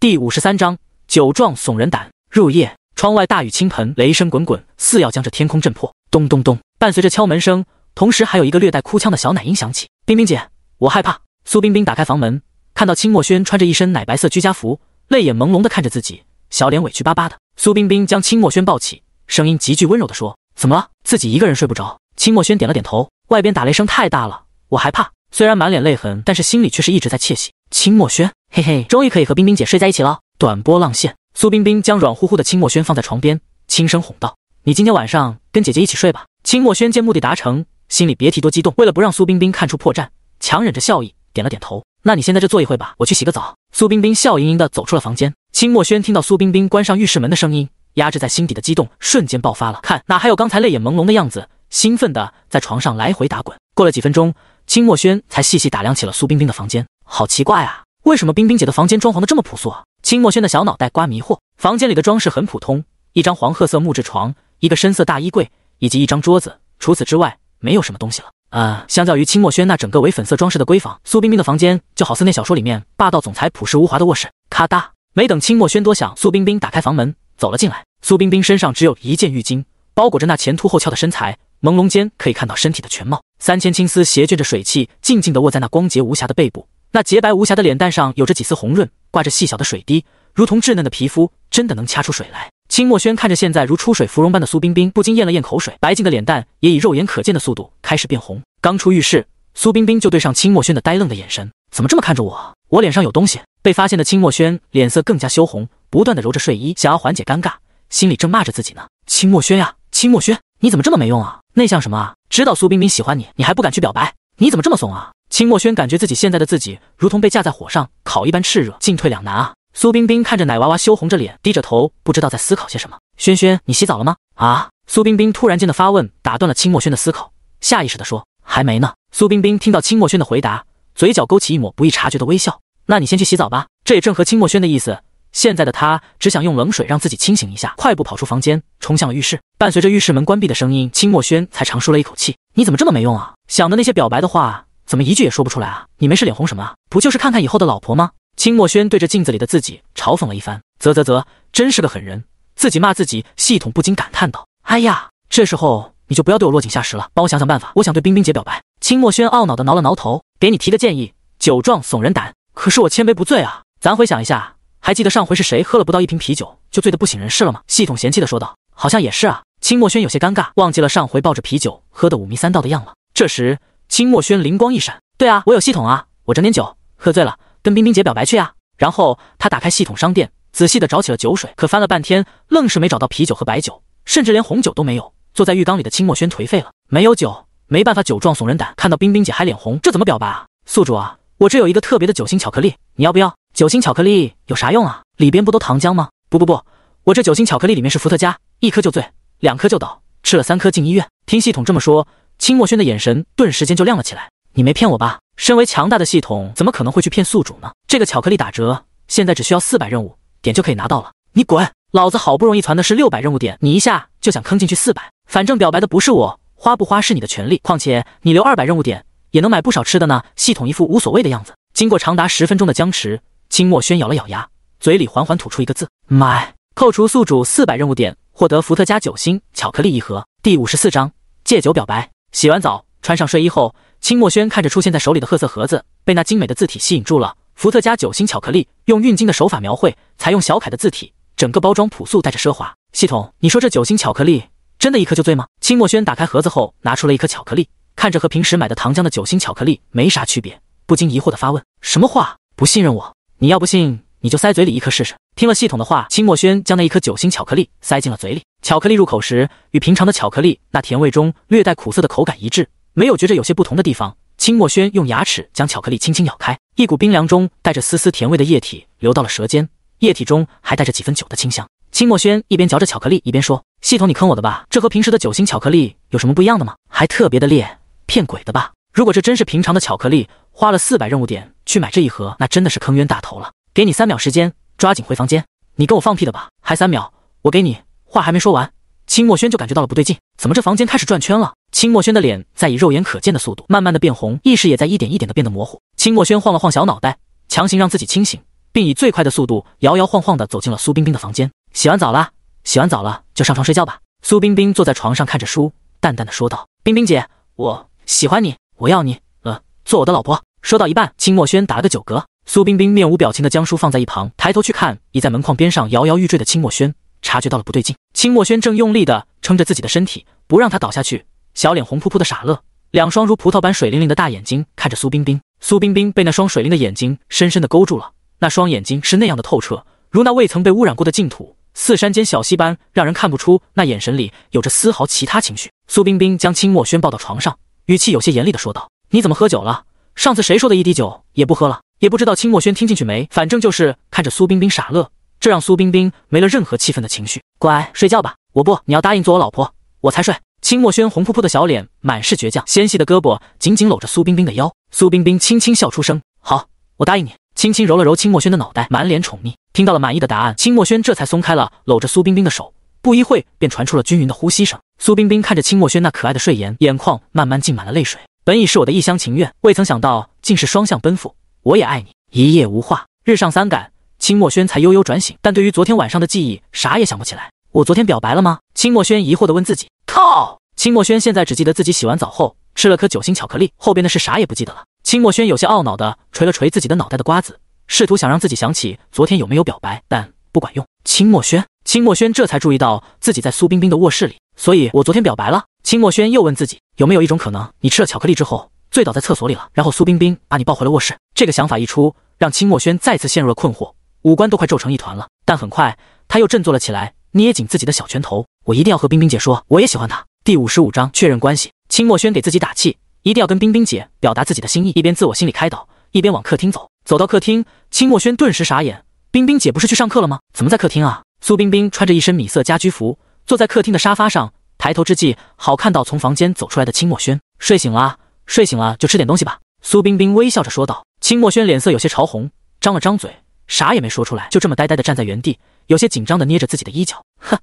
第五十三章酒壮怂人胆。入夜，窗外大雨倾盆，雷声滚滚，似要将这天空震破。咚咚咚，伴随着敲门声，同时还有一个略带哭腔的小奶音响起。冰冰姐，我害怕。苏冰冰打开房门，看到清墨轩穿着一身奶白色居家服，泪眼朦胧的看着自己，小脸委屈巴巴的。苏冰冰将清墨轩抱起，声音极具温柔的说：“怎么了？自己一个人睡不着？”清墨轩点了点头。外边打雷声太大了，我害怕。虽然满脸泪痕，但是心里却是一直在窃喜。清墨轩，嘿嘿，终于可以和冰冰姐睡在一起了。短波浪线。苏冰冰将软乎乎的清墨轩放在床边，轻声哄道：“你今天晚上跟姐姐一起睡吧。”清墨轩见目的达成，心里别提多激动。为了不让苏冰冰看出破绽，强忍着笑意点了点头。那你先在这坐一会吧，我去洗个澡。苏冰冰笑盈盈的走出了房间。清墨轩听到苏冰冰关上浴室门的声音，压制在心底的激动瞬间爆发了。看哪还有刚才泪眼朦胧的样子，兴奋的在床上来回打滚。过了几分钟，清墨轩才细细打量起了苏冰冰的房间。好奇怪啊，为什么冰冰姐的房间装潢的这么朴素啊？清墨轩的小脑袋瓜迷惑，房间里的装饰很普通，一张黄褐色木质床，一个深色大衣柜，以及一张桌子，除此之外没有什么东西了。啊，相较于清墨轩那整个为粉色装饰的闺房，苏冰冰的房间就好似那小说里面霸道总裁朴实无华的卧室。咔哒，没等清墨轩多想，苏冰冰打开房门走了进来。苏冰冰身上只有一件浴巾，包裹着那前凸后翘的身材，朦胧间可以看到身体的全貌。三千青丝斜卷着水汽，静静地卧在那光洁无瑕的背部。那洁白无瑕的脸蛋上有着几丝红润，挂着细小的水滴，如同稚嫩的皮肤，真的能掐出水来。清墨轩看着现在如出水芙蓉般的苏冰冰，不禁咽了咽口水，白净的脸蛋也以肉眼可见的速度开始变红。刚出浴室，苏冰冰就对上清墨轩的呆愣的眼神，怎么这么看着我？我脸上有东西？被发现的清墨轩脸色更加羞红，不断的揉着睡衣，想要缓解尴尬，心里正骂着自己呢。清墨轩呀，清墨轩，你怎么这么没用啊？内向什么啊？知道苏冰冰喜欢你，你还不敢去表白？你怎么这么怂啊？清墨轩感觉自己现在的自己如同被架在火上烤一般炽热，进退两难啊！苏冰冰看着奶娃娃羞红着脸，低着头，不知道在思考些什么。轩轩，你洗澡了吗？啊！苏冰冰突然间的发问打断了清墨轩的思考，下意识的说：“还没呢。”苏冰冰听到清墨轩的回答，嘴角勾起一抹不易察觉的微笑。那你先去洗澡吧。这也正合清墨轩的意思。现在的他只想用冷水让自己清醒一下，快步跑出房间，冲向了浴室。伴随着浴室门关闭的声音，清墨轩才长舒了一口气。你怎么这么没用啊？想的那些表白的话。怎么一句也说不出来啊？你没事脸红什么啊？不就是看看以后的老婆吗？清墨轩对着镜子里的自己嘲讽了一番，啧啧啧，真是个狠人。自己骂自己，系统不禁感叹道：“哎呀，这时候你就不要对我落井下石了，帮我想想办法。我想对冰冰姐表白。”清墨轩懊恼的挠了挠头，给你提个建议，酒壮怂人胆。可是我千杯不醉啊。咱回想一下，还记得上回是谁喝了不到一瓶啤酒就醉得不省人事了吗？系统嫌弃的说道。好像也是啊。清墨轩有些尴尬，忘记了上回抱着啤酒喝得五迷三道的样了。这时。清墨轩灵光一闪，对啊，我有系统啊，我整点酒，喝醉了跟冰冰姐表白去啊。然后他打开系统商店，仔细的找起了酒水，可翻了半天，愣是没找到啤酒和白酒，甚至连红酒都没有。坐在浴缸里的清墨轩颓废了，没有酒，没办法，酒壮怂人胆。看到冰冰姐还脸红，这怎么表白啊？宿主啊，我这有一个特别的酒心巧克力，你要不要？酒心巧克力有啥用啊？里边不都糖浆吗？不不不，我这酒心巧克力里面是伏特加，一颗就醉，两颗就倒，吃了三颗进医院。听系统这么说。清墨轩的眼神顿时间就亮了起来。你没骗我吧？身为强大的系统，怎么可能会去骗宿主呢？这个巧克力打折，现在只需要四百任务点就可以拿到了。你滚！老子好不容易攒的是六百任务点，你一下就想坑进去四百？反正表白的不是我，花不花是你的权利。况且你留二百任务点也能买不少吃的呢。系统一副无所谓的样子。经过长达十分钟的僵持，清墨轩咬了咬牙，嘴里缓缓吐出一个字：买。扣除宿主四百任务点，获得伏特加酒心巧克力一盒。第五十四章戒酒表白。洗完澡，穿上睡衣后，清墨轩看着出现在手里的褐色盒子，被那精美的字体吸引住了。伏特加酒心巧克力，用运金的手法描绘，采用小楷的字体，整个包装朴素带着奢华。系统，你说这酒心巧克力真的一颗就醉吗？清墨轩打开盒子后，拿出了一颗巧克力，看着和平时买的糖浆的酒心巧克力没啥区别，不禁疑惑的发问：什么话？不信任我？你要不信？你就塞嘴里一颗试试。听了系统的话，清墨轩将那一颗酒心巧克力塞进了嘴里。巧克力入口时，与平常的巧克力那甜味中略带苦涩的口感一致，没有觉着有些不同的地方。清墨轩用牙齿将巧克力轻轻咬开，一股冰凉中带着丝丝甜味的液体流到了舌尖，液体中还带着几分酒的清香。清墨轩一边嚼着巧克力，一边说：“系统，你坑我的吧？这和平时的酒心巧克力有什么不一样的吗？还特别的烈，骗鬼的吧？如果这真是平常的巧克力，花了四百任务点去买这一盒，那真的是坑冤大头了。给你三秒时间。”抓紧回房间！你跟我放屁的吧？还三秒，我给你。话还没说完，清墨轩就感觉到了不对劲，怎么这房间开始转圈了？清墨轩的脸在以肉眼可见的速度慢慢的变红，意识也在一点一点的变得模糊。清墨轩晃了晃小脑袋，强行让自己清醒，并以最快的速度摇摇晃晃地走进了苏冰冰的房间。洗完澡了，洗完澡了就上床睡觉吧。苏冰冰坐在床上看着书，淡淡的说道：“冰冰姐，我喜欢你，我要你，呃，做我的老婆。”说到一半，清墨轩打了个酒嗝。苏冰冰面无表情的将书放在一旁，抬头去看已在门框边上摇摇欲坠的清墨轩，察觉到了不对劲。清墨轩正用力的撑着自己的身体，不让他倒下去，小脸红扑扑的傻乐，两双如葡萄般水灵灵的大眼睛看着苏冰冰。苏冰冰被那双水灵的眼睛深深的勾住了，那双眼睛是那样的透彻，如那未曾被污染过的净土，似山间小溪般，让人看不出那眼神里有着丝毫其他情绪。苏冰冰将清墨轩抱到床上，语气有些严厉的说道：“你怎么喝酒了？上次谁说的一滴酒也不喝了？”也不知道清墨轩听进去没，反正就是看着苏冰冰傻乐，这让苏冰冰没了任何气愤的情绪。乖，睡觉吧。我不，你要答应做我老婆，我才睡。清墨轩红扑扑的小脸满是倔强，纤细的胳膊紧紧搂着苏冰冰的腰。苏冰冰轻轻笑出声，好，我答应你。轻轻揉了揉清墨轩的脑袋，满脸宠溺。听到了满意的答案，清墨轩这才松开了搂着苏冰冰的手。不一会便传出了均匀的呼吸声。苏冰冰看着清墨轩那可爱的睡颜，眼眶慢慢浸满了泪水。本已是我的一厢情愿，未曾想到竟是双向奔赴。我也爱你。一夜无话，日上三竿，清墨轩才悠悠转醒，但对于昨天晚上的记忆，啥也想不起来。我昨天表白了吗？清墨轩疑惑地问自己。靠！清墨轩现在只记得自己洗完澡后吃了颗酒心巧克力，后边的事啥也不记得了。清墨轩有些懊恼地捶了捶自己的脑袋的瓜子，试图想让自己想起昨天有没有表白，但不管用。清墨轩，清墨轩这才注意到自己在苏冰冰的卧室里，所以我昨天表白了。清墨轩又问自己，有没有一种可能，你吃了巧克力之后？醉倒在厕所里了，然后苏冰冰把你抱回了卧室。这个想法一出，让清墨轩再次陷入了困惑，五官都快皱成一团了。但很快他又振作了起来，捏紧自己的小拳头。我一定要和冰冰姐说，我也喜欢她。第五十五章确认关系。清墨轩给自己打气，一定要跟冰冰姐表达自己的心意。一边自我心里开导，一边往客厅走。走到客厅，清墨轩顿时傻眼：冰冰姐不是去上课了吗？怎么在客厅啊？苏冰冰穿着一身米色家居服，坐在客厅的沙发上，抬头之际，好看到从房间走出来的清墨轩。睡醒了。睡醒了就吃点东西吧。”苏冰冰微笑着说道。清墨轩脸色有些潮红，张了张嘴，啥也没说出来，就这么呆呆的站在原地，有些紧张的捏着自己的衣角。哼，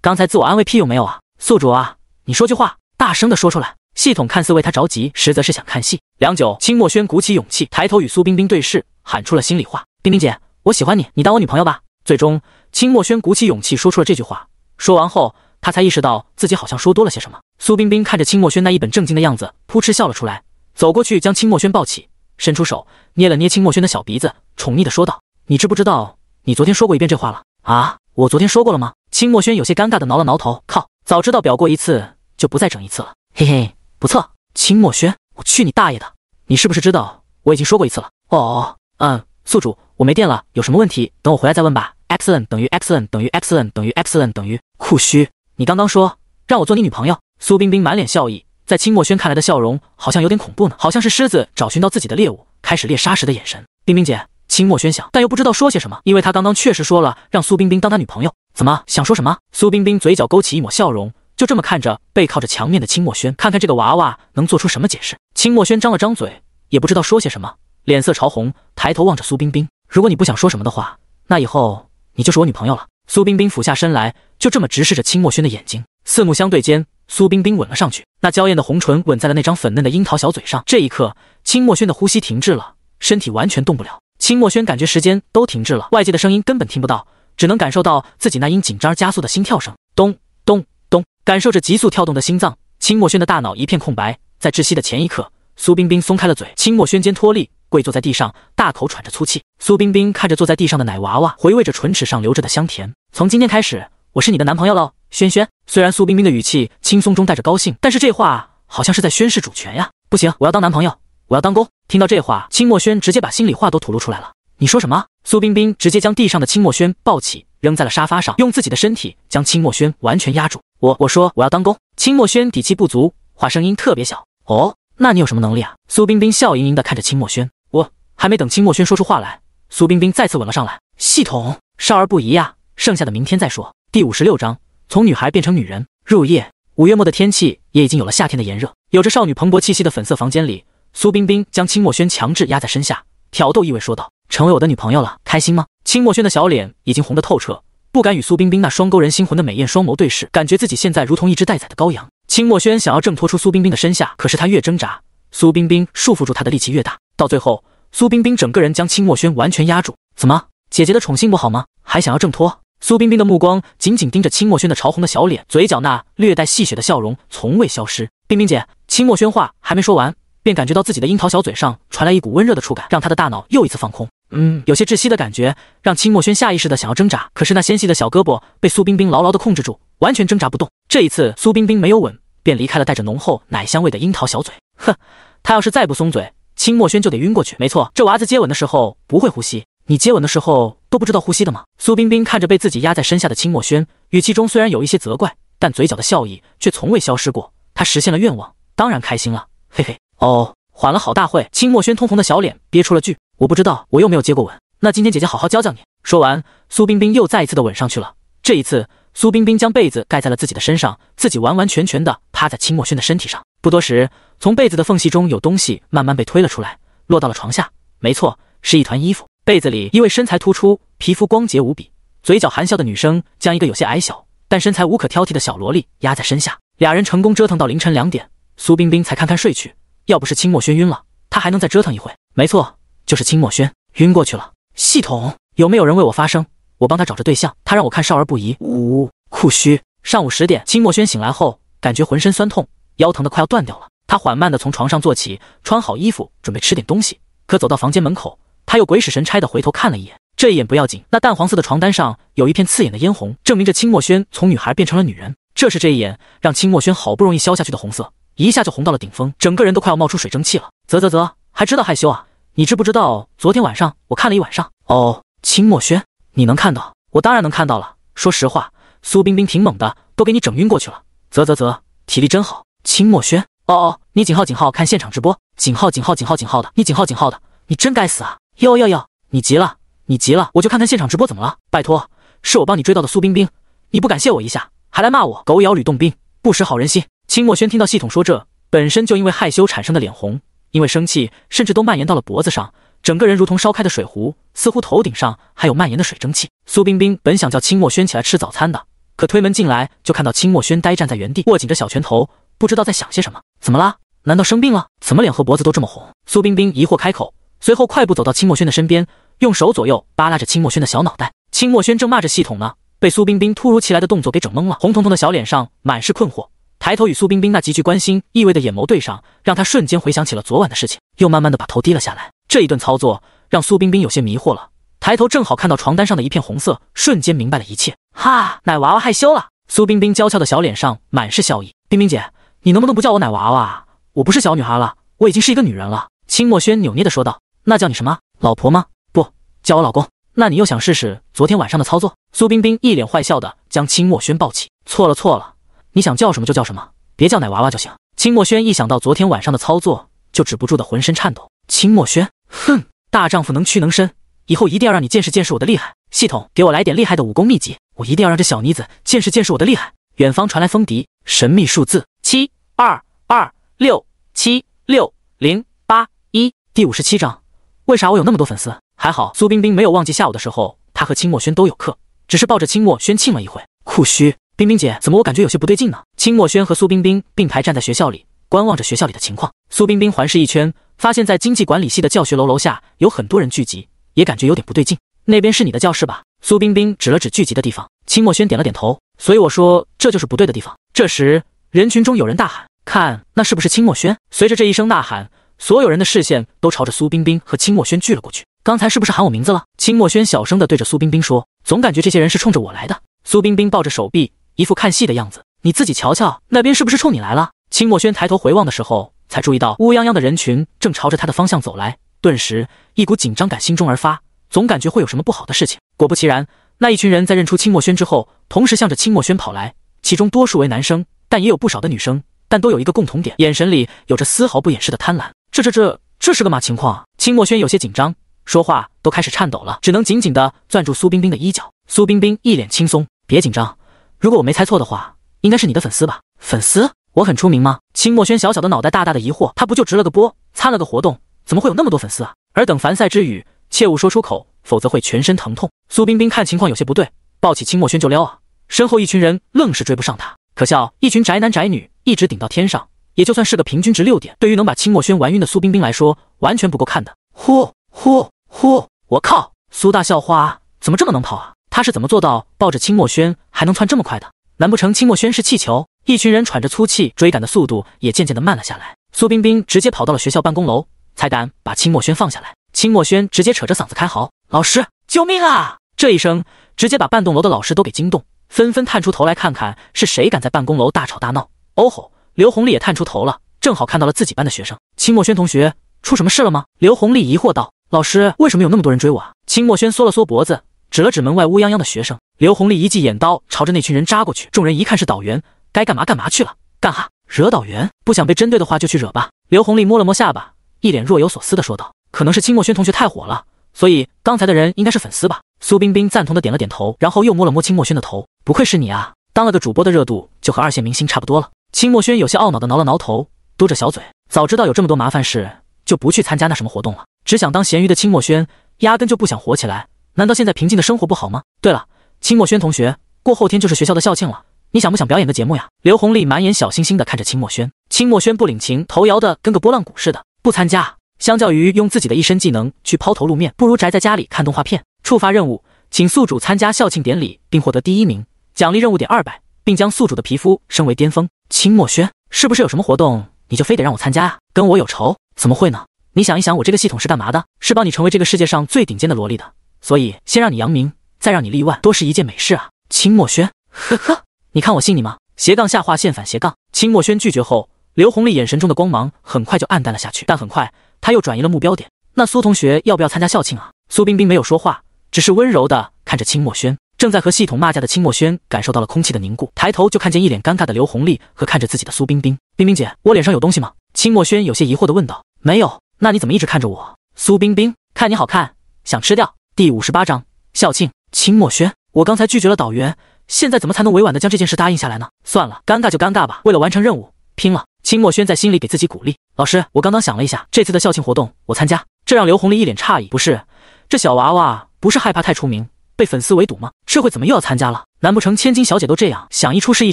刚才自我安慰屁用没有啊？宿主啊，你说句话，大声的说出来。系统看似为他着急，实则是想看戏。良久，清墨轩鼓起勇气，抬头与苏冰冰对视，喊出了心里话：“冰冰姐，我喜欢你，你当我女朋友吧。”最终，清墨轩鼓起勇气说出了这句话。说完后。他才意识到自己好像说多了些什么。苏冰冰看着清墨轩那一本正经的样子，扑哧笑了出来，走过去将清墨轩抱起，伸出手捏了捏清墨轩的小鼻子，宠溺的说道：“你知不知道你昨天说过一遍这话了？啊，我昨天说过了吗？”清墨轩有些尴尬的挠了挠头，靠，早知道表过一次就不再整一次了。嘿嘿，不错，清墨轩，我去你大爷的！你是不是知道我已经说过一次了？哦哦，嗯，宿主，我没电了，有什么问题等我回来再问吧。xn 等于 xn 等于 xn 等于 xn 等于酷虚。你刚刚说让我做你女朋友？苏冰冰满脸笑意，在清墨轩看来的笑容好像有点恐怖呢，好像是狮子找寻到自己的猎物，开始猎杀时的眼神。冰冰姐，清墨轩想，但又不知道说些什么，因为他刚刚确实说了让苏冰冰当他女朋友。怎么想说什么？苏冰冰嘴角勾起一抹笑容，就这么看着背靠着墙面的清墨轩，看看这个娃娃能做出什么解释。清墨轩张了张嘴，也不知道说些什么，脸色潮红，抬头望着苏冰冰。如果你不想说什么的话，那以后你就是我女朋友了。苏冰冰俯下身来，就这么直视着清墨轩的眼睛，四目相对间，苏冰冰吻了上去，那娇艳的红唇吻在了那张粉嫩的樱桃小嘴上。这一刻，清墨轩的呼吸停滞了，身体完全动不了。清墨轩感觉时间都停滞了，外界的声音根本听不到，只能感受到自己那因紧张而加速的心跳声，咚咚咚，感受着急速跳动的心脏，清墨轩的大脑一片空白。在窒息的前一刻，苏冰冰松开了嘴，清墨轩肩脱力。跪坐在地上，大口喘着粗气。苏冰冰看着坐在地上的奶娃娃，回味着唇齿上留着的香甜。从今天开始，我是你的男朋友喽，轩轩。虽然苏冰冰的语气轻松中带着高兴，但是这话好像是在宣示主权呀。不行，我要当男朋友，我要当公。听到这话，清墨轩直接把心里话都吐露出来了。你说什么？苏冰冰直接将地上的清墨轩抱起，扔在了沙发上，用自己的身体将清墨轩完全压住。我我说我要当公。清墨轩底气不足，话声音特别小。哦，那你有什么能力啊？苏冰冰笑盈盈的看着清墨轩。我还没等清墨轩说出话来，苏冰冰再次吻了上来。系统少儿不宜呀，剩下的明天再说。第五十六章，从女孩变成女人。入夜，五月末的天气也已经有了夏天的炎热。有着少女蓬勃气息的粉色房间里，苏冰冰将清墨轩强制压在身下，挑逗意味说道：“成为我的女朋友了，开心吗？”清墨轩的小脸已经红得透彻，不敢与苏冰冰那双勾人心魂的美艳双眸对视，感觉自己现在如同一只待宰的羔羊。清墨轩想要挣脱出苏冰冰的身下，可是他越挣扎，苏冰冰束缚住他的力气越大，到最后。苏冰冰整个人将清墨轩完全压住，怎么姐姐的宠幸不好吗？还想要挣脱？苏冰冰的目光紧紧盯着清墨轩的潮红的小脸，嘴角那略带戏谑的笑容从未消失。冰冰姐，清墨轩话还没说完，便感觉到自己的樱桃小嘴上传来一股温热的触感，让他的大脑又一次放空。嗯，有些窒息的感觉，让清墨轩下意识的想要挣扎，可是那纤细的小胳膊被苏冰冰牢牢的控制住，完全挣扎不动。这一次，苏冰冰没有吻，便离开了带着浓厚奶香味的樱桃小嘴。哼，他要是再不松嘴，清墨轩就得晕过去。没错，这娃子接吻的时候不会呼吸。你接吻的时候都不知道呼吸的吗？苏冰冰看着被自己压在身下的清墨轩，语气中虽然有一些责怪，但嘴角的笑意却从未消失过。他实现了愿望，当然开心了。嘿嘿，哦，缓了好大会。清墨轩通红的小脸憋出了句：“我不知道，我又没有接过吻。那今天姐姐好好教教你。”说完，苏冰冰又再一次的吻上去了。这一次，苏冰冰将被子盖在了自己的身上，自己完完全全的趴在清墨轩的身体上。不多时，从被子的缝隙中有东西慢慢被推了出来，落到了床下。没错，是一团衣服。被子里，一位身材突出、皮肤光洁无比、嘴角含笑的女生，将一个有些矮小但身材无可挑剔的小萝莉压在身下。俩人成功折腾到凌晨两点，苏冰冰才堪堪睡去。要不是清墨轩晕了，他还能再折腾一会。没错，就是清墨轩晕过去了。系统有没有人为我发声？我帮他找着对象，他让我看少儿不宜。呜，酷虚。上午十点，清墨轩醒来后，感觉浑身酸痛，腰疼的快要断掉了。他缓慢的从床上坐起，穿好衣服，准备吃点东西。可走到房间门口。他又鬼使神差的回头看了一眼，这一眼不要紧，那淡黄色的床单上有一片刺眼的嫣红，证明着清墨轩从女孩变成了女人。这是这一眼让清墨轩好不容易消下去的红色，一下就红到了顶峰，整个人都快要冒出水蒸气了。啧啧啧，还知道害羞啊？你知不知道昨天晚上我看了一晚上？哦，清墨轩，你能看到？我当然能看到了。说实话，苏冰冰挺猛的，都给你整晕过去了。啧啧啧，体力真好。清墨轩，哦哦，你井号井号看现场直播，井号井号井号井号的，你井号井号的，你真该死啊！哟哟哟！你急了，你急了，我就看看现场直播怎么了？拜托，是我帮你追到的苏冰冰，你不感谢我一下，还来骂我狗咬吕洞宾，不识好人心。清墨轩听到系统说这，本身就因为害羞产生的脸红，因为生气，甚至都蔓延到了脖子上，整个人如同烧开的水壶，似乎头顶上还有蔓延的水蒸气。苏冰冰本想叫清墨轩起来吃早餐的，可推门进来就看到清墨轩呆站在原地，握紧着小拳头，不知道在想些什么。怎么了？难道生病了？怎么脸和脖子都这么红？苏冰冰疑惑开口。随后快步走到清墨轩的身边，用手左右扒拉着清墨轩的小脑袋。清墨轩正骂着系统呢，被苏冰冰突如其来的动作给整懵了，红彤彤的小脸上满是困惑，抬头与苏冰冰那极具关心意味的眼眸对上，让他瞬间回想起了昨晚的事情，又慢慢的把头低了下来。这一顿操作让苏冰冰有些迷惑了，抬头正好看到床单上的一片红色，瞬间明白了一切。哈，奶娃娃害羞了。苏冰冰娇俏的小脸上满是笑意。冰冰姐，你能不能不叫我奶娃娃？我不是小女孩了，我已经是一个女人了。清墨轩扭捏的说道。那叫你什么老婆吗？不叫我老公。那你又想试试昨天晚上的操作？苏冰冰一脸坏笑的将清墨轩抱起。错了错了，你想叫什么就叫什么，别叫奶娃娃就行。清墨轩一想到昨天晚上的操作，就止不住的浑身颤抖。清墨轩，哼，大丈夫能屈能伸，以后一定要让你见识见识我的厉害。系统，给我来点厉害的武功秘籍，我一定要让这小妮子见识见识我的厉害。远方传来风笛，神秘数字七二二六七六零八一，第五十七章。为啥我有那么多粉丝？还好苏冰冰没有忘记下午的时候，她和清墨轩都有课，只是抱着清墨轩亲了一回。酷虚，冰冰姐，怎么我感觉有些不对劲呢？清墨轩和苏冰冰并排站在学校里，观望着学校里的情况。苏冰冰环视一圈，发现在经济管理系的教学楼楼下有很多人聚集，也感觉有点不对劲。那边是你的教室吧？苏冰冰指了指聚集的地方。清墨轩点了点头。所以我说这就是不对的地方。这时人群中有人大喊：“看，那是不是清墨轩？”随着这一声呐喊。所有人的视线都朝着苏冰冰和清墨轩聚了过去。刚才是不是喊我名字了？清墨轩小声的对着苏冰冰说：“总感觉这些人是冲着我来的。”苏冰冰抱着手臂，一副看戏的样子。你自己瞧瞧，那边是不是冲你来了？清墨轩抬头回望的时候，才注意到乌泱泱的人群正朝着他的方向走来。顿时，一股紧张感心中而发，总感觉会有什么不好的事情。果不其然，那一群人在认出清墨轩之后，同时向着清墨轩跑来，其中多数为男生，但也有不少的女生。但都有一个共同点，眼神里有着丝毫不掩饰的贪婪。这这这这是个嘛情况？清墨轩有些紧张，说话都开始颤抖了，只能紧紧的攥住苏冰冰的衣角。苏冰冰一脸轻松，别紧张。如果我没猜错的话，应该是你的粉丝吧？粉丝？我很出名吗？清墨轩小小的脑袋大大的疑惑，他不就直了个播，参了个活动，怎么会有那么多粉丝啊？尔等凡赛之语，切勿说出口，否则会全身疼痛。苏冰冰看情况有些不对，抱起清墨轩就撩啊，身后一群人愣是追不上他。可笑，一群宅男宅女。一直顶到天上，也就算是个平均值六点，对于能把清墨轩玩晕的苏冰冰来说，完全不够看的。呼呼呼！我靠，苏大校花怎么这么能跑啊？他是怎么做到抱着清墨轩还能窜这么快的？难不成清墨轩是气球？一群人喘着粗气，追赶的速度也渐渐的慢了下来。苏冰冰直接跑到了学校办公楼，才敢把清墨轩放下来。清墨轩直接扯着嗓子开嚎：“老师，救命啊！”这一声直接把半栋楼的老师都给惊动，纷纷探出头来看看是谁敢在办公楼大吵大闹。哦吼！刘红丽也探出头了，正好看到了自己班的学生。清墨轩同学出什么事了吗？刘红丽疑惑道：“老师，为什么有那么多人追我啊？”清墨轩缩了缩脖子，指了指门外乌泱泱的学生。刘红丽一记眼刀朝着那群人扎过去，众人一看是导员，该干嘛干嘛去了。干哈？惹导员？不想被针对的话就去惹吧。刘红丽摸了摸下巴，一脸若有所思的说道：“可能是清墨轩同学太火了，所以刚才的人应该是粉丝吧。”苏冰冰赞同的点了点头，然后又摸了摸清墨轩的头。不愧是你啊，当了个主播的热度就和二线明星差不多了。清墨轩有些懊恼的挠了挠头，嘟着小嘴。早知道有这么多麻烦事，就不去参加那什么活动了。只想当咸鱼的清墨轩，压根就不想火起来。难道现在平静的生活不好吗？对了。清墨轩同学，过后天就是学校的校庆了，你想不想表演个节目呀？刘红丽满眼小星星的看着清墨轩，清墨轩不领情，头摇的跟个拨浪鼓似的，不参加。相较于用自己的一身技能去抛头露面，不如宅在家里看动画片。触发任务，请宿主参加校庆典礼并获得第一名，奖励任务点二百，并将宿主的皮肤升为巅峰。清墨轩，是不是有什么活动你就非得让我参加啊？跟我有仇？怎么会呢？你想一想，我这个系统是干嘛的？是帮你成为这个世界上最顶尖的萝莉的，所以先让你扬名。再让你例外，多是一件美事啊！清墨轩，呵呵，你看我信你吗？斜杠下划线反斜杠。清墨轩拒绝后，刘红丽眼神中的光芒很快就暗淡了下去。但很快，他又转移了目标点。那苏同学要不要参加校庆啊？苏冰冰没有说话，只是温柔的看着清墨轩。正在和系统骂架的清墨轩感受到了空气的凝固，抬头就看见一脸尴尬的刘红丽和看着自己的苏冰冰。冰冰姐，我脸上有东西吗？清墨轩有些疑惑的问道。没有，那你怎么一直看着我？苏冰冰，看你好看，想吃掉。第五十八章校庆。秦墨轩，我刚才拒绝了导员，现在怎么才能委婉的将这件事答应下来呢？算了，尴尬就尴尬吧。为了完成任务，拼了！秦墨轩在心里给自己鼓励。老师，我刚刚想了一下，这次的校庆活动我参加。这让刘红丽一脸诧异。不是，这小娃娃不是害怕太出名，被粉丝围堵吗？这会怎么又要参加了？难不成千金小姐都这样，想一出是一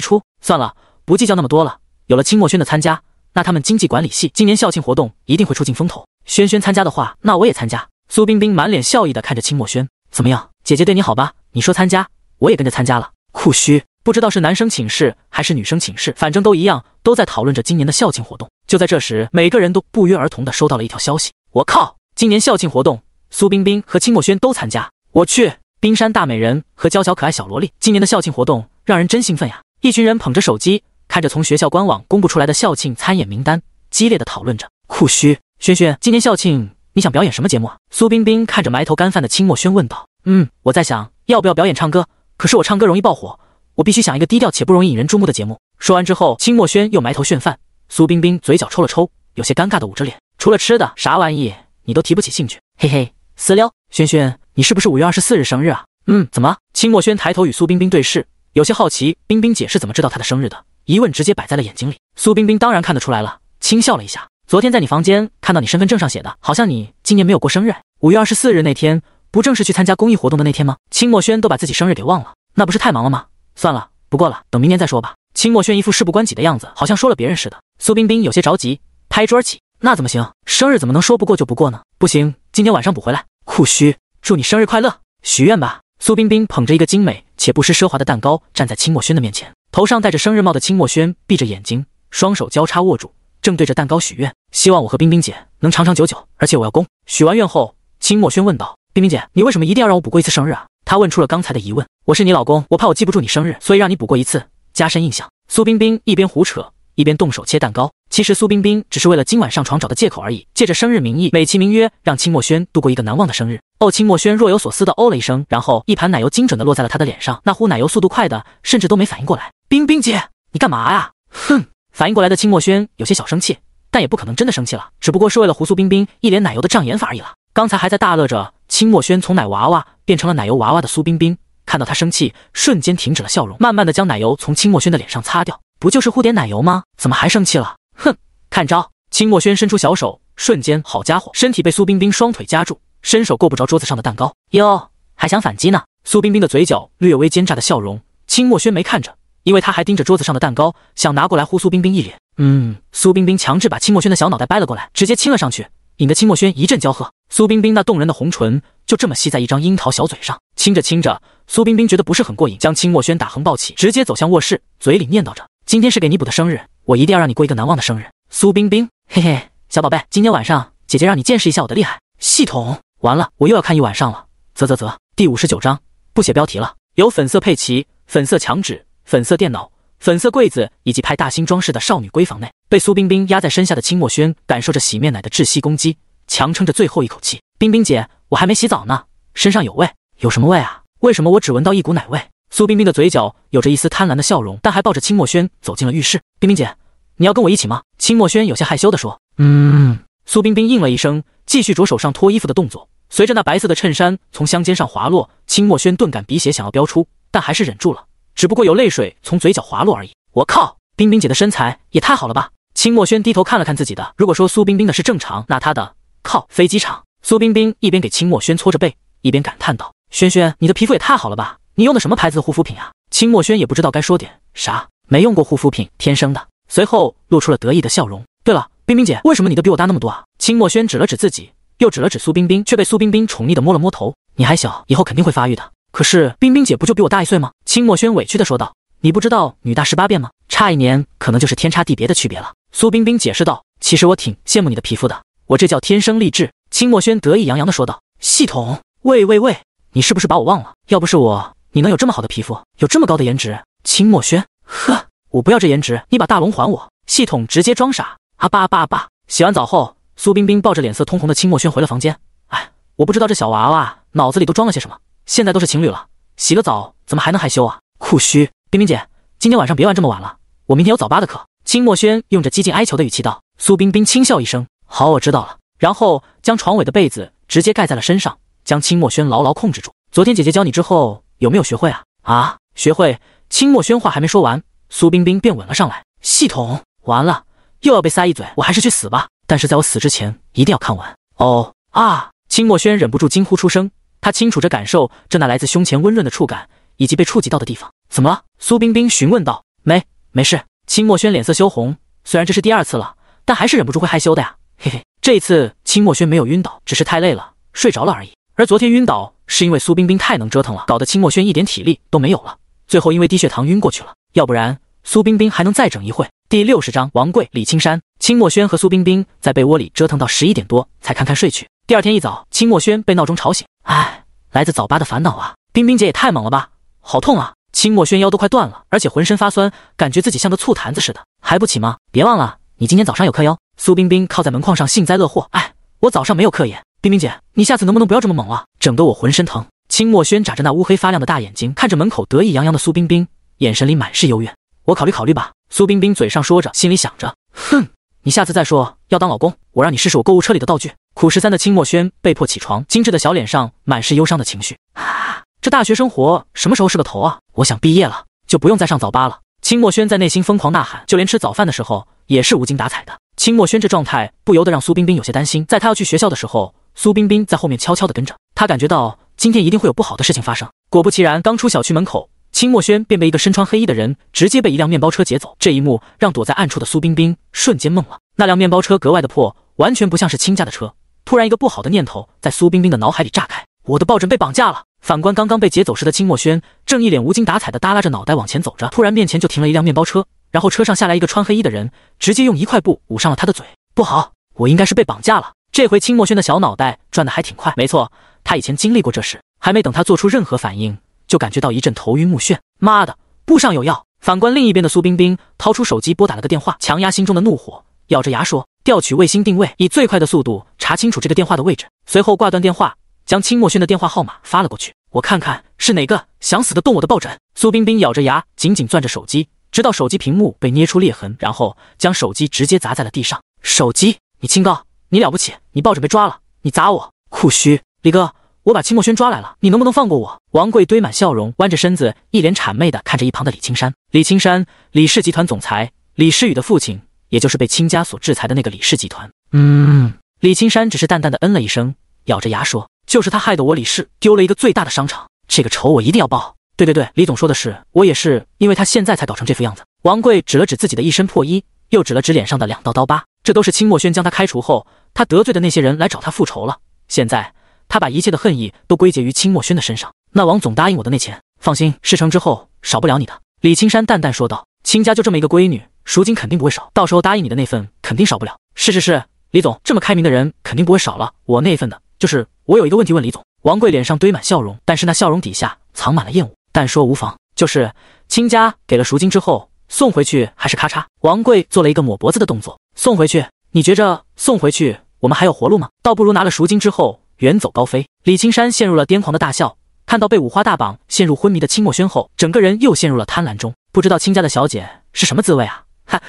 出？算了，不计较那么多了。有了秦墨轩的参加，那他们经济管理系今年校庆活动一定会出尽风头。轩轩参加的话，那我也参加。苏冰冰满脸笑意的看着清墨轩，怎么样？姐姐对你好吧？你说参加，我也跟着参加了。酷虚，不知道是男生寝室还是女生寝室，反正都一样，都在讨论着今年的校庆活动。就在这时，每个人都不约而同的收到了一条消息：我靠，今年校庆活动，苏冰冰和清墨轩都参加。我去，冰山大美人和娇小可爱小萝莉，今年的校庆活动让人真兴奋呀！一群人捧着手机，看着从学校官网公布出来的校庆参演名单，激烈的讨论着。酷虚，轩轩，今年校庆你想表演什么节目啊？苏冰冰看着埋头干饭的清墨轩问道。嗯，我在想要不要表演唱歌，可是我唱歌容易爆火，我必须想一个低调且不容易引人注目的节目。说完之后，清墨轩又埋头炫饭，苏冰冰嘴角抽了抽，有些尴尬的捂着脸。除了吃的，啥玩意你都提不起兴趣，嘿嘿，私聊。轩轩，你是不是五月二十四日生日啊？嗯，怎么？清墨轩抬头与苏冰冰对视，有些好奇，冰冰姐是怎么知道他的生日的？疑问直接摆在了眼睛里。苏冰冰当然看得出来了，轻笑了一下。昨天在你房间看到你身份证上写的，好像你今年没有过生日。五月二十四日那天。不正是去参加公益活动的那天吗？清墨轩都把自己生日给忘了，那不是太忙了吗？算了，不过了，等明年再说吧。清墨轩一副事不关己的样子，好像说了别人似的。苏冰冰有些着急，拍桌起：“那怎么行？生日怎么能说不过就不过呢？不行，今天晚上补回来。”酷虚，祝你生日快乐！许愿吧。苏冰冰捧着一个精美且不失奢华的蛋糕，站在清墨轩的面前，头上戴着生日帽的清墨轩闭着眼睛，双手交叉握住，正对着蛋糕许愿：“希望我和冰冰姐能长长久久，而且我要攻。”许完愿后，清墨轩问道。冰冰姐，你为什么一定要让我补过一次生日啊？他问出了刚才的疑问。我是你老公，我怕我记不住你生日，所以让你补过一次，加深印象。苏冰冰一边胡扯，一边动手切蛋糕。其实苏冰冰只是为了今晚上床找的借口而已，借着生日名义，美其名曰让清墨轩度过一个难忘的生日。哦，清墨轩若有所思的哦了一声，然后一盘奶油精准的落在了他的脸上，那呼奶油速度快的，甚至都没反应过来。冰冰姐，你干嘛呀？哼！反应过来的清墨轩有些小生气，但也不可能真的生气了，只不过是为了胡苏冰冰一脸奶油的障眼法而已了。刚才还在大乐着。清墨轩从奶娃娃变成了奶油娃娃的苏冰冰，看到他生气，瞬间停止了笑容，慢慢的将奶油从清墨轩的脸上擦掉。不就是糊点奶油吗？怎么还生气了？哼，看招！清墨轩伸出小手，瞬间，好家伙，身体被苏冰冰双腿夹住，伸手够不着桌子上的蛋糕。哟，还想反击呢？苏冰冰的嘴角略微奸诈的笑容，清墨轩没看着，因为他还盯着桌子上的蛋糕，想拿过来呼苏冰冰一脸。嗯，苏冰冰强制把清墨轩的小脑袋掰了过来，直接亲了上去。引得清墨轩一阵娇喝，苏冰冰那动人的红唇就这么吸在一张樱桃小嘴上，亲着亲着，苏冰冰觉得不是很过瘾，将清墨轩打横抱起，直接走向卧室，嘴里念叨着：“今天是给你补的生日，我一定要让你过一个难忘的生日。”苏冰冰，嘿嘿，小宝贝，今天晚上姐姐让你见识一下我的厉害。系统，完了，我又要看一晚上了。啧啧啧，第五十九章，不写标题了。有粉色佩奇、粉色墙纸、粉色电脑、粉色柜子以及拍大星装饰的少女闺房内，被苏冰冰压在身下的清墨轩感受着洗面奶的窒息攻击。强撑着最后一口气，冰冰姐，我还没洗澡呢，身上有味，有什么味啊？为什么我只闻到一股奶味？苏冰冰的嘴角有着一丝贪婪的笑容，但还抱着清墨轩走进了浴室。冰冰姐，你要跟我一起吗？清墨轩有些害羞地说。嗯。苏冰冰应了一声，继续着手上脱衣服的动作。随着那白色的衬衫从香肩上滑落，清墨轩顿感鼻血想要飙出，但还是忍住了，只不过有泪水从嘴角滑落而已。我靠，冰冰姐的身材也太好了吧！清墨轩低头看了看自己的，如果说苏冰冰的是正常，那她的……靠！飞机场，苏冰冰一边给清墨轩搓着背，一边感叹道：“轩轩，你的皮肤也太好了吧？你用的什么牌子的护肤品啊？”清墨轩也不知道该说点啥，没用过护肤品，天生的。随后露出了得意的笑容。对了，冰冰姐，为什么你的比我大那么多啊？清墨轩指了指自己，又指了指苏冰冰，却被苏冰冰宠溺的摸了摸头。你还小，以后肯定会发育的。可是冰冰姐不就比我大一岁吗？清墨轩委屈的说道。你不知道女大十八变吗？差一年，可能就是天差地别的区别了。苏冰冰解释道。其实我挺羡慕你的皮肤的。我这叫天生丽质，清墨轩得意洋洋的说道。系统，喂喂喂，你是不是把我忘了？要不是我，你能有这么好的皮肤，有这么高的颜值？清墨轩，呵，我不要这颜值，你把大龙还我。系统直接装傻，阿爸阿爸阿爸。洗完澡后，苏冰冰抱着脸色通红的清墨轩回了房间。哎，我不知道这小娃娃脑子里都装了些什么。现在都是情侣了，洗个澡怎么还能害羞啊？酷虚，冰冰姐，今天晚上别玩这么晚了，我明天有早八的课。清墨轩用着几近哀求的语气道。苏冰冰轻笑一声。好，我知道了。然后将床尾的被子直接盖在了身上，将清墨轩牢牢控制住。昨天姐姐教你之后，有没有学会啊？啊，学会。清墨轩话还没说完，苏冰冰便吻了上来。系统，完了，又要被塞一嘴，我还是去死吧。但是在我死之前，一定要看完。哦啊！清墨轩忍不住惊呼出声，他清楚着感受着那来自胸前温润的触感，以及被触及到的地方。怎么了？苏冰冰询问道。没，没事。清墨轩脸色羞红，虽然这是第二次了，但还是忍不住会害羞的呀。嘿嘿，这一次清墨轩没有晕倒，只是太累了，睡着了而已。而昨天晕倒是因为苏冰冰太能折腾了，搞得清墨轩一点体力都没有了，最后因为低血糖晕过去了。要不然苏冰冰还能再整一会。第六十章，王贵李青山。清墨轩和苏冰冰在被窝里折腾到十一点多才堪堪睡去。第二天一早，清墨轩被闹钟吵醒，唉，来自早八的烦恼啊！冰冰姐也太猛了吧，好痛啊！清墨轩腰都快断了，而且浑身发酸，感觉自己像个醋坛子似的，还不起吗？别忘了，你今天早上有课哟。苏冰冰靠在门框上幸灾乐祸，哎，我早上没有课耶。冰冰姐，你下次能不能不要这么猛啊？整得我浑身疼。清墨轩眨着那乌黑发亮的大眼睛，看着门口得意洋洋的苏冰冰，眼神里满是幽怨。我考虑考虑吧。苏冰冰嘴上说着，心里想着，哼，你下次再说要当老公，我让你试试我购物车里的道具。苦十三的清墨轩被迫起床，精致的小脸上满是忧伤的情绪。啊，这大学生活什么时候是个头啊？我想毕业了就不用再上早八了。清墨轩在内心疯狂呐喊，就连吃早饭的时候也是无精打采的。清墨轩这状态不由得让苏冰冰有些担心。在他要去学校的时候，苏冰冰在后面悄悄地跟着。他感觉到今天一定会有不好的事情发生。果不其然，刚出小区门口，清墨轩便被一个身穿黑衣的人直接被一辆面包车劫走。这一幕让躲在暗处的苏冰冰瞬间懵了。那辆面包车格外的破，完全不像是亲家的车。突然，一个不好的念头在苏冰冰的脑海里炸开：我的抱枕被绑架了。反观刚刚被劫走时的清墨轩，正一脸无精打采地耷拉着脑袋往前走着。突然，面前就停了一辆面包车。然后车上下来一个穿黑衣的人，直接用一块布捂上了他的嘴。不好，我应该是被绑架了。这回清墨轩的小脑袋转得还挺快。没错，他以前经历过这事，还没等他做出任何反应，就感觉到一阵头晕目眩。妈的，布上有药！反观另一边的苏冰冰，掏出手机拨打了个电话，强压心中的怒火，咬着牙说：“调取卫星定位，以最快的速度查清楚这个电话的位置。”随后挂断电话，将清墨轩的电话号码发了过去。我看看是哪个想死的动我的抱枕。苏冰冰咬着牙，紧紧攥着手机。直到手机屏幕被捏出裂痕，然后将手机直接砸在了地上。手机，你清高，你了不起，你抱着被抓了，你砸我，酷虚！李哥，我把清墨轩抓来了，你能不能放过我？王贵堆满笑容，弯着身子，一脸谄媚的看着一旁的李青山。李青山，李氏集团总裁，李诗雨的父亲，也就是被亲家所制裁的那个李氏集团。嗯，李青山只是淡淡的嗯了一声，咬着牙说：“就是他害得我李氏丢了一个最大的商场，这个仇我一定要报。”对对对，李总说的是，我也是因为他现在才搞成这副样子。王贵指了指自己的一身破衣，又指了指脸上的两道刀疤，这都是清墨轩将他开除后，他得罪的那些人来找他复仇了。现在他把一切的恨意都归结于清墨轩的身上。那王总答应我的那钱，放心，事成之后少不了你的。李青山淡淡说道：“亲家就这么一个闺女，赎金肯定不会少，到时候答应你的那份肯定少不了。”是是是，李总这么开明的人肯定不会少了我那份的。就是我有一个问题问李总。王贵脸上堆满笑容，但是那笑容底下藏满了厌恶。但说无妨，就是亲家给了赎金之后送回去还是咔嚓？王贵做了一个抹脖子的动作，送回去。你觉着送回去我们还有活路吗？倒不如拿了赎金之后远走高飞。李青山陷入了癫狂的大笑。看到被五花大绑陷入昏迷的清墨轩后，整个人又陷入了贪婪中。不知道亲家的小姐是什么滋味啊？哈！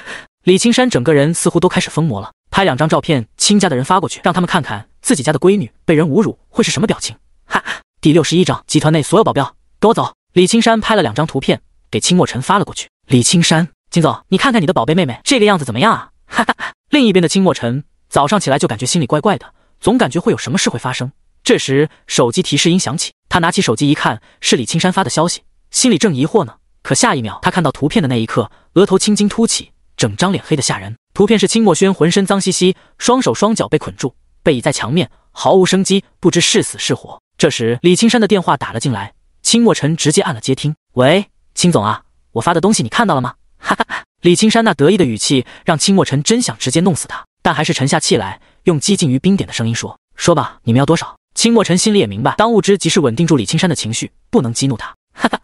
李青山整个人似乎都开始疯魔了。拍两张照片，亲家的人发过去，让他们看看自己家的闺女被人侮辱会是什么表情。哈！第六十一章，集团内所有保镖跟我走。李青山拍了两张图片给清墨尘发了过去。李青山，金总，你看看你的宝贝妹妹这个样子怎么样啊？哈哈！另一边的清墨尘早上起来就感觉心里怪怪的，总感觉会有什么事会发生。这时，手机提示音响起，他拿起手机一看，是李青山发的消息，心里正疑惑呢。可下一秒，他看到图片的那一刻，额头青筋凸起，整张脸黑得吓人。图片是清墨轩浑身脏兮兮，双手双脚被捆住，背倚在墙面，毫无生机，不知是死是活。这时，李青山的电话打了进来，清墨尘直接按了接听。喂，青总啊，我发的东西你看到了吗？哈哈，李青山那得意的语气让清墨尘真想直接弄死他，但还是沉下气来，用接近于冰点的声音说：“说吧，你们要多少？”清墨尘心里也明白，当务之急是稳定住李青山的情绪，不能激怒他。哈哈，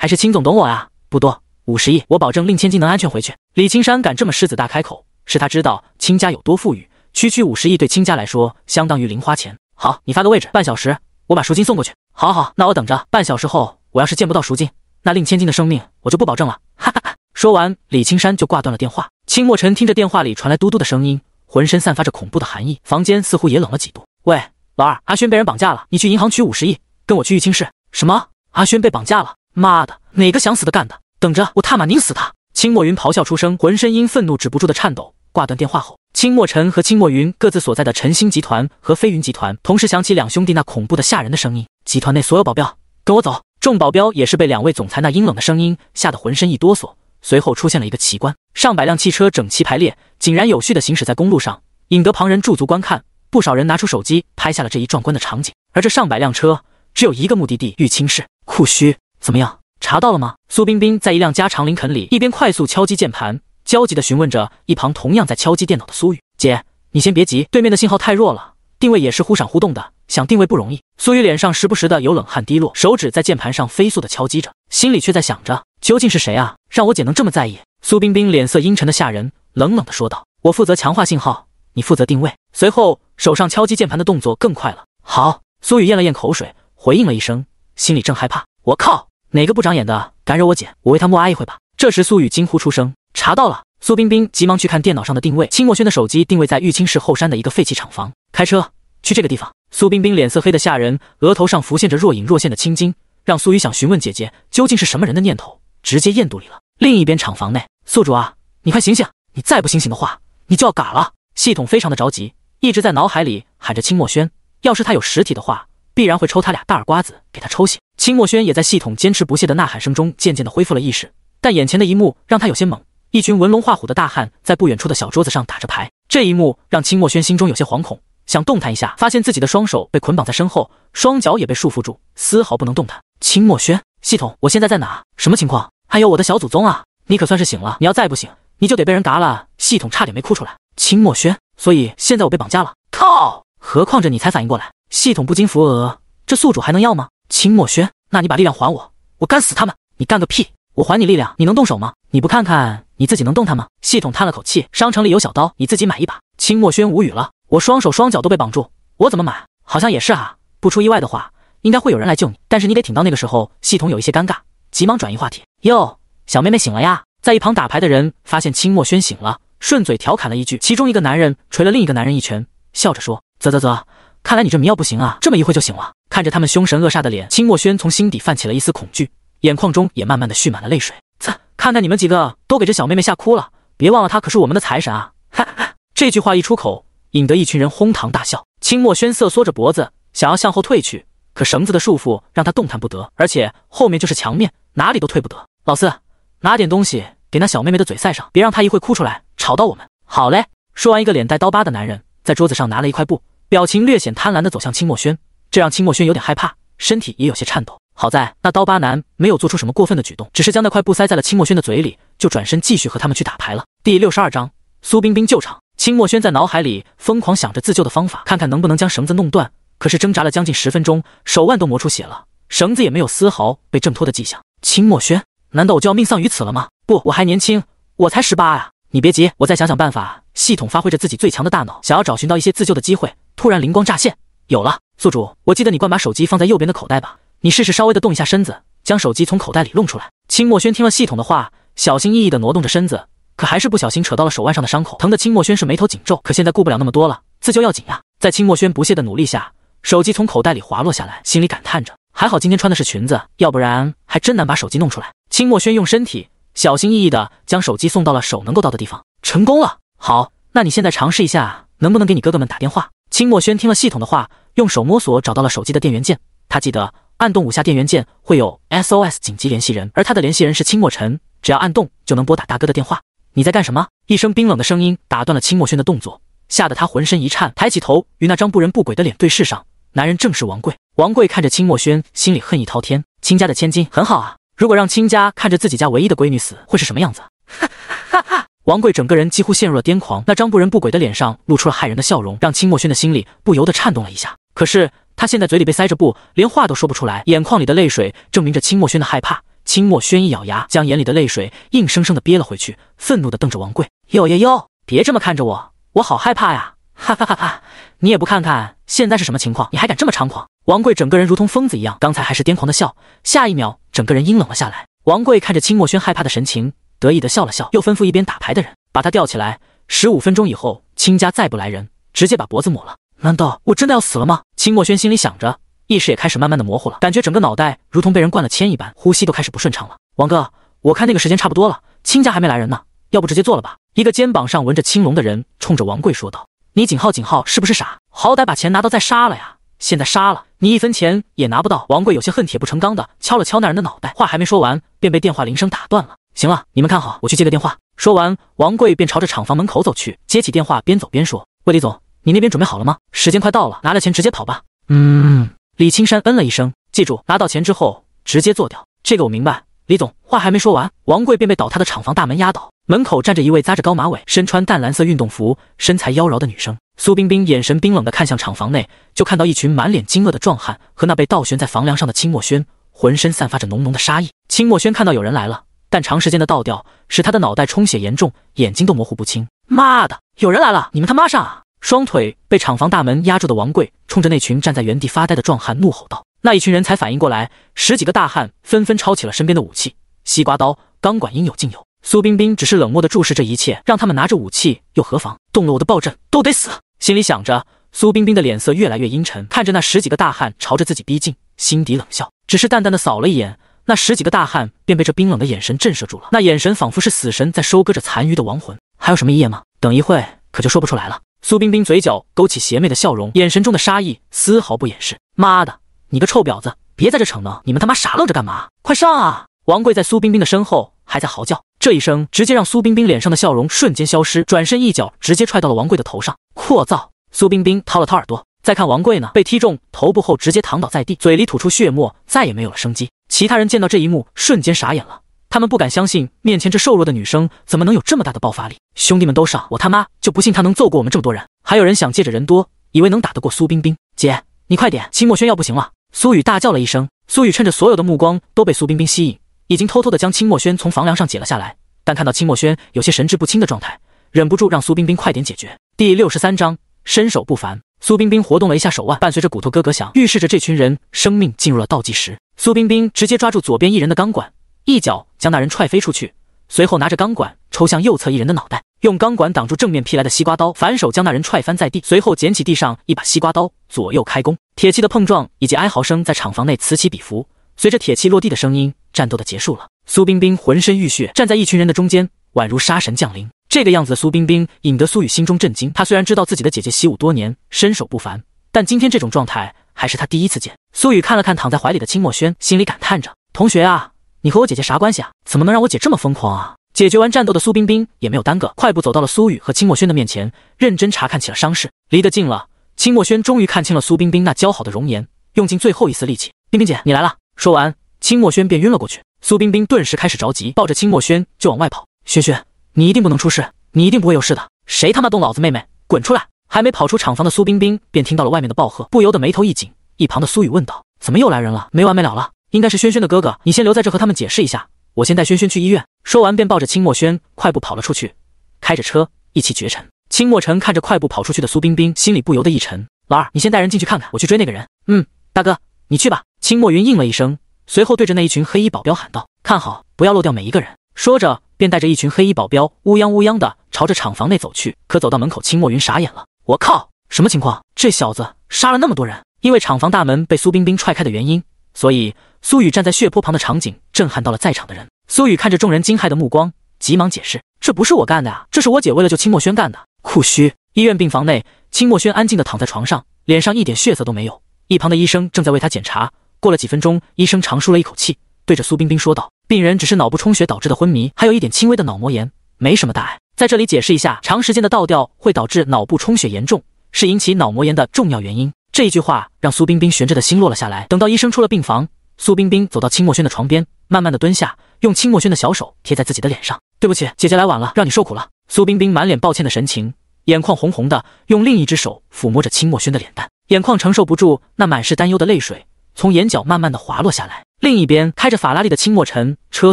还是清总懂我呀，不多，五十亿，我保证令千金能安全回去。李青山敢这么狮子大开口，是他知道亲家有多富裕，区区五十亿对亲家来说相当于零花钱。好，你发个位置，半小时，我把赎金送过去。好好，那我等着。半小时后，我要是见不到赎金，那令千金的生命我就不保证了。哈哈哈。说完，李青山就挂断了电话。清墨尘听着电话里传来嘟嘟的声音，浑身散发着恐怖的寒意，房间似乎也冷了几度。喂。老二，阿轩被人绑架了，你去银行取五十亿，跟我去玉清市。什么？阿轩被绑架了？妈的，哪个想死的干的？等着我踏马拧死他！清墨云咆哮出声，浑身因愤怒止不住的颤抖。挂断电话后，清墨尘和清墨云各自所在的晨星集团和飞云集团同时响起两兄弟那恐怖的吓人的声音。集团内所有保镖跟我走！众保镖也是被两位总裁那阴冷的声音吓得浑身一哆嗦。随后出现了一个奇观：上百辆汽车整齐排列，井然有序地行驶在公路上，引得旁人驻足观看。不少人拿出手机拍下了这一壮观的场景，而这上百辆车只有一个目的地——玉清市。库虚，怎么样？查到了吗？苏冰冰在一辆加长林肯里一边快速敲击键盘，焦急地询问着一旁同样在敲击电脑的苏雨姐：“你先别急，对面的信号太弱了，定位也是忽闪忽动的，想定位不容易。”苏雨脸上时不时的有冷汗滴落，手指在键盘上飞速的敲击着，心里却在想着：究竟是谁啊，让我姐能这么在意？苏冰冰脸色阴沉的吓人，冷冷的说道：“我负责强化信号，你负责定位。”随后。手上敲击键盘的动作更快了。好，苏雨咽了咽口水，回应了一声，心里正害怕。我靠，哪个不长眼的敢惹我姐？我为他默哀一会吧。这时，苏雨惊呼出声，查到了。苏冰冰急忙去看电脑上的定位，清墨轩的手机定位在玉清市后山的一个废弃厂房。开车去这个地方。苏冰冰脸色黑得吓人，额头上浮现着若隐若现的青筋，让苏雨想询问姐姐究竟是什么人的念头直接咽肚里了。另一边厂房内，宿主啊，你快醒醒！你再不醒醒的话，你就要嘎了。系统非常的着急。一直在脑海里喊着清墨轩，要是他有实体的话，必然会抽他俩大耳瓜子，给他抽醒。清墨轩也在系统坚持不懈的呐喊声中，渐渐的恢复了意识。但眼前的一幕让他有些懵，一群纹龙画虎的大汉在不远处的小桌子上打着牌。这一幕让清墨轩心中有些惶恐，想动弹一下，发现自己的双手被捆绑在身后，双脚也被束缚住，丝毫不能动弹。清墨轩，系统，我现在在哪？什么情况？还有我的小祖宗啊！你可算是醒了，你要再不醒，你就得被人嘎了。系统差点没哭出来。清墨轩。所以现在我被绑架了，靠！何况这你才反应过来，系统不禁扶额，这宿主还能要吗？清墨轩，那你把力量还我，我干死他们！你干个屁！我还你力量，你能动手吗？你不看看你自己能动弹吗？系统叹了口气，商城里有小刀，你自己买一把。清墨轩无语了，我双手双脚都被绑住，我怎么买？好像也是啊，不出意外的话，应该会有人来救你，但是你得挺到那个时候。系统有一些尴尬，急忙转移话题。哟，小妹妹醒了呀！在一旁打牌的人发现清墨轩醒了。顺嘴调侃了一句，其中一个男人捶了另一个男人一拳，笑着说：“啧啧啧，看来你这迷药不行啊，这么一会就醒了。”看着他们凶神恶煞的脸，清墨轩从心底泛起了一丝恐惧，眼眶中也慢慢的蓄满了泪水。擦，看看你们几个都给这小妹妹吓哭了，别忘了她可是我们的财神啊！哈哈，这句话一出口，引得一群人哄堂大笑。清墨轩瑟缩着脖子，想要向后退去，可绳子的束缚让他动弹不得，而且后面就是墙面，哪里都退不得。老四，拿点东西给那小妹妹的嘴塞上，别让她一会哭出来。吵到我们，好嘞！说完，一个脸带刀疤的男人在桌子上拿了一块布，表情略显贪婪的走向清墨轩，这让清墨轩有点害怕，身体也有些颤抖。好在那刀疤男没有做出什么过分的举动，只是将那块布塞在了清墨轩的嘴里，就转身继续和他们去打牌了。第六十二章，苏冰冰救场。清墨轩在脑海里疯狂想着自救的方法，看看能不能将绳子弄断。可是挣扎了将近十分钟，手腕都磨出血了，绳子也没有丝毫被挣脱的迹象。清墨轩，难道我就要命丧于此了吗？不，我还年轻，我才十八呀！你别急，我再想想办法。系统发挥着自己最强的大脑，想要找寻到一些自救的机会。突然灵光乍现，有了！宿主，我记得你惯把手机放在右边的口袋吧？你试试稍微的动一下身子，将手机从口袋里弄出来。清墨轩听了系统的话，小心翼翼的挪动着身子，可还是不小心扯到了手腕上的伤口，疼的清墨轩是眉头紧皱。可现在顾不了那么多了，自救要紧呀！在清墨轩不懈的努力下，手机从口袋里滑落下来，心里感叹着：还好今天穿的是裙子，要不然还真难把手机弄出来。清墨轩用身体小心翼翼的将手机送到了手能够到的地方，成功了。好，那你现在尝试一下，能不能给你哥哥们打电话？清墨轩听了系统的话，用手摸索找到了手机的电源键，他记得。按动五下电源键会有 SOS 紧急联系人，而他的联系人是清墨尘，只要按动就能拨打大哥的电话。你在干什么？一声冰冷的声音打断了清墨轩的动作，吓得他浑身一颤，抬起头与那张不人不鬼的脸对视上。男人正是王贵。王贵看着清墨轩，心里恨意滔天。清家的千金很好啊，如果让清家看着自己家唯一的闺女死，会是什么样子？哈哈哈！王贵整个人几乎陷入了癫狂，那张不人不鬼的脸上露出了骇人的笑容，让清墨轩的心里不由得颤动了一下。可是。他现在嘴里被塞着布，连话都说不出来，眼眶里的泪水证明着清墨轩的害怕。清墨轩一咬牙，将眼里的泪水硬生生的憋了回去，愤怒的瞪着王贵：“哟哟哟，别这么看着我，我好害怕呀！”哈哈哈哈！你也不看看现在是什么情况，你还敢这么猖狂？王贵整个人如同疯子一样，刚才还是癫狂的笑，下一秒整个人阴冷了下来。王贵看着清墨轩害怕的神情，得意的笑了笑，又吩咐一边打牌的人把他吊起来。十五分钟以后，亲家再不来人，直接把脖子抹了。难道我真的要死了吗？清墨轩心里想着，意识也开始慢慢的模糊了，感觉整个脑袋如同被人灌了铅一般，呼吸都开始不顺畅了。王哥，我看那个时间差不多了，亲家还没来人呢，要不直接做了吧？一个肩膀上纹着青龙的人冲着王贵说道：“你景浩，景浩是不是傻？好歹把钱拿到再杀了呀！现在杀了你一分钱也拿不到。”王贵有些恨铁不成钢的敲了敲那人的脑袋，话还没说完，便被电话铃声打断了。行了，你们看好，我去接个电话。说完，王贵便朝着厂房门口走去，接起电话，边走边说：“喂，李总。”你那边准备好了吗？时间快到了，拿了钱直接跑吧。嗯，李青山嗯了一声，记住，拿到钱之后直接做掉。这个我明白。李总话还没说完，王贵便被倒塌的厂房大门压倒。门口站着一位扎着高马尾、身穿淡蓝色运动服、身材妖娆的女生。苏冰冰眼神冰冷的看向厂房内，就看到一群满脸惊愕的壮汉和那被倒悬在房梁上的清墨轩，浑身散发着浓浓的杀意。清墨轩看到有人来了，但长时间的倒吊使他的脑袋充血严重，眼睛都模糊不清。妈的，有人来了！你们他妈上啊！双腿被厂房大门压住的王贵，冲着那群站在原地发呆的壮汉怒吼道：“那一群人才反应过来，十几个大汉纷纷抄起了身边的武器，西瓜刀、钢管应有尽有。”苏冰冰只是冷漠地注视这一切，让他们拿着武器又何妨？动了我的暴政都得死！心里想着，苏冰冰的脸色越来越阴沉，看着那十几个大汉朝着自己逼近，心底冷笑，只是淡淡的扫了一眼，那十几个大汉便被这冰冷的眼神震慑住了，那眼神仿佛是死神在收割着残余的亡魂。还有什么遗言吗？等一会可就说不出来了。苏冰冰嘴角勾起邪魅的笑容，眼神中的杀意丝毫不掩饰。妈的，你个臭婊子，别在这逞能！你们他妈傻愣着干嘛？快上啊！王贵在苏冰冰的身后还在嚎叫，这一声直接让苏冰冰脸上的笑容瞬间消失，转身一脚直接踹到了王贵的头上。扩造！苏冰冰掏了掏耳朵，再看王贵呢，被踢中头部后直接躺倒在地，嘴里吐出血沫，再也没有了生机。其他人见到这一幕，瞬间傻眼了。他们不敢相信面前这瘦弱的女生怎么能有这么大的爆发力。兄弟们都上，我他妈就不信她能揍过我们这么多人。还有人想借着人多，以为能打得过苏冰冰姐，你快点，清墨轩要不行了。苏雨大叫了一声。苏雨趁着所有的目光都被苏冰冰吸引，已经偷偷的将清墨轩从房梁上解了下来。但看到清墨轩有些神志不清的状态，忍不住让苏冰冰快点解决。第六十三章，身手不凡。苏冰冰活动了一下手腕，伴随着骨头咯咯响，预示着这群人生命进入了倒计时。苏冰冰直接抓住左边一人的钢管。一脚将那人踹飞出去，随后拿着钢管抽向右侧一人的脑袋，用钢管挡住正面劈来的西瓜刀，反手将那人踹翻在地，随后捡起地上一把西瓜刀，左右开弓。铁器的碰撞以及哀嚎声在厂房内此起彼伏，随着铁器落地的声音，战斗的结束了。苏冰冰浑身浴血，站在一群人的中间，宛如杀神降临。这个样子的苏冰冰引得苏雨心中震惊。她虽然知道自己的姐姐习武多年，身手不凡，但今天这种状态还是他第一次见。苏雨看了看躺在怀里的清墨轩，心里感叹着：“同学啊。”你和我姐姐啥关系啊？怎么能让我姐这么疯狂啊？解决完战斗的苏冰冰也没有耽搁，快步走到了苏雨和清墨轩的面前，认真查看起了伤势。离得近了，清墨轩终于看清了苏冰冰那姣好的容颜，用尽最后一丝力气：“冰冰姐，你来了。”说完，清墨轩便晕了过去。苏冰冰顿时开始着急，抱着清墨轩就往外跑：“轩轩，你一定不能出事，你一定不会有事的。谁他妈动老子妹妹？滚出来！”还没跑出厂房的苏冰冰便听到了外面的暴喝，不由得眉头一紧。一旁的苏雨问道：“怎么又来人了？没完没了了？应该是轩轩的哥哥，你先留在这和他们解释一下，我先带轩轩去医院。”说完便抱着清墨轩快步跑了出去，开着车一骑绝尘。清墨尘看着快步跑出去的苏冰冰，心里不由得一沉。老二，你先带人进去看看，我去追那个人。嗯，大哥，你去吧。清墨云应了一声，随后对着那一群黑衣保镖喊道：“看好，不要漏掉每一个人。”说着，便带着一群黑衣保镖乌泱乌泱的朝着厂房内走去。可走到门口，清墨云傻眼了：“我靠，什么情况？这小子杀了那么多人！”因为厂房大门被苏冰冰踹开的原因，所以苏雨站在血泊旁的场景震撼到了在场的人。苏雨看着众人惊骇的目光，急忙解释：“这不是我干的啊，这是我姐为了救清墨轩干的。”酷虚。医院病房内，清墨轩安静地躺在床上，脸上一点血色都没有。一旁的医生正在为他检查。过了几分钟，医生长舒了一口气，对着苏冰冰说道：“病人只是脑部充血导致的昏迷，还有一点轻微的脑膜炎，没什么大碍。在这里解释一下，长时间的倒吊会导致脑部充血严重，是引起脑膜炎的重要原因。”这一句话让苏冰冰悬着的心落了下来。等到医生出了病房，苏冰冰走到清墨轩的床边，慢慢的蹲下，用清墨轩的小手贴在自己的脸上：“对不起，姐姐来晚了，让你受苦了。”苏冰冰满脸抱歉的神情。眼眶红红的，用另一只手抚摸着清墨轩的脸蛋，眼眶承受不住那满是担忧的泪水，从眼角慢慢的滑落下来。另一边，开着法拉利的清墨尘，车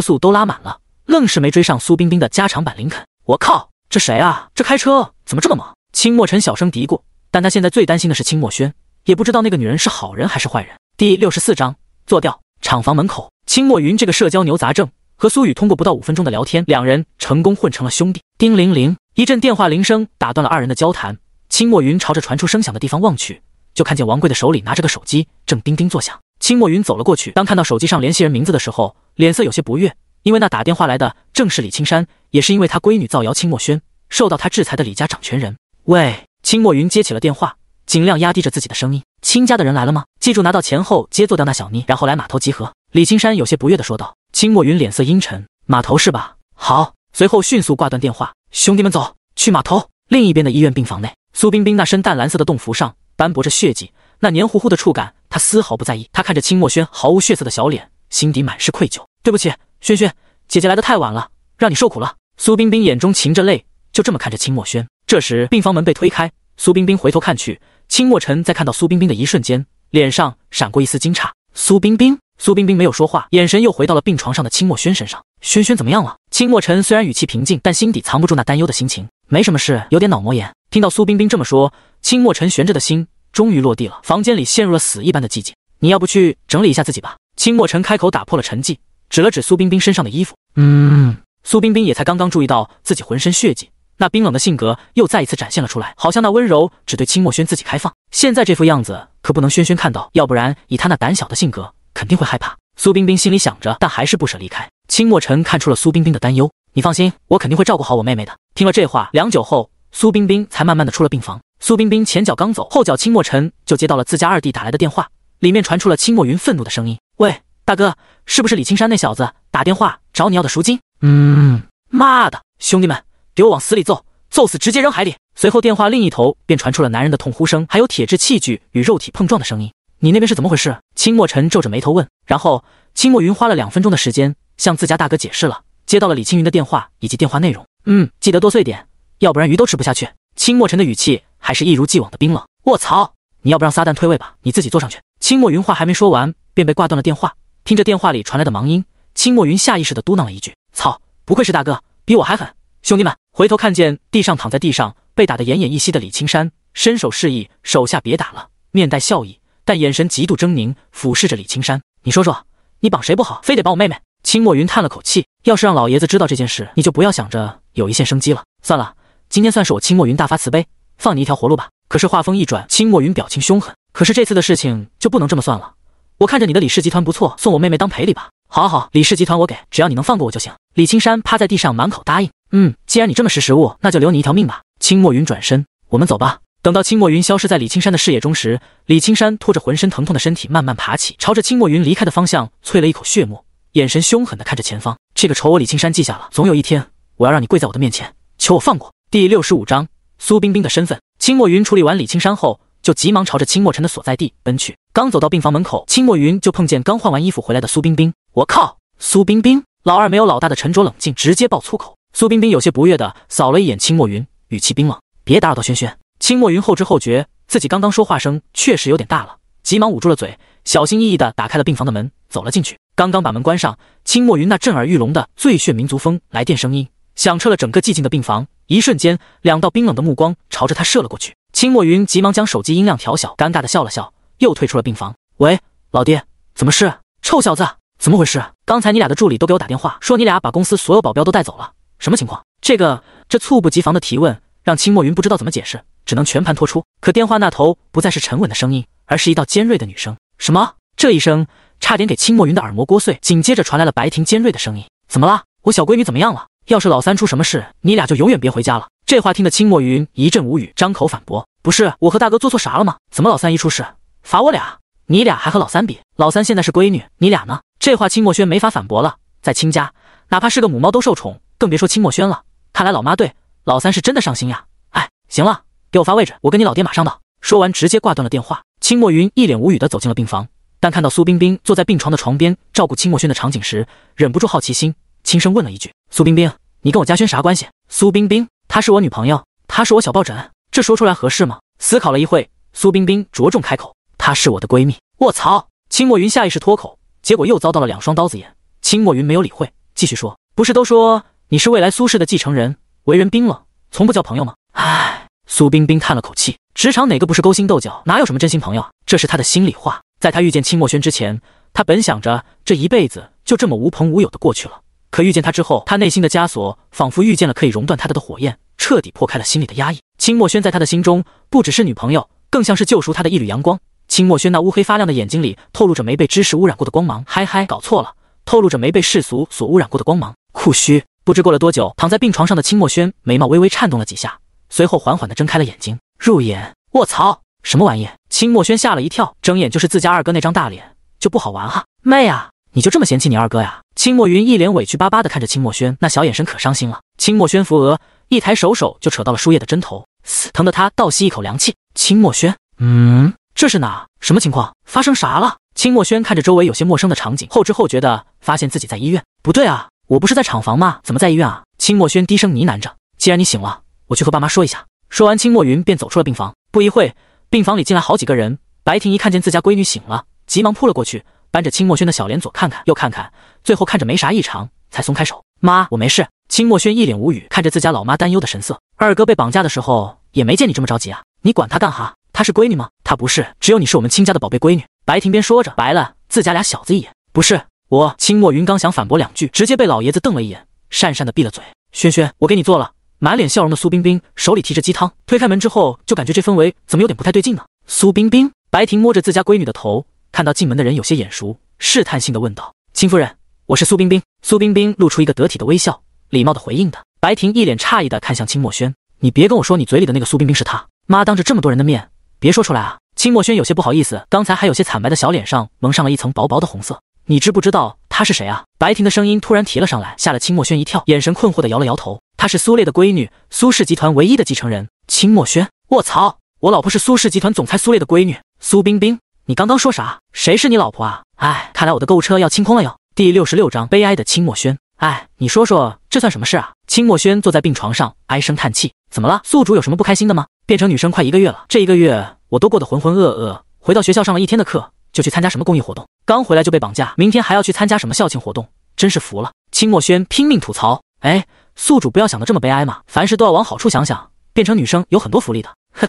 速都拉满了，愣是没追上苏冰冰的加长版林肯。我靠，这谁啊？这开车怎么这么猛？清墨尘小声嘀咕，但他现在最担心的是清墨轩，也不知道那个女人是好人还是坏人。第六十四章，坐掉。厂房门口，清墨云这个社交牛杂症和苏雨通过不到五分钟的聊天，两人成功混成了兄弟。叮铃铃。一阵电话铃声打断了二人的交谈，清墨云朝着传出声响的地方望去，就看见王贵的手里拿着个手机，正叮叮作响。清墨云走了过去，当看到手机上联系人名字的时候，脸色有些不悦，因为那打电话来的正是李青山，也是因为他闺女造谣清墨轩受到他制裁的李家掌权人。喂，清墨云接起了电话，尽量压低着自己的声音：“清家的人来了吗？记住拿到钱后接做掉那小妮，然后来码头集合。”李青山有些不悦的说道。清墨云脸色阴沉：“码头是吧？好。”随后迅速挂断电话。兄弟们，走去码头。另一边的医院病房内，苏冰冰那身淡蓝色的洞服上斑驳着血迹，那黏糊糊的触感，她丝毫不在意。她看着清墨轩毫无血色的小脸，心底满是愧疚。对不起，轩轩，姐姐来的太晚了，让你受苦了。苏冰冰眼中噙着泪，就这么看着清墨轩。这时，病房门被推开，苏冰冰回头看去，清墨尘在看到苏冰冰的一瞬间，脸上闪过一丝惊诧。苏冰冰。苏冰冰没有说话，眼神又回到了病床上的清墨轩身上。轩轩怎么样了？清墨尘虽然语气平静，但心底藏不住那担忧的心情。没什么事，有点脑膜炎。听到苏冰冰这么说，清墨尘悬着的心终于落地了。房间里陷入了死一般的寂静。你要不去整理一下自己吧？清墨尘开口打破了沉寂，指了指苏冰冰身上的衣服。嗯，苏冰冰也才刚刚注意到自己浑身血迹，那冰冷的性格又再一次展现了出来，好像那温柔只对清墨轩自己开放。现在这副样子可不能轩轩看到，要不然以他那胆小的性格。肯定会害怕，苏冰冰心里想着，但还是不舍离开。清墨尘看出了苏冰冰的担忧，你放心，我肯定会照顾好我妹妹的。听了这话，良久后，苏冰冰才慢慢的出了病房。苏冰冰前脚刚走，后脚清墨尘就接到了自家二弟打来的电话，里面传出了清墨云愤怒的声音：“喂，大哥，是不是李青山那小子打电话找你要的赎金？”“嗯，妈的，兄弟们，给我往死里揍，揍死直接扔海里。”随后电话另一头便传出了男人的痛呼声，还有铁质器具与肉体碰撞的声音。你那边是怎么回事？清墨尘皱着眉头问。然后清墨云花了两分钟的时间向自家大哥解释了，接到了李青云的电话以及电话内容。嗯，记得多碎点，要不然鱼都吃不下去。清墨尘的语气还是一如既往的冰冷。卧槽，你要不让撒旦退位吧？你自己坐上去。清墨云话还没说完，便被挂断了电话。听着电话里传来的忙音，清墨云下意识的嘟囔了一句：“操，不愧是大哥，比我还狠。”兄弟们回头看见地上躺在地上被打得奄奄一息的李青山，伸手示意手下别打了，面带笑意。但眼神极度狰狞，俯视着李青山。你说说，你绑谁不好，非得绑我妹妹？清墨云叹了口气，要是让老爷子知道这件事，你就不要想着有一线生机了。算了，今天算是我清墨云大发慈悲，放你一条活路吧。可是话锋一转，清墨云表情凶狠。可是这次的事情就不能这么算了。我看着你的李氏集团不错，送我妹妹当赔礼吧。好，好，李氏集团我给，只要你能放过我就行。李青山趴在地上，满口答应。嗯，既然你这么识时务，那就留你一条命吧。青墨云转身，我们走吧。等到青墨云消失在李青山的视野中时，李青山拖着浑身疼痛的身体慢慢爬起，朝着青墨云离开的方向啐了一口血沫，眼神凶狠的看着前方。这个仇我李青山记下了，总有一天我要让你跪在我的面前，求我放过。第六十五章苏冰冰的身份。青墨云处理完李青山后，就急忙朝着清墨尘的所在地奔去。刚走到病房门口，清墨云就碰见刚换完衣服回来的苏冰冰。我靠，苏冰冰！老二没有老大的沉着冷静，直接爆粗口。苏冰冰有些不悦的扫了一眼清墨云，语气冰冷：“别打扰到轩轩。”清墨云后知后觉，自己刚刚说话声确实有点大了，急忙捂住了嘴，小心翼翼的打开了病房的门，走了进去。刚刚把门关上，清墨云那震耳欲聋的最炫民族风来电声音响彻了整个寂静的病房。一瞬间，两道冰冷的目光朝着他射了过去。青墨云急忙将手机音量调小，尴尬的笑了笑，又退出了病房。喂，老爹，怎么事？臭小子，怎么回事？刚才你俩的助理都给我打电话，说你俩把公司所有保镖都带走了，什么情况？这个，这猝不及防的提问让青墨云不知道怎么解释，只能全盘托出。可电话那头不再是沉稳的声音，而是一道尖锐的女声。什么？这一声差点给青墨云的耳膜割碎。紧接着传来了白婷尖锐的声音：怎么了？我小闺女怎么样了？要是老三出什么事，你俩就永远别回家了。这话听得清墨云一阵无语，张口反驳：“不是我和大哥做错啥了吗？怎么老三一出事，罚我俩？你俩还和老三比？老三现在是闺女，你俩呢？”这话清墨轩没法反驳了，在清家，哪怕是个母猫都受宠，更别说清墨轩了。看来老妈对老三是真的上心呀。哎，行了，给我发位置，我跟你老爹马上到。说完，直接挂断了电话。清墨云一脸无语的走进了病房，但看到苏冰冰坐在病床的床边照顾清墨轩的场景时，忍不住好奇心。轻声问了一句：“苏冰冰，你跟我家轩啥关系？”苏冰冰，她是我女朋友，她是我小抱枕，这说出来合适吗？思考了一会，苏冰冰着重开口：“她是我的闺蜜。”卧槽！青墨云下意识脱口，结果又遭到了两双刀子眼。青墨云没有理会，继续说：“不是都说你是未来苏氏的继承人，为人冰冷，从不交朋友吗？”唉，苏冰冰叹了口气，职场哪个不是勾心斗角，哪有什么真心朋友？这是她的心里话。在她遇见青墨轩之前，她本想着这一辈子就这么无朋无友的过去了。可遇见他之后，他内心的枷锁仿佛遇见了可以熔断他的的火焰，彻底破开了心里的压抑。清墨轩在他的心中不只是女朋友，更像是救赎他的一缕阳光。清墨轩那乌黑发亮的眼睛里透露着没被知识污染过的光芒。嗨嗨，搞错了，透露着没被世俗所污染过的光芒。酷虚。不知过了多久，躺在病床上的清墨轩眉毛微微颤动了几下，随后缓缓地睁开了眼睛。入眼，卧槽，什么玩意？清墨轩吓了一跳，睁眼就是自家二哥那张大脸，就不好玩哈。妹啊，你就这么嫌弃你二哥呀？清墨云一脸委屈巴巴的看着清墨轩，那小眼神可伤心了。清墨轩扶额，一抬手手就扯到了输液的针头，疼得他倒吸一口凉气。清墨轩，嗯，这是哪？什么情况？发生啥了？清墨轩看着周围有些陌生的场景，后知后觉的发现自己在医院。不对啊，我不是在厂房吗？怎么在医院啊？清墨轩低声呢喃着。既然你醒了，我去和爸妈说一下。说完，清墨云便走出了病房。不一会，病房里进来好几个人。白婷一看见自家闺女醒了，急忙扑了过去。扳着清墨轩的小脸左看看右看看，最后看着没啥异常，才松开手。妈，我没事。清墨轩一脸无语，看着自家老妈担忧的神色。二哥被绑架的时候，也没见你这么着急啊。你管他干哈？她是闺女吗？她不是，只有你是我们清家的宝贝闺女。白婷边说着，白了自家俩小子一眼。不是我。清墨云刚想反驳两句，直接被老爷子瞪了一眼，讪讪的闭了嘴。轩轩，我给你做了。满脸笑容的苏冰冰手里提着鸡汤，推开门之后就感觉这氛围怎么有点不太对劲呢？苏冰冰，白婷摸着自家闺女的头。看到进门的人有些眼熟，试探性的问道：“秦夫人，我是苏冰冰。”苏冰冰露出一个得体的微笑，礼貌的回应的。白婷一脸诧异的看向清墨轩：“你别跟我说你嘴里的那个苏冰冰是她妈，当着这么多人的面，别说出来啊！”清墨轩有些不好意思，刚才还有些惨白的小脸上蒙上了一层薄薄的红色。你知不知道她是谁啊？白婷的声音突然提了上来，吓了清墨轩一跳，眼神困惑的摇了摇头。她是苏烈的闺女，苏氏集团唯一的继承人。清墨轩，卧槽！我老婆是苏氏集团总裁苏烈的闺女，苏冰冰。你刚刚说啥？谁是你老婆啊？哎，看来我的购物车要清空了哟。第六十六章，悲哀的清墨轩。哎，你说说，这算什么事啊？清墨轩坐在病床上，唉声叹气。怎么了？宿主有什么不开心的吗？变成女生快一个月了，这一个月我都过得浑浑噩噩。回到学校上了一天的课，就去参加什么公益活动，刚回来就被绑架，明天还要去参加什么校庆活动，真是服了。清墨轩拼命吐槽。哎，宿主不要想的这么悲哀嘛，凡事都要往好处想想。变成女生有很多福利的。哼，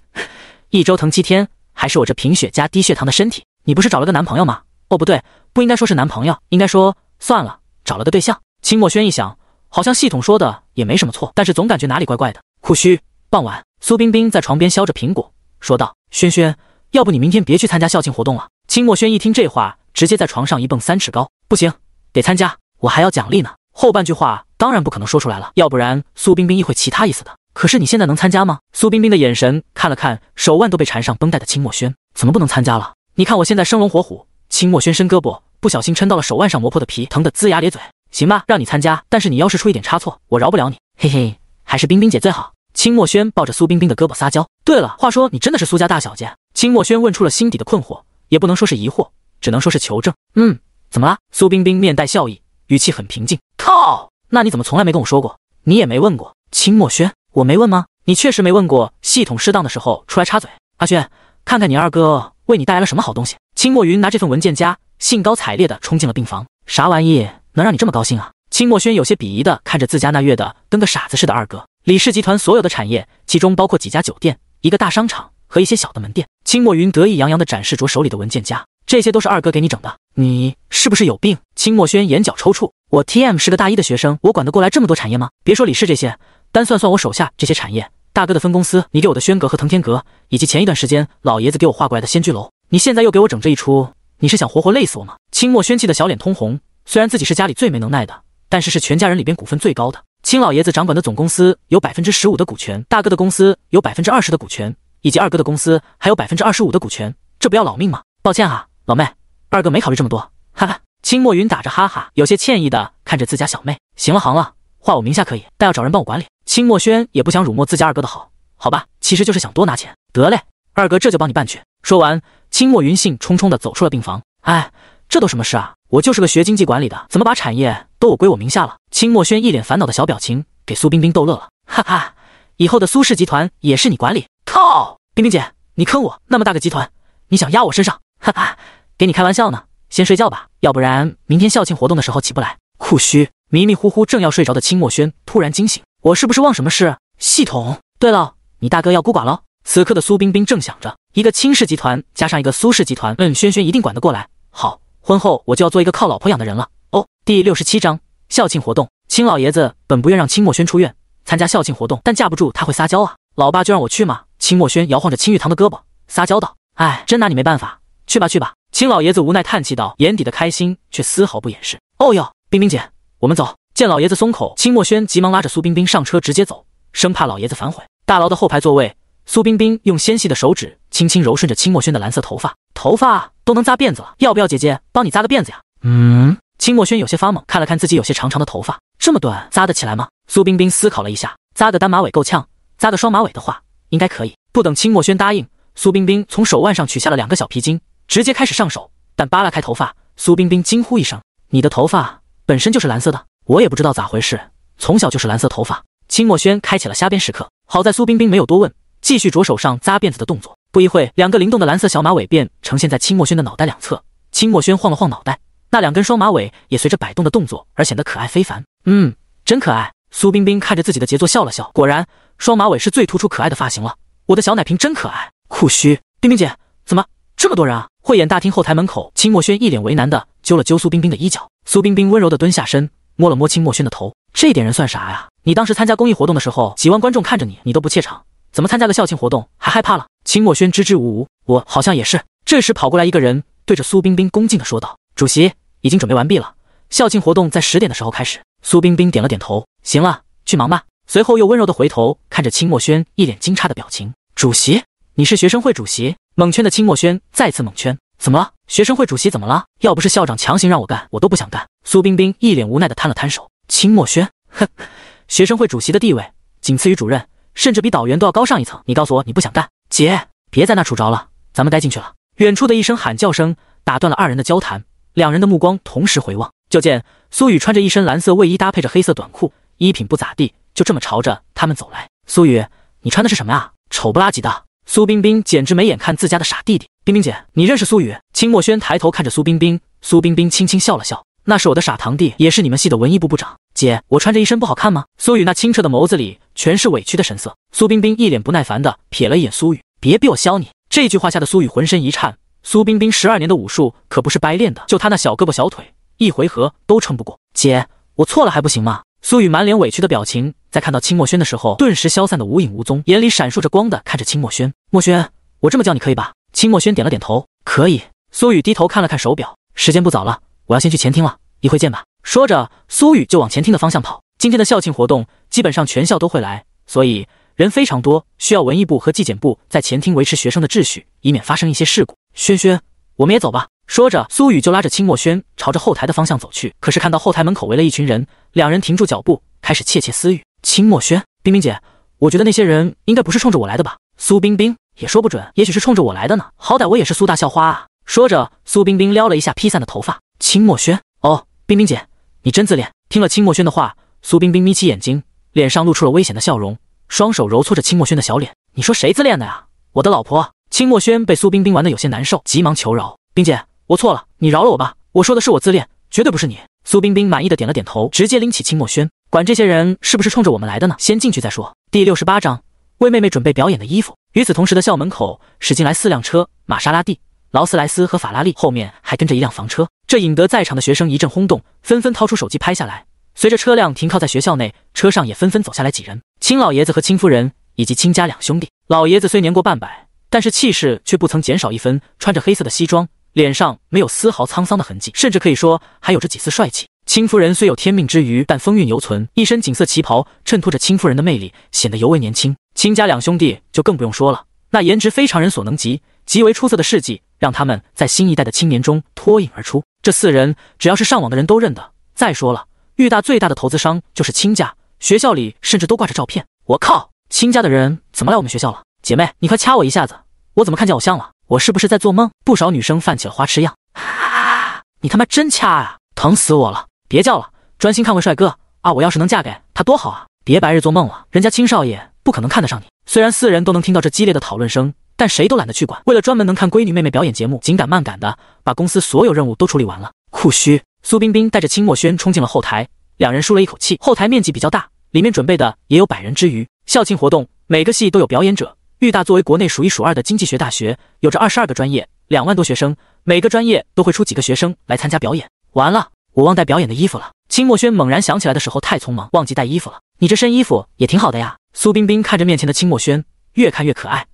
一周疼七天。还是我这贫血加低血糖的身体？你不是找了个男朋友吗？哦，不对，不应该说是男朋友，应该说算了，找了个对象。清墨轩一想，好像系统说的也没什么错，但是总感觉哪里怪怪的。酷虚。傍晚，苏冰冰在床边削着苹果，说道：“轩轩，要不你明天别去参加校庆活动了。”清墨轩一听这话，直接在床上一蹦三尺高，不行，得参加，我还要奖励呢。后半句话当然不可能说出来了，要不然苏冰冰亦会其他意思的。可是你现在能参加吗？苏冰冰的眼神看了看手腕都被缠上绷带的清墨轩，怎么不能参加了？你看我现在生龙活虎。清墨轩伸胳膊，不小心抻到了手腕上磨破的皮，疼得龇牙咧嘴。行吧，让你参加，但是你要是出一点差错，我饶不了你。嘿嘿，还是冰冰姐最好。清墨轩抱着苏冰冰的胳膊撒娇。对了，话说你真的是苏家大小姐？清墨轩问出了心底的困惑，也不能说是疑惑，只能说是求证。嗯，怎么了？苏冰冰面带笑意，语气很平静。靠，那你怎么从来没跟我说过？你也没问过？清墨轩，我没问吗？你确实没问过。系统适当的时候出来插嘴。阿轩，看看你二哥为你带来了什么好东西。清墨云拿这份文件夹，兴高采烈地冲进了病房。啥玩意能让你这么高兴啊？清墨轩有些鄙夷地看着自家那月的跟个傻子似的二哥。李氏集团所有的产业，其中包括几家酒店、一个大商场和一些小的门店。清墨云得意洋洋地展示着手里的文件夹，这些都是二哥给你整的。你是不是有病？清墨轩眼角抽搐。我 T M 是个大一的学生，我管得过来这么多产业吗？别说李氏这些，单算算我手下这些产业，大哥的分公司，你给我的轩阁和腾天阁，以及前一段时间老爷子给我画过来的仙居楼，你现在又给我整这一出，你是想活活累死我吗？清墨轩气的小脸通红。虽然自己是家里最没能耐的，但是是全家人里边股份最高的。清老爷子掌管的总公司有百分之十五的股权，大哥的公司有百分之二十的股权，以及二哥的公司还有百分之二十五的股权，这不要老命吗？抱歉啊，老妹，二哥没考虑这么多，哈哈。清墨云打着哈哈，有些歉意的看着自家小妹。行了行了，画我名下可以，但要找人帮我管理。清墨轩也不想辱没自家二哥的好，好吧，其实就是想多拿钱。得嘞，二哥这就帮你办去。说完，清墨云兴冲冲的走出了病房。哎，这都什么事啊？我就是个学经济管理的，怎么把产业都我归我名下了？清墨轩一脸烦恼的小表情，给苏冰冰逗乐了。哈哈，以后的苏氏集团也是你管理？靠，冰冰姐，你坑我！那么大个集团，你想压我身上？哈哈，给你开玩笑呢。先睡觉吧，要不然明天校庆活动的时候起不来。酷虚，迷迷糊糊正要睡着的清墨轩突然惊醒，我是不是忘什么事？系统，对了，你大哥要孤寡了。此刻的苏冰冰正想着，一个清氏集团加上一个苏氏集团，嗯，轩轩一定管得过来。好，婚后我就要做一个靠老婆养的人了。哦，第六十七章校庆活动。清老爷子本不愿让清墨轩出院参加校庆活动，但架不住他会撒娇啊。老爸就让我去嘛。清墨轩摇晃着清玉堂的胳膊，撒娇道：“哎，真拿你没办法，去吧去吧。”清老爷子无奈叹气道，眼底的开心却丝毫不掩饰。哦哟，冰冰姐，我们走。见老爷子松口，清墨轩急忙拉着苏冰冰上车，直接走，生怕老爷子反悔。大牢的后排座位，苏冰冰用纤细的手指轻轻揉顺着清墨轩的蓝色头发，头发都能扎辫子了，要不要姐姐帮你扎个辫子呀？嗯，清墨轩有些发懵，看了看自己有些长长的头发，这么短，扎得起来吗？苏冰冰思考了一下，扎个单马尾够呛，扎个双马尾的话，应该可以。不等清墨轩答应，苏冰冰从手腕上取下了两个小皮筋。直接开始上手，但扒拉开头发，苏冰冰惊呼一声：“你的头发本身就是蓝色的，我也不知道咋回事，从小就是蓝色头发。”清墨轩开启了瞎编时刻，好在苏冰冰没有多问，继续着手上扎辫子的动作。不一会，两个灵动的蓝色小马尾辫呈现在清墨轩的脑袋两侧。清墨轩晃了晃脑袋，那两根双马尾也随着摆动的动作而显得可爱非凡。嗯，真可爱。苏冰冰看着自己的杰作笑了笑，果然，双马尾是最突出可爱的发型了。我的小奶瓶真可爱，酷虚。冰冰姐，怎么这么多人啊？汇演大厅后台门口，清墨轩一脸为难的揪了揪苏冰冰的衣角。苏冰冰温柔的蹲下身，摸了摸清墨轩的头。这点人算啥呀？你当时参加公益活动的时候，几万观众看着你，你都不怯场，怎么参加个校庆活动还害怕了？清墨轩支支吾吾，我好像也是。这时跑过来一个人，对着苏冰冰恭敬的说道：“主席已经准备完毕了，校庆活动在十点的时候开始。”苏冰冰点了点头，行了，去忙吧。随后又温柔的回头看着清墨轩，一脸惊诧的表情：“主席，你是学生会主席？”蒙圈的清墨轩再次蒙圈，怎么了？学生会主席怎么了？要不是校长强行让我干，我都不想干。苏冰冰一脸无奈的摊了摊手。清墨轩，哼，学生会主席的地位仅次于主任，甚至比导员都要高上一层。你告诉我你不想干？姐，别在那杵着了，咱们该进去了。远处的一声喊叫声打断了二人的交谈，两人的目光同时回望，就见苏雨穿着一身蓝色卫衣，搭配着黑色短裤，衣品不咋地，就这么朝着他们走来。苏雨，你穿的是什么呀？丑不拉几的。苏冰冰简直没眼看自家的傻弟弟。冰冰姐，你认识苏雨？清墨轩抬头看着苏冰冰，苏冰冰轻轻笑了笑，那是我的傻堂弟，也是你们系的文艺部部长。姐，我穿这一身不好看吗？苏雨那清澈的眸子里全是委屈的神色。苏冰冰一脸不耐烦的瞥了一眼苏雨，别逼我削你。这句话吓得苏雨浑身一颤。苏冰冰十二年的武术可不是白练的，就她那小胳膊小腿，一回合都撑不过。姐，我错了还不行吗？苏雨满脸委屈的表情，在看到清墨轩的时候，顿时消散的无影无踪，眼里闪烁着光的看着清墨轩。墨轩，我这么叫你可以吧？清墨轩点了点头，可以。苏雨低头看了看手表，时间不早了，我要先去前厅了，一会见吧。说着，苏雨就往前厅的方向跑。今天的校庆活动，基本上全校都会来，所以人非常多，需要文艺部和纪检部在前厅维持学生的秩序，以免发生一些事故。轩轩，我们也走吧。说着，苏雨就拉着清墨轩朝着后台的方向走去。可是看到后台门口围了一群人，两人停住脚步，开始窃窃私语。清墨轩，冰冰姐，我觉得那些人应该不是冲着我来的吧？苏冰冰也说不准，也许是冲着我来的呢。好歹我也是苏大校花啊。说着，苏冰冰撩了一下披散的头发。清墨轩，哦，冰冰姐，你真自恋。听了清墨轩的话，苏冰冰眯起眼睛，脸上露出了危险的笑容，双手揉搓着清墨轩的小脸。你说谁自恋的呀？我的老婆。清墨轩被苏冰冰玩的有些难受，急忙求饶：“冰姐，我错了，你饶了我吧。我说的是我自恋，绝对不是你。”苏冰冰满意的点了点头，直接拎起清墨轩，管这些人是不是冲着我们来的呢？先进去再说。第六十八章，为妹妹准备表演的衣服。与此同时的校门口驶进来四辆车，玛莎拉蒂、劳斯莱斯和法拉利，后面还跟着一辆房车，这引得在场的学生一阵轰动，纷纷掏出手机拍下来。随着车辆停靠在学校内，车上也纷纷走下来几人，亲老爷子和亲夫人以及亲家两兄弟。老爷子虽年过半百。但是气势却不曾减少一分，穿着黑色的西装，脸上没有丝毫沧桑的痕迹，甚至可以说还有着几丝帅气。亲夫人虽有天命之余，但风韵犹存，一身锦色旗袍衬托着亲夫人的魅力，显得尤为年轻。亲家两兄弟就更不用说了，那颜值非常人所能及，极为出色的事迹让他们在新一代的青年中脱颖而出。这四人只要是上网的人都认得。再说了，豫大最大的投资商就是亲家，学校里甚至都挂着照片。我靠，亲家的人怎么来我们学校了？姐妹，你快掐我一下子！我怎么看见偶像了？我是不是在做梦？不少女生泛起了花痴样。啊！你他妈真掐啊！疼死我了！别叫了，专心看位帅哥啊！我要是能嫁给他多好啊！别白日做梦了，人家青少爷不可能看得上你。虽然四人都能听到这激烈的讨论声，但谁都懒得去管。为了专门能看闺女妹妹表演节目，紧赶慢赶的把公司所有任务都处理完了。酷虚，苏冰冰带着清墨轩冲进了后台，两人舒了一口气。后台面积比较大，里面准备的也有百人之余。校庆活动，每个系都有表演者。豫大作为国内数一数二的经济学大学，有着二十二个专业，两万多学生，每个专业都会出几个学生来参加表演。完了，我忘带表演的衣服了。清墨轩猛然想起来的时候太匆忙，忘记带衣服了。你这身衣服也挺好的呀。苏冰冰看着面前的清墨轩，越看越可爱。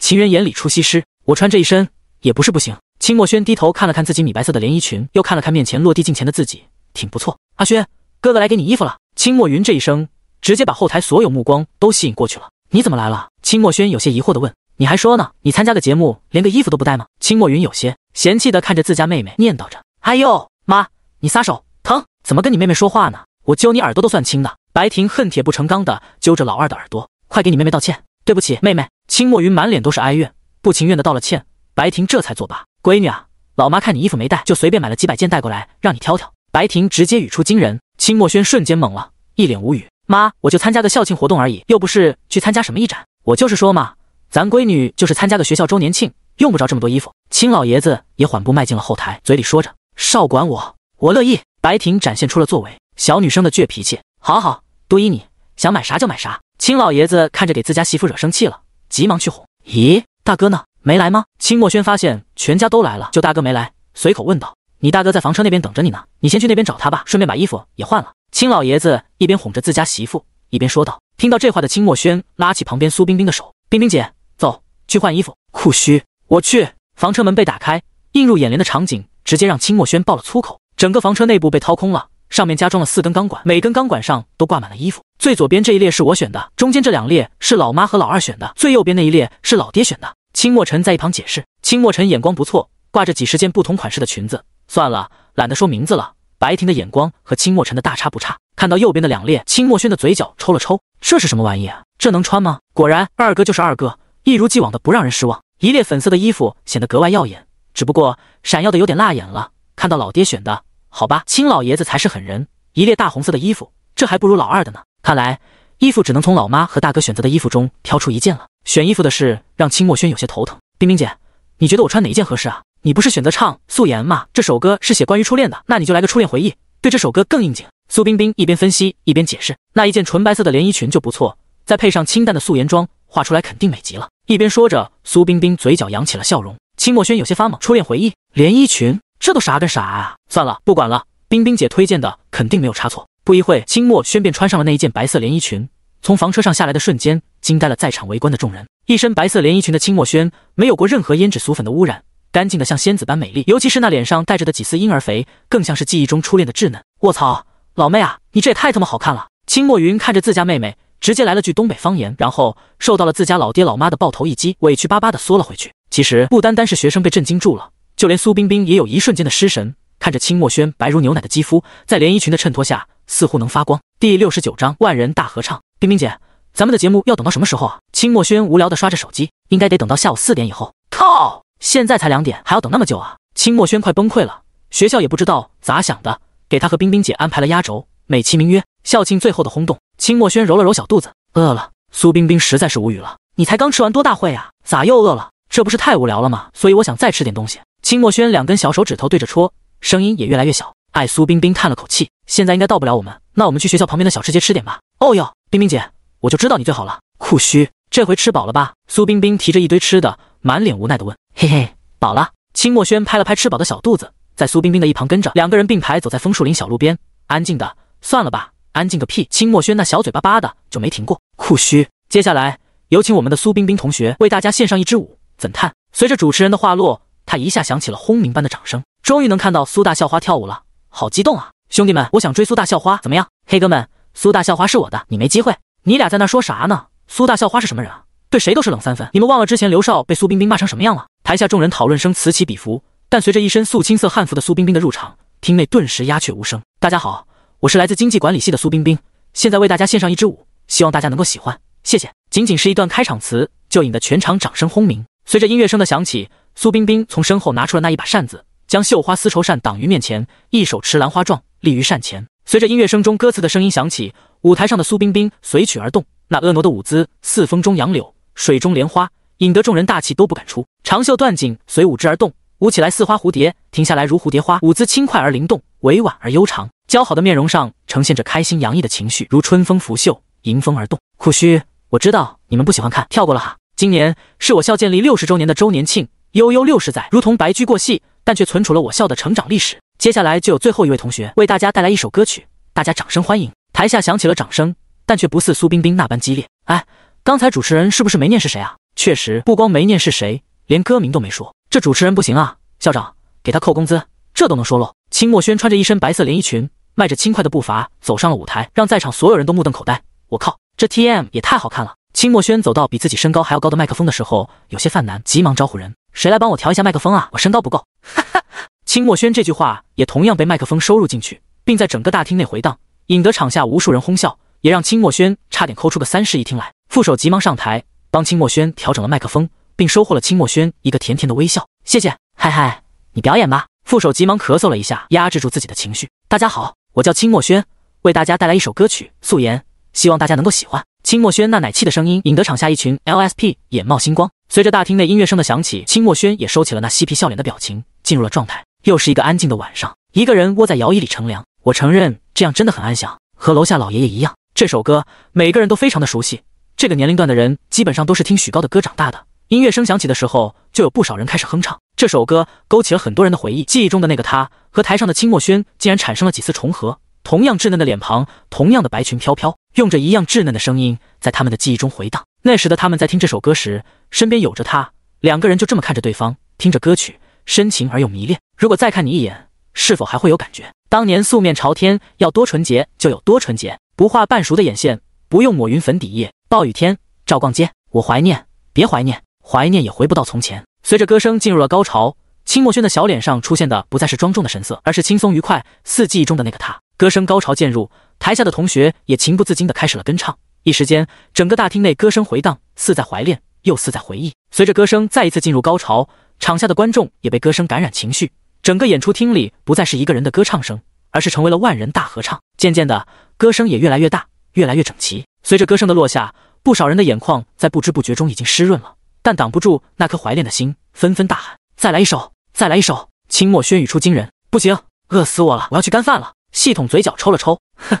情人眼里出西施，我穿这一身也不是不行。清墨轩低头看了看自己米白色的连衣裙，又看了看面前落地镜前的自己，挺不错。阿轩，哥哥来给你衣服了。清墨云这一声，直接把后台所有目光都吸引过去了。你怎么来了？清墨轩有些疑惑的问。你还说呢，你参加个节目连个衣服都不带吗？清墨云有些嫌弃的看着自家妹妹，念叨着：“哎呦，妈，你撒手，疼！怎么跟你妹妹说话呢？我揪你耳朵都算轻的。”白婷恨铁不成钢的揪着老二的耳朵，快给你妹妹道歉，对不起，妹妹。清墨云满脸都是哀怨，不情愿的道了歉。白婷这才作罢，闺女啊，老妈看你衣服没带，就随便买了几百件带过来，让你挑挑。白婷直接语出惊人，清墨轩瞬间懵了，一脸无语。妈，我就参加个校庆活动而已，又不是去参加什么艺展。我就是说嘛，咱闺女就是参加个学校周年庆，用不着这么多衣服。青老爷子也缓步迈进了后台，嘴里说着：“少管我，我乐意。”白婷展现出了作为，小女生的倔脾气。好好，都依你，想买啥就买啥。青老爷子看着给自家媳妇惹生气了，急忙去哄。咦，大哥呢？没来吗？青墨轩发现全家都来了，就大哥没来，随口问道：“你大哥在房车那边等着你呢，你先去那边找他吧，顺便把衣服也换了。”青老爷子一边哄着自家媳妇，一边说道。听到这话的青墨轩拉起旁边苏冰冰的手：“冰冰姐，走去换衣服。”酷虚，我去。房车门被打开，映入眼帘的场景直接让青墨轩爆了粗口。整个房车内部被掏空了，上面加装了四根钢管，每根钢管上都挂满了衣服。最左边这一列是我选的，中间这两列是老妈和老二选的，最右边那一列是老爹选的。清墨尘在一旁解释。清墨尘眼光不错，挂着几十件不同款式的裙子。算了，懒得说名字了。白婷的眼光和清墨尘的大差不差，看到右边的两列，清墨轩的嘴角抽了抽，这是什么玩意啊？这能穿吗？果然，二哥就是二哥，一如既往的不让人失望。一列粉色的衣服显得格外耀眼，只不过闪耀的有点辣眼了。看到老爹选的，好吧，清老爷子才是狠人。一列大红色的衣服，这还不如老二的呢。看来衣服只能从老妈和大哥选择的衣服中挑出一件了。选衣服的事让清墨轩有些头疼。冰冰姐，你觉得我穿哪一件合适啊？你不是选择唱《素颜》吗？这首歌是写关于初恋的，那你就来个初恋回忆，对这首歌更应景。苏冰冰一边分析一边解释，那一件纯白色的连衣裙就不错，再配上清淡的素颜妆，画出来肯定美极了。一边说着，苏冰冰嘴角扬起了笑容。清墨轩有些发懵，初恋回忆连衣裙，这都啥跟啥啊？算了，不管了，冰冰姐推荐的肯定没有差错。不一会，清墨轩便穿上了那一件白色连衣裙，从房车上下来的瞬间，惊呆了在场围观的众人。一身白色连衣裙的清墨轩，没有过任何胭脂俗粉的污染。干净的像仙子般美丽，尤其是那脸上带着的几丝婴儿肥，更像是记忆中初恋的稚嫩。卧槽，老妹啊，你这也太他妈好看了！清墨云看着自家妹妹，直接来了句东北方言，然后受到了自家老爹老妈的爆头一击，委屈巴巴的缩了回去。其实不单单是学生被震惊住了，就连苏冰冰也有一瞬间的失神，看着清墨轩白如牛奶的肌肤，在连衣裙的衬托下似乎能发光。第六十九章万人大合唱。冰冰姐，咱们的节目要等到什么时候啊？清墨轩无聊的刷着手机，应该得等到下午四点以后。靠，现在才两点，还要等那么久啊！清墨轩快崩溃了。学校也不知道咋想的，给他和冰冰姐安排了压轴，美其名曰校庆最后的轰动。清墨轩揉了揉小肚子，饿了。苏冰冰实在是无语了，你才刚吃完多大会啊，咋又饿了？这不是太无聊了吗？所以我想再吃点东西。清墨轩两根小手指头对着戳，声音也越来越小。艾，苏冰冰叹了口气，现在应该到不了我们，那我们去学校旁边的小吃街吃点吧。哦哟，冰冰姐，我就知道你最好了。酷虚，这回吃饱了吧？苏冰冰提着一堆吃的，满脸无奈的问。嘿嘿，饱了。清墨轩拍了拍吃饱的小肚子，在苏冰冰的一旁跟着，两个人并排走在枫树林小路边，安静的。算了吧，安静个屁！清墨轩那小嘴巴巴的就没停过。酷虚，接下来有请我们的苏冰冰同学为大家献上一支舞。怎叹？随着主持人的话落，他一下响起了轰鸣般的掌声。终于能看到苏大校花跳舞了。好激动啊，兄弟们，我想追苏大校花，怎么样？黑哥们，苏大校花是我的，你没机会。你俩在那说啥呢？苏大校花是什么人啊？对谁都是冷三分。你们忘了之前刘少被苏冰冰骂成什么样了？台下众人讨论声此起彼伏，但随着一身素青色汉服的苏冰冰的入场，厅内顿时鸦雀无声。大家好，我是来自经济管理系的苏冰冰，现在为大家献上一支舞，希望大家能够喜欢，谢谢。仅仅是一段开场词，就引得全场掌声轰鸣。随着音乐声的响起，苏冰冰从身后拿出了那一把扇子。将绣花丝绸扇挡于面前，一手持兰花状立于扇前。随着音乐声中歌词的声音响起，舞台上的苏冰冰随曲而动，那婀娜的舞姿似风中杨柳，水中莲花，引得众人大气都不敢出。长袖断颈随舞姿而动，舞起来似花蝴蝶，停下来如蝴蝶花。舞姿轻快而灵动，委婉而悠长，姣好的面容上呈现着开心洋溢的情绪，如春风拂袖，迎风而动。酷虚，我知道你们不喜欢看，跳过了哈。今年是我校建立六十周年的周年庆，悠悠六十载，如同白驹过隙。但却存储了我校的成长历史。接下来就有最后一位同学为大家带来一首歌曲，大家掌声欢迎。台下响起了掌声，但却不似苏冰冰那般激烈。哎，刚才主持人是不是没念是谁啊？确实，不光没念是谁，连歌名都没说。这主持人不行啊！校长，给他扣工资，这都能说漏。清墨轩穿着一身白色连衣裙，迈着轻快的步伐走上了舞台，让在场所有人都目瞪口呆。我靠，这 T M 也太好看了！清墨轩走到比自己身高还要高的麦克风的时候，有些犯难，急忙招呼人。谁来帮我调一下麦克风啊？我身高不够。哈哈，清墨轩这句话也同样被麦克风收入进去，并在整个大厅内回荡，引得场下无数人哄笑，也让清墨轩差点抠出个三室一厅来。副手急忙上台帮清墨轩调整了麦克风，并收获了清墨轩一个甜甜的微笑。谢谢，嗨嗨，你表演吧。副手急忙咳嗽了一下，压制住自己的情绪。大家好，我叫清墨轩，为大家带来一首歌曲《素颜》，希望大家能够喜欢。清墨轩那奶气的声音，引得场下一群 LSP 眼冒星光。随着大厅内音乐声的响起，清墨轩也收起了那嬉皮笑脸的表情，进入了状态。又是一个安静的晚上，一个人窝在摇椅里乘凉。我承认，这样真的很安详，和楼下老爷爷一样。这首歌每个人都非常的熟悉，这个年龄段的人基本上都是听许高的歌长大的。音乐声响起的时候，就有不少人开始哼唱。这首歌勾起了很多人的回忆，记忆中的那个他和台上的清墨轩竟然产生了几次重合。同样稚嫩的脸庞，同样的白裙飘飘，用着一样稚嫩的声音，在他们的记忆中回荡。那时的他们在听这首歌时，身边有着他，两个人就这么看着对方，听着歌曲，深情而又迷恋。如果再看你一眼，是否还会有感觉？当年素面朝天，要多纯洁就有多纯洁，不画半熟的眼线，不用抹匀粉底液，暴雨天照逛街。我怀念，别怀念，怀念也回不到从前。随着歌声进入了高潮，清墨轩的小脸上出现的不再是庄重的神色，而是轻松愉快，似记忆中的那个他。歌声高潮渐入，台下的同学也情不自禁地开始了跟唱。一时间，整个大厅内歌声回荡，似在怀恋，又似在回忆。随着歌声再一次进入高潮，场下的观众也被歌声感染情绪，整个演出厅里不再是一个人的歌唱声，而是成为了万人大合唱。渐渐的，歌声也越来越大，越来越整齐。随着歌声的落下，不少人的眼眶在不知不觉中已经湿润了，但挡不住那颗怀恋的心，纷纷大喊：“再来一首，再来一首！”清墨轩语出惊人：“不行，饿死我了，我要去干饭了。”系统嘴角抽了抽，哼，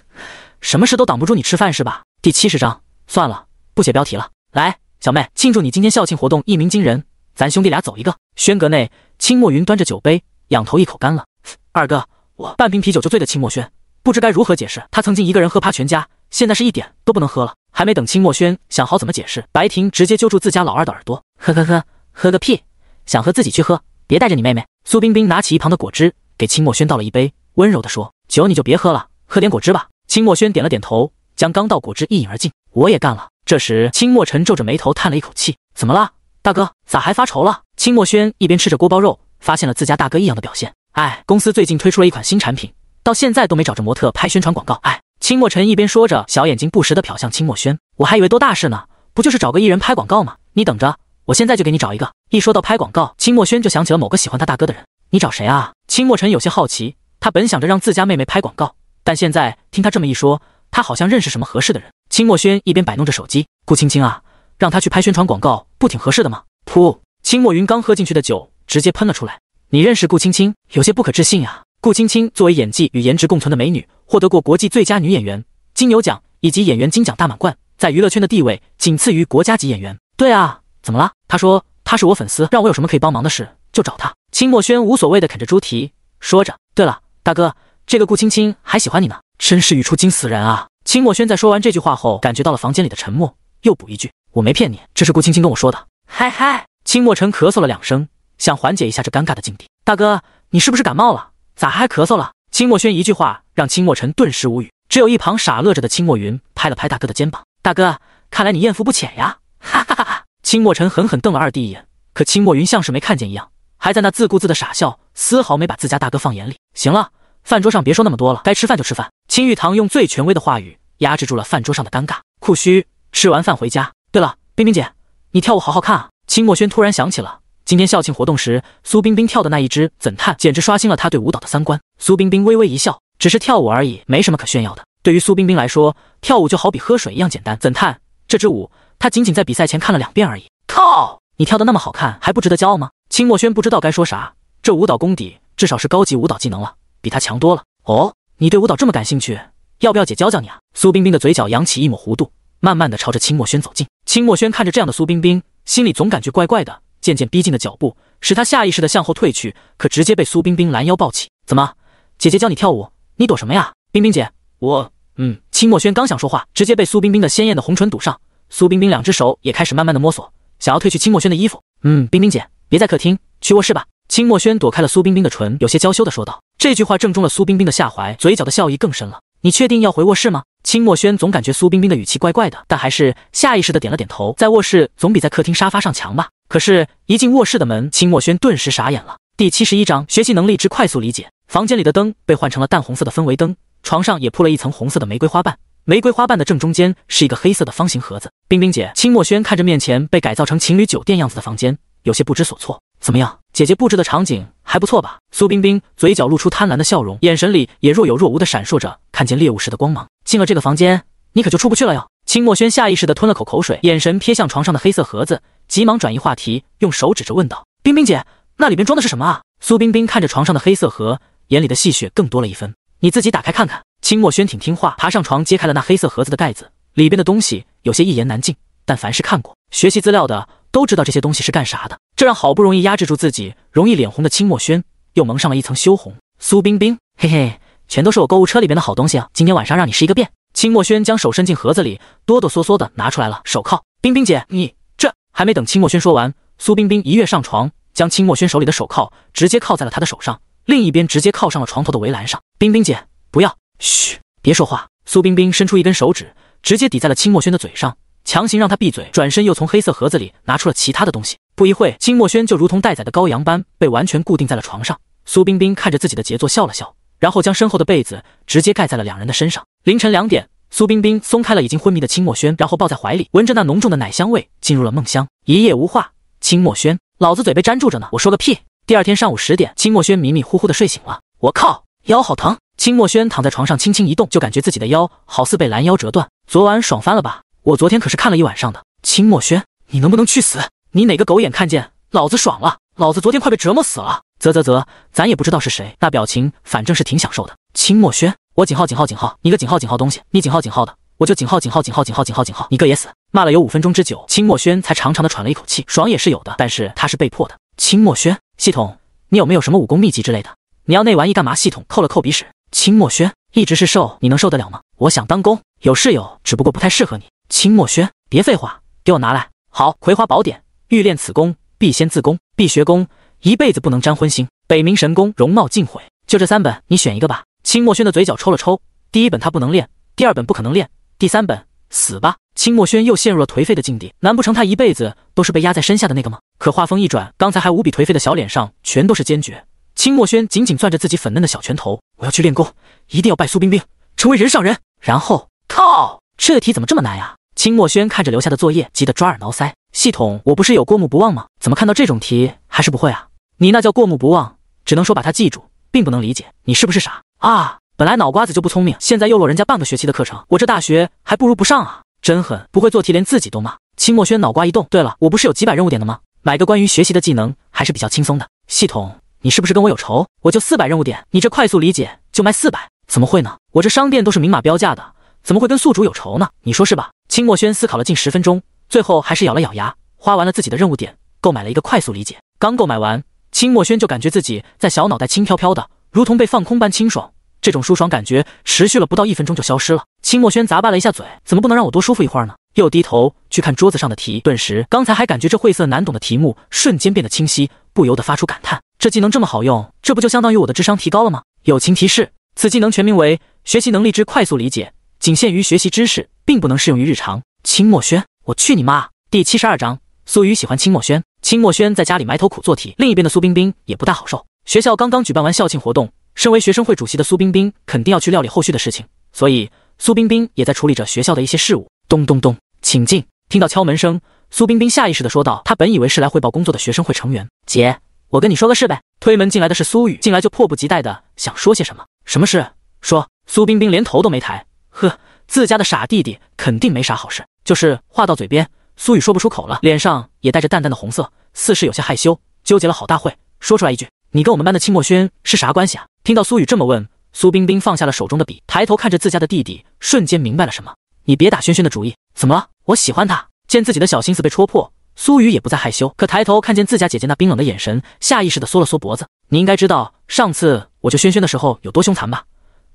什么事都挡不住你吃饭是吧？第七十章，算了，不写标题了。来，小妹，庆祝你今天校庆活动一鸣惊人，咱兄弟俩走一个。轩阁内，清墨云端着酒杯，仰头一口干了。二哥，我半瓶啤酒就醉的清墨轩，不知该如何解释。他曾经一个人喝趴全家，现在是一点都不能喝了。还没等清墨轩想好怎么解释，白婷直接揪住自家老二的耳朵，呵呵呵，喝个屁，想喝自己去喝，别带着你妹妹。苏冰冰拿起一旁的果汁，给清墨轩倒了一杯，温柔地说。酒你就别喝了，喝点果汁吧。清墨轩点了点头，将刚倒果汁一饮而尽。我也干了。这时，清墨尘皱着眉头叹了一口气：“怎么了，大哥？咋还发愁了？”清墨轩一边吃着锅包肉，发现了自家大哥异样的表现。哎，公司最近推出了一款新产品，到现在都没找着模特拍宣传广告。哎，清墨尘一边说着，小眼睛不时地瞟向清墨轩。我还以为多大事呢，不就是找个艺人拍广告吗？你等着，我现在就给你找一个。一说到拍广告，清墨轩就想起了某个喜欢他大哥的人。你找谁啊？清墨尘有些好奇。他本想着让自家妹妹拍广告，但现在听他这么一说，他好像认识什么合适的人。清墨轩一边摆弄着手机，顾青青啊，让他去拍宣传广告，不挺合适的吗？噗！清墨云刚喝进去的酒直接喷了出来。你认识顾青青？有些不可置信呀。顾青青作为演技与颜值共存的美女，获得过国际最佳女演员、金牛奖以及演员金奖大满贯，在娱乐圈的地位仅次于国家级演员。对啊，怎么了？他说他是我粉丝，让我有什么可以帮忙的事就找他。清墨轩无所谓的啃着猪蹄，说着：“对了，大哥，这个顾青青还喜欢你呢，真是语出惊死人啊！”清墨轩在说完这句话后，感觉到了房间里的沉默，又补一句：“我没骗你，这是顾青青跟我说的。”嗨嗨，清墨尘咳嗽了两声，想缓解一下这尴尬的境地。大哥，你是不是感冒了？咋还咳嗽了？清墨轩一句话让清墨尘顿时无语，只有一旁傻乐着的清墨云拍了拍大哥的肩膀：“大哥，看来你艳福不浅呀！”哈哈哈哈！清墨尘狠狠瞪了二弟一眼，可清墨云像是没看见一样，还在那自顾自的傻笑，丝毫没把自家大哥放眼里。行了，饭桌上别说那么多了，该吃饭就吃饭。青玉堂用最权威的话语压制住了饭桌上的尴尬。库虚，吃完饭回家。对了，冰冰姐，你跳舞好好看啊！清墨轩突然想起了。今天校庆活动时，苏冰冰跳的那一支《怎叹》简直刷新了他对舞蹈的三观。苏冰冰微微一笑，只是跳舞而已，没什么可炫耀的。对于苏冰冰来说，跳舞就好比喝水一样简单。《怎叹》这支舞，她仅仅在比赛前看了两遍而已。靠，你跳的那么好看，还不值得骄傲吗？清墨轩不知道该说啥，这舞蹈功底至少是高级舞蹈技能了，比他强多了。哦，你对舞蹈这么感兴趣，要不要姐教教你啊？苏冰冰的嘴角扬起一抹弧度，慢慢的朝着清墨轩走近。清墨轩看着这样的苏冰冰，心里总感觉怪怪的。渐渐逼近的脚步使他下意识的向后退去，可直接被苏冰冰拦腰抱起。怎么，姐姐教你跳舞，你躲什么呀？冰冰姐，我……嗯。清墨轩刚想说话，直接被苏冰冰的鲜艳的红唇堵上。苏冰冰两只手也开始慢慢的摸索，想要褪去清墨轩的衣服。嗯，冰冰姐，别在客厅，去卧室吧。清墨轩躲开了苏冰冰的唇，有些娇羞的说道。这句话正中了苏冰冰的下怀，嘴角的笑意更深了。你确定要回卧室吗？清墨轩总感觉苏冰冰的语气怪怪的，但还是下意识的点了点头。在卧室总比在客厅沙发上强吧。可是，一进卧室的门，清墨轩顿时傻眼了。第七十一章学习能力之快速理解。房间里的灯被换成了淡红色的氛围灯，床上也铺了一层红色的玫瑰花瓣。玫瑰花瓣的正中间是一个黑色的方形盒子。冰冰姐，清墨轩看着面前被改造成情侣酒店样子的房间，有些不知所措。怎么样，姐姐布置的场景还不错吧？苏冰冰嘴角露出贪婪的笑容，眼神里也若有若无的闪烁着看见猎物时的光芒。进了这个房间，你可就出不去了哟。清墨轩下意识的吞了口口水，眼神瞥向床上的黑色盒子。急忙转移话题，用手指着问道：“冰冰姐，那里边装的是什么啊？”苏冰冰看着床上的黑色盒，眼里的戏谑更多了一分。你自己打开看看。清墨轩挺听话，爬上床，揭开了那黑色盒子的盖子，里边的东西有些一言难尽。但凡是看过学习资料的，都知道这些东西是干啥的。这让好不容易压制住自己容易脸红的清墨轩又蒙上了一层羞红。苏冰冰，嘿嘿，全都是我购物车里边的好东西啊！今天晚上让你试一个遍。清墨轩将手伸进盒子里，哆哆嗦嗦的拿出来了手铐。冰冰姐，你这。还没等清墨轩说完，苏冰冰一跃上床，将清墨轩手里的手铐直接铐在了他的手上，另一边直接铐上了床头的围栏上。冰冰姐，不要，嘘，别说话。苏冰冰伸出一根手指，直接抵在了清墨轩的嘴上，强行让他闭嘴。转身又从黑色盒子里拿出了其他的东西。不一会，清墨轩就如同待宰的羔羊般被完全固定在了床上。苏冰冰看着自己的杰作笑了笑，然后将身后的被子直接盖在了两人的身上。凌晨两点。苏冰冰松开了已经昏迷的清墨轩，然后抱在怀里，闻着那浓重的奶香味，进入了梦乡。一夜无话。清墨轩，老子嘴被粘住着呢，我说个屁！第二天上午十点，清墨轩迷迷糊糊的睡醒了。我靠，腰好疼！清墨轩躺在床上轻轻一动，就感觉自己的腰好似被拦腰折断。昨晚爽翻了吧？我昨天可是看了一晚上的。清墨轩，你能不能去死？你哪个狗眼看见老子爽了？老子昨天快被折磨死了。啧啧啧，咱也不知道是谁，那表情反正是挺享受的。清墨轩。我井号井号井号，你个井号井号东西！你井号井号的，我就井号井号井号井号井号井号，你哥也死！骂了有五分钟之久，清墨轩才长长的喘了一口气。爽也是有的，但是他是被迫的。清墨轩，系统，你有没有什么武功秘籍之类的？你要那玩意干嘛？系统扣了扣鼻屎。清墨轩，一直是受，你能受得了吗？我想当攻，有是有，只不过不太适合你。清墨轩，别废话，给我拿来。好，葵花宝典，欲练此功，必先自宫，必学功，一辈子不能沾荤腥。北冥神功，容貌尽毁。就这三本，你选一个吧。清墨轩的嘴角抽了抽，第一本他不能练，第二本不可能练，第三本死吧！清墨轩又陷入了颓废的境地，难不成他一辈子都是被压在身下的那个吗？可话锋一转，刚才还无比颓废的小脸上全都是坚决。清墨轩紧紧攥着自己粉嫩的小拳头，我要去练功，一定要拜苏冰冰，成为人上人。然后，靠，这题怎么这么难呀？清墨轩看着留下的作业，急得抓耳挠腮。系统，我不是有过目不忘吗？怎么看到这种题还是不会啊？你那叫过目不忘，只能说把它记住，并不能理解。你是不是傻啊？本来脑瓜子就不聪明，现在又落人家半个学期的课程，我这大学还不如不上啊！真狠，不会做题连自己都骂。清墨轩脑瓜一动，对了，我不是有几百任务点的吗？买个关于学习的技能还是比较轻松的。系统，你是不是跟我有仇？我就四百任务点，你这快速理解就卖四百？怎么会呢？我这商店都是明码标价的，怎么会跟宿主有仇呢？你说是吧？清墨轩思考了近十分钟，最后还是咬了咬牙，花完了自己的任务点，购买了一个快速理解。刚购买完，清墨轩就感觉自己在小脑袋轻飘飘的，如同被放空般清爽。这种舒爽感觉持续了不到一分钟就消失了。清墨轩咂巴了一下嘴，怎么不能让我多舒服一会儿呢？又低头去看桌子上的题，顿时刚才还感觉这晦涩难懂的题目瞬间变得清晰，不由得发出感叹：这技能这么好用，这不就相当于我的智商提高了吗？友情提示：此技能全名为学习能力之快速理解，仅限于学习知识，并不能适用于日常。清墨轩，我去你妈！第七十二章，苏雨喜欢清墨轩。清墨轩在家里埋头苦做题，另一边的苏冰冰也不大好受。学校刚刚举办完校庆活动。身为学生会主席的苏冰冰肯定要去料理后续的事情，所以苏冰冰也在处理着学校的一些事务。咚咚咚，请进。听到敲门声，苏冰冰下意识的说道：“她本以为是来汇报工作的学生会成员。”姐，我跟你说个事呗。推门进来的是苏雨，进来就迫不及待的想说些什么。什么事？说。苏冰冰连头都没抬。呵，自家的傻弟弟肯定没啥好事。就是话到嘴边，苏雨说不出口了，脸上也带着淡淡的红色，似是有些害羞，纠结了好大会，说出来一句：“你跟我们班的清墨轩是啥关系啊？”听到苏雨这么问，苏冰冰放下了手中的笔，抬头看着自家的弟弟，瞬间明白了什么。你别打轩轩的主意，怎么了？我喜欢他。见自己的小心思被戳破，苏雨也不再害羞，可抬头看见自家姐姐那冰冷的眼神，下意识的缩了缩脖子。你应该知道上次我救轩轩的时候有多凶残吧？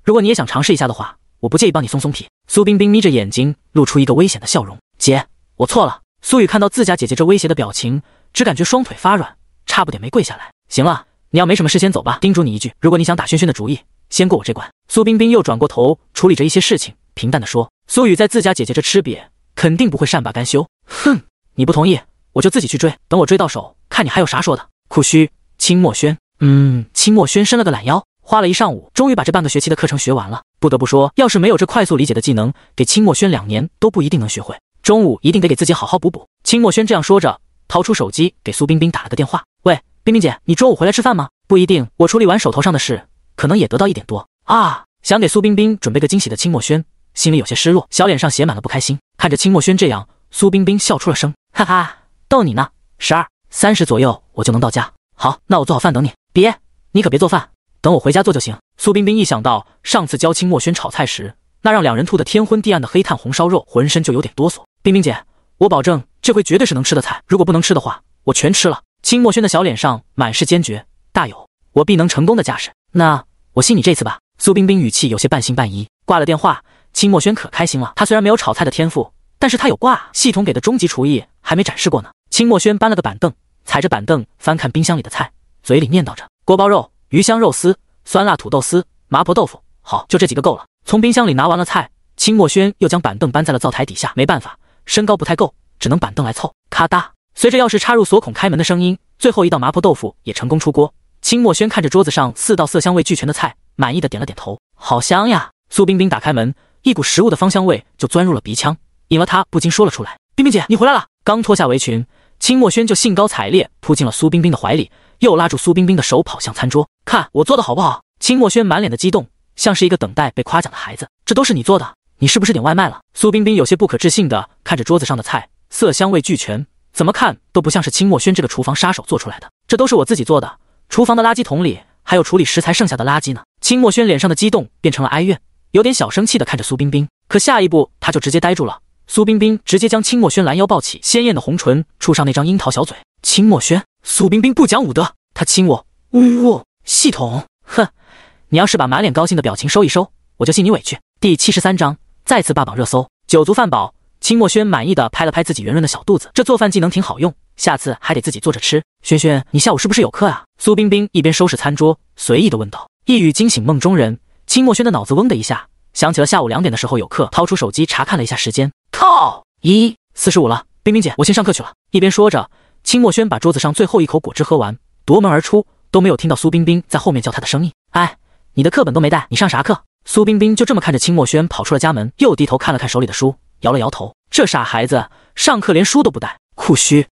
如果你也想尝试一下的话，我不介意帮你松松皮。苏冰冰眯着眼睛，露出一个危险的笑容。姐，我错了。苏雨看到自家姐姐这威胁的表情，只感觉双腿发软，差不点没跪下来。行了。你要没什么事，先走吧。叮嘱你一句，如果你想打轩轩的主意，先过我这关。苏冰冰又转过头处理着一些事情，平淡的说：“苏雨在自家姐姐这吃瘪，肯定不会善罢甘休。哼，你不同意，我就自己去追。等我追到手，看你还有啥说的。”库虚，清墨轩，嗯，清墨轩伸了个懒腰，花了一上午，终于把这半个学期的课程学完了。不得不说，要是没有这快速理解的技能，给清墨轩两年都不一定能学会。中午一定得给自己好好补补。清墨轩这样说着，掏出手机给苏冰冰打了个电话：“喂。”冰冰姐，你中午回来吃饭吗？不一定，我处理完手头上的事，可能也得到一点多啊。想给苏冰冰准备个惊喜的清墨轩，心里有些失落，小脸上写满了不开心。看着清墨轩这样，苏冰冰笑出了声，哈哈，逗你呢。十二三十左右我就能到家。好，那我做好饭等你。别，你可别做饭，等我回家做就行。苏冰冰一想到上次教清墨轩炒菜时，那让两人吐得天昏地暗的黑炭红烧肉，浑身就有点哆嗦。冰冰姐，我保证这回绝对是能吃的菜，如果不能吃的话，我全吃了。清墨轩的小脸上满是坚决，大有我必能成功的架势。那我信你这次吧。苏冰冰语气有些半信半疑。挂了电话，清墨轩可开心了。他虽然没有炒菜的天赋，但是他有挂。系统给的终极厨艺还没展示过呢。清墨轩搬了个板凳，踩着板凳翻看冰箱里的菜，嘴里念叨着：锅包肉、鱼香肉丝、酸辣土豆丝、麻婆豆腐。好，就这几个够了。从冰箱里拿完了菜，清墨轩又将板凳搬在了灶台底下。没办法，身高不太够，只能板凳来凑。咔哒。随着钥匙插入锁孔开门的声音，最后一道麻婆豆腐也成功出锅。清墨轩看着桌子上四道色香味俱全的菜，满意的点了点头，好香呀！苏冰冰打开门，一股食物的芳香味就钻入了鼻腔，引了她不禁说了出来：“冰冰姐，你回来了！”刚脱下围裙，清墨轩就兴高采烈扑进了苏冰冰的怀里，又拉住苏冰冰的手跑向餐桌，看我做的好不好？清墨轩满脸的激动，像是一个等待被夸奖的孩子。这都是你做的？你是不是点外卖了？苏冰冰有些不可置信的看着桌子上的菜，色香味俱全。怎么看都不像是清墨轩这个厨房杀手做出来的，这都是我自己做的。厨房的垃圾桶里还有处理食材剩下的垃圾呢。清墨轩脸上的激动变成了哀怨，有点小生气的看着苏冰冰，可下一步他就直接呆住了。苏冰冰直接将清墨轩拦腰抱起，鲜艳的红唇触上那张樱桃小嘴。清墨轩，苏冰冰不讲武德，他亲我，呜呜，系统，哼，你要是把满脸高兴的表情收一收，我就信你委屈。第七十三章再次霸榜热搜，酒足饭饱。清墨轩满意的拍了拍自己圆润的小肚子，这做饭技能挺好用，下次还得自己做着吃。轩轩，你下午是不是有课啊？苏冰冰一边收拾餐桌，随意的问道。一语惊醒梦中人，清墨轩的脑子嗡的一下，想起了下午两点的时候有课，掏出手机查看了一下时间，靠，一四十五了。冰冰姐，我先上课去了。一边说着，清墨轩把桌子上最后一口果汁喝完，夺门而出，都没有听到苏冰冰在后面叫他的声音。哎，你的课本都没带，你上啥课？苏冰冰就这么看着清墨轩跑出了家门，又低头看了看手里的书。摇了摇头，这傻孩子上课连书都不带，酷虚，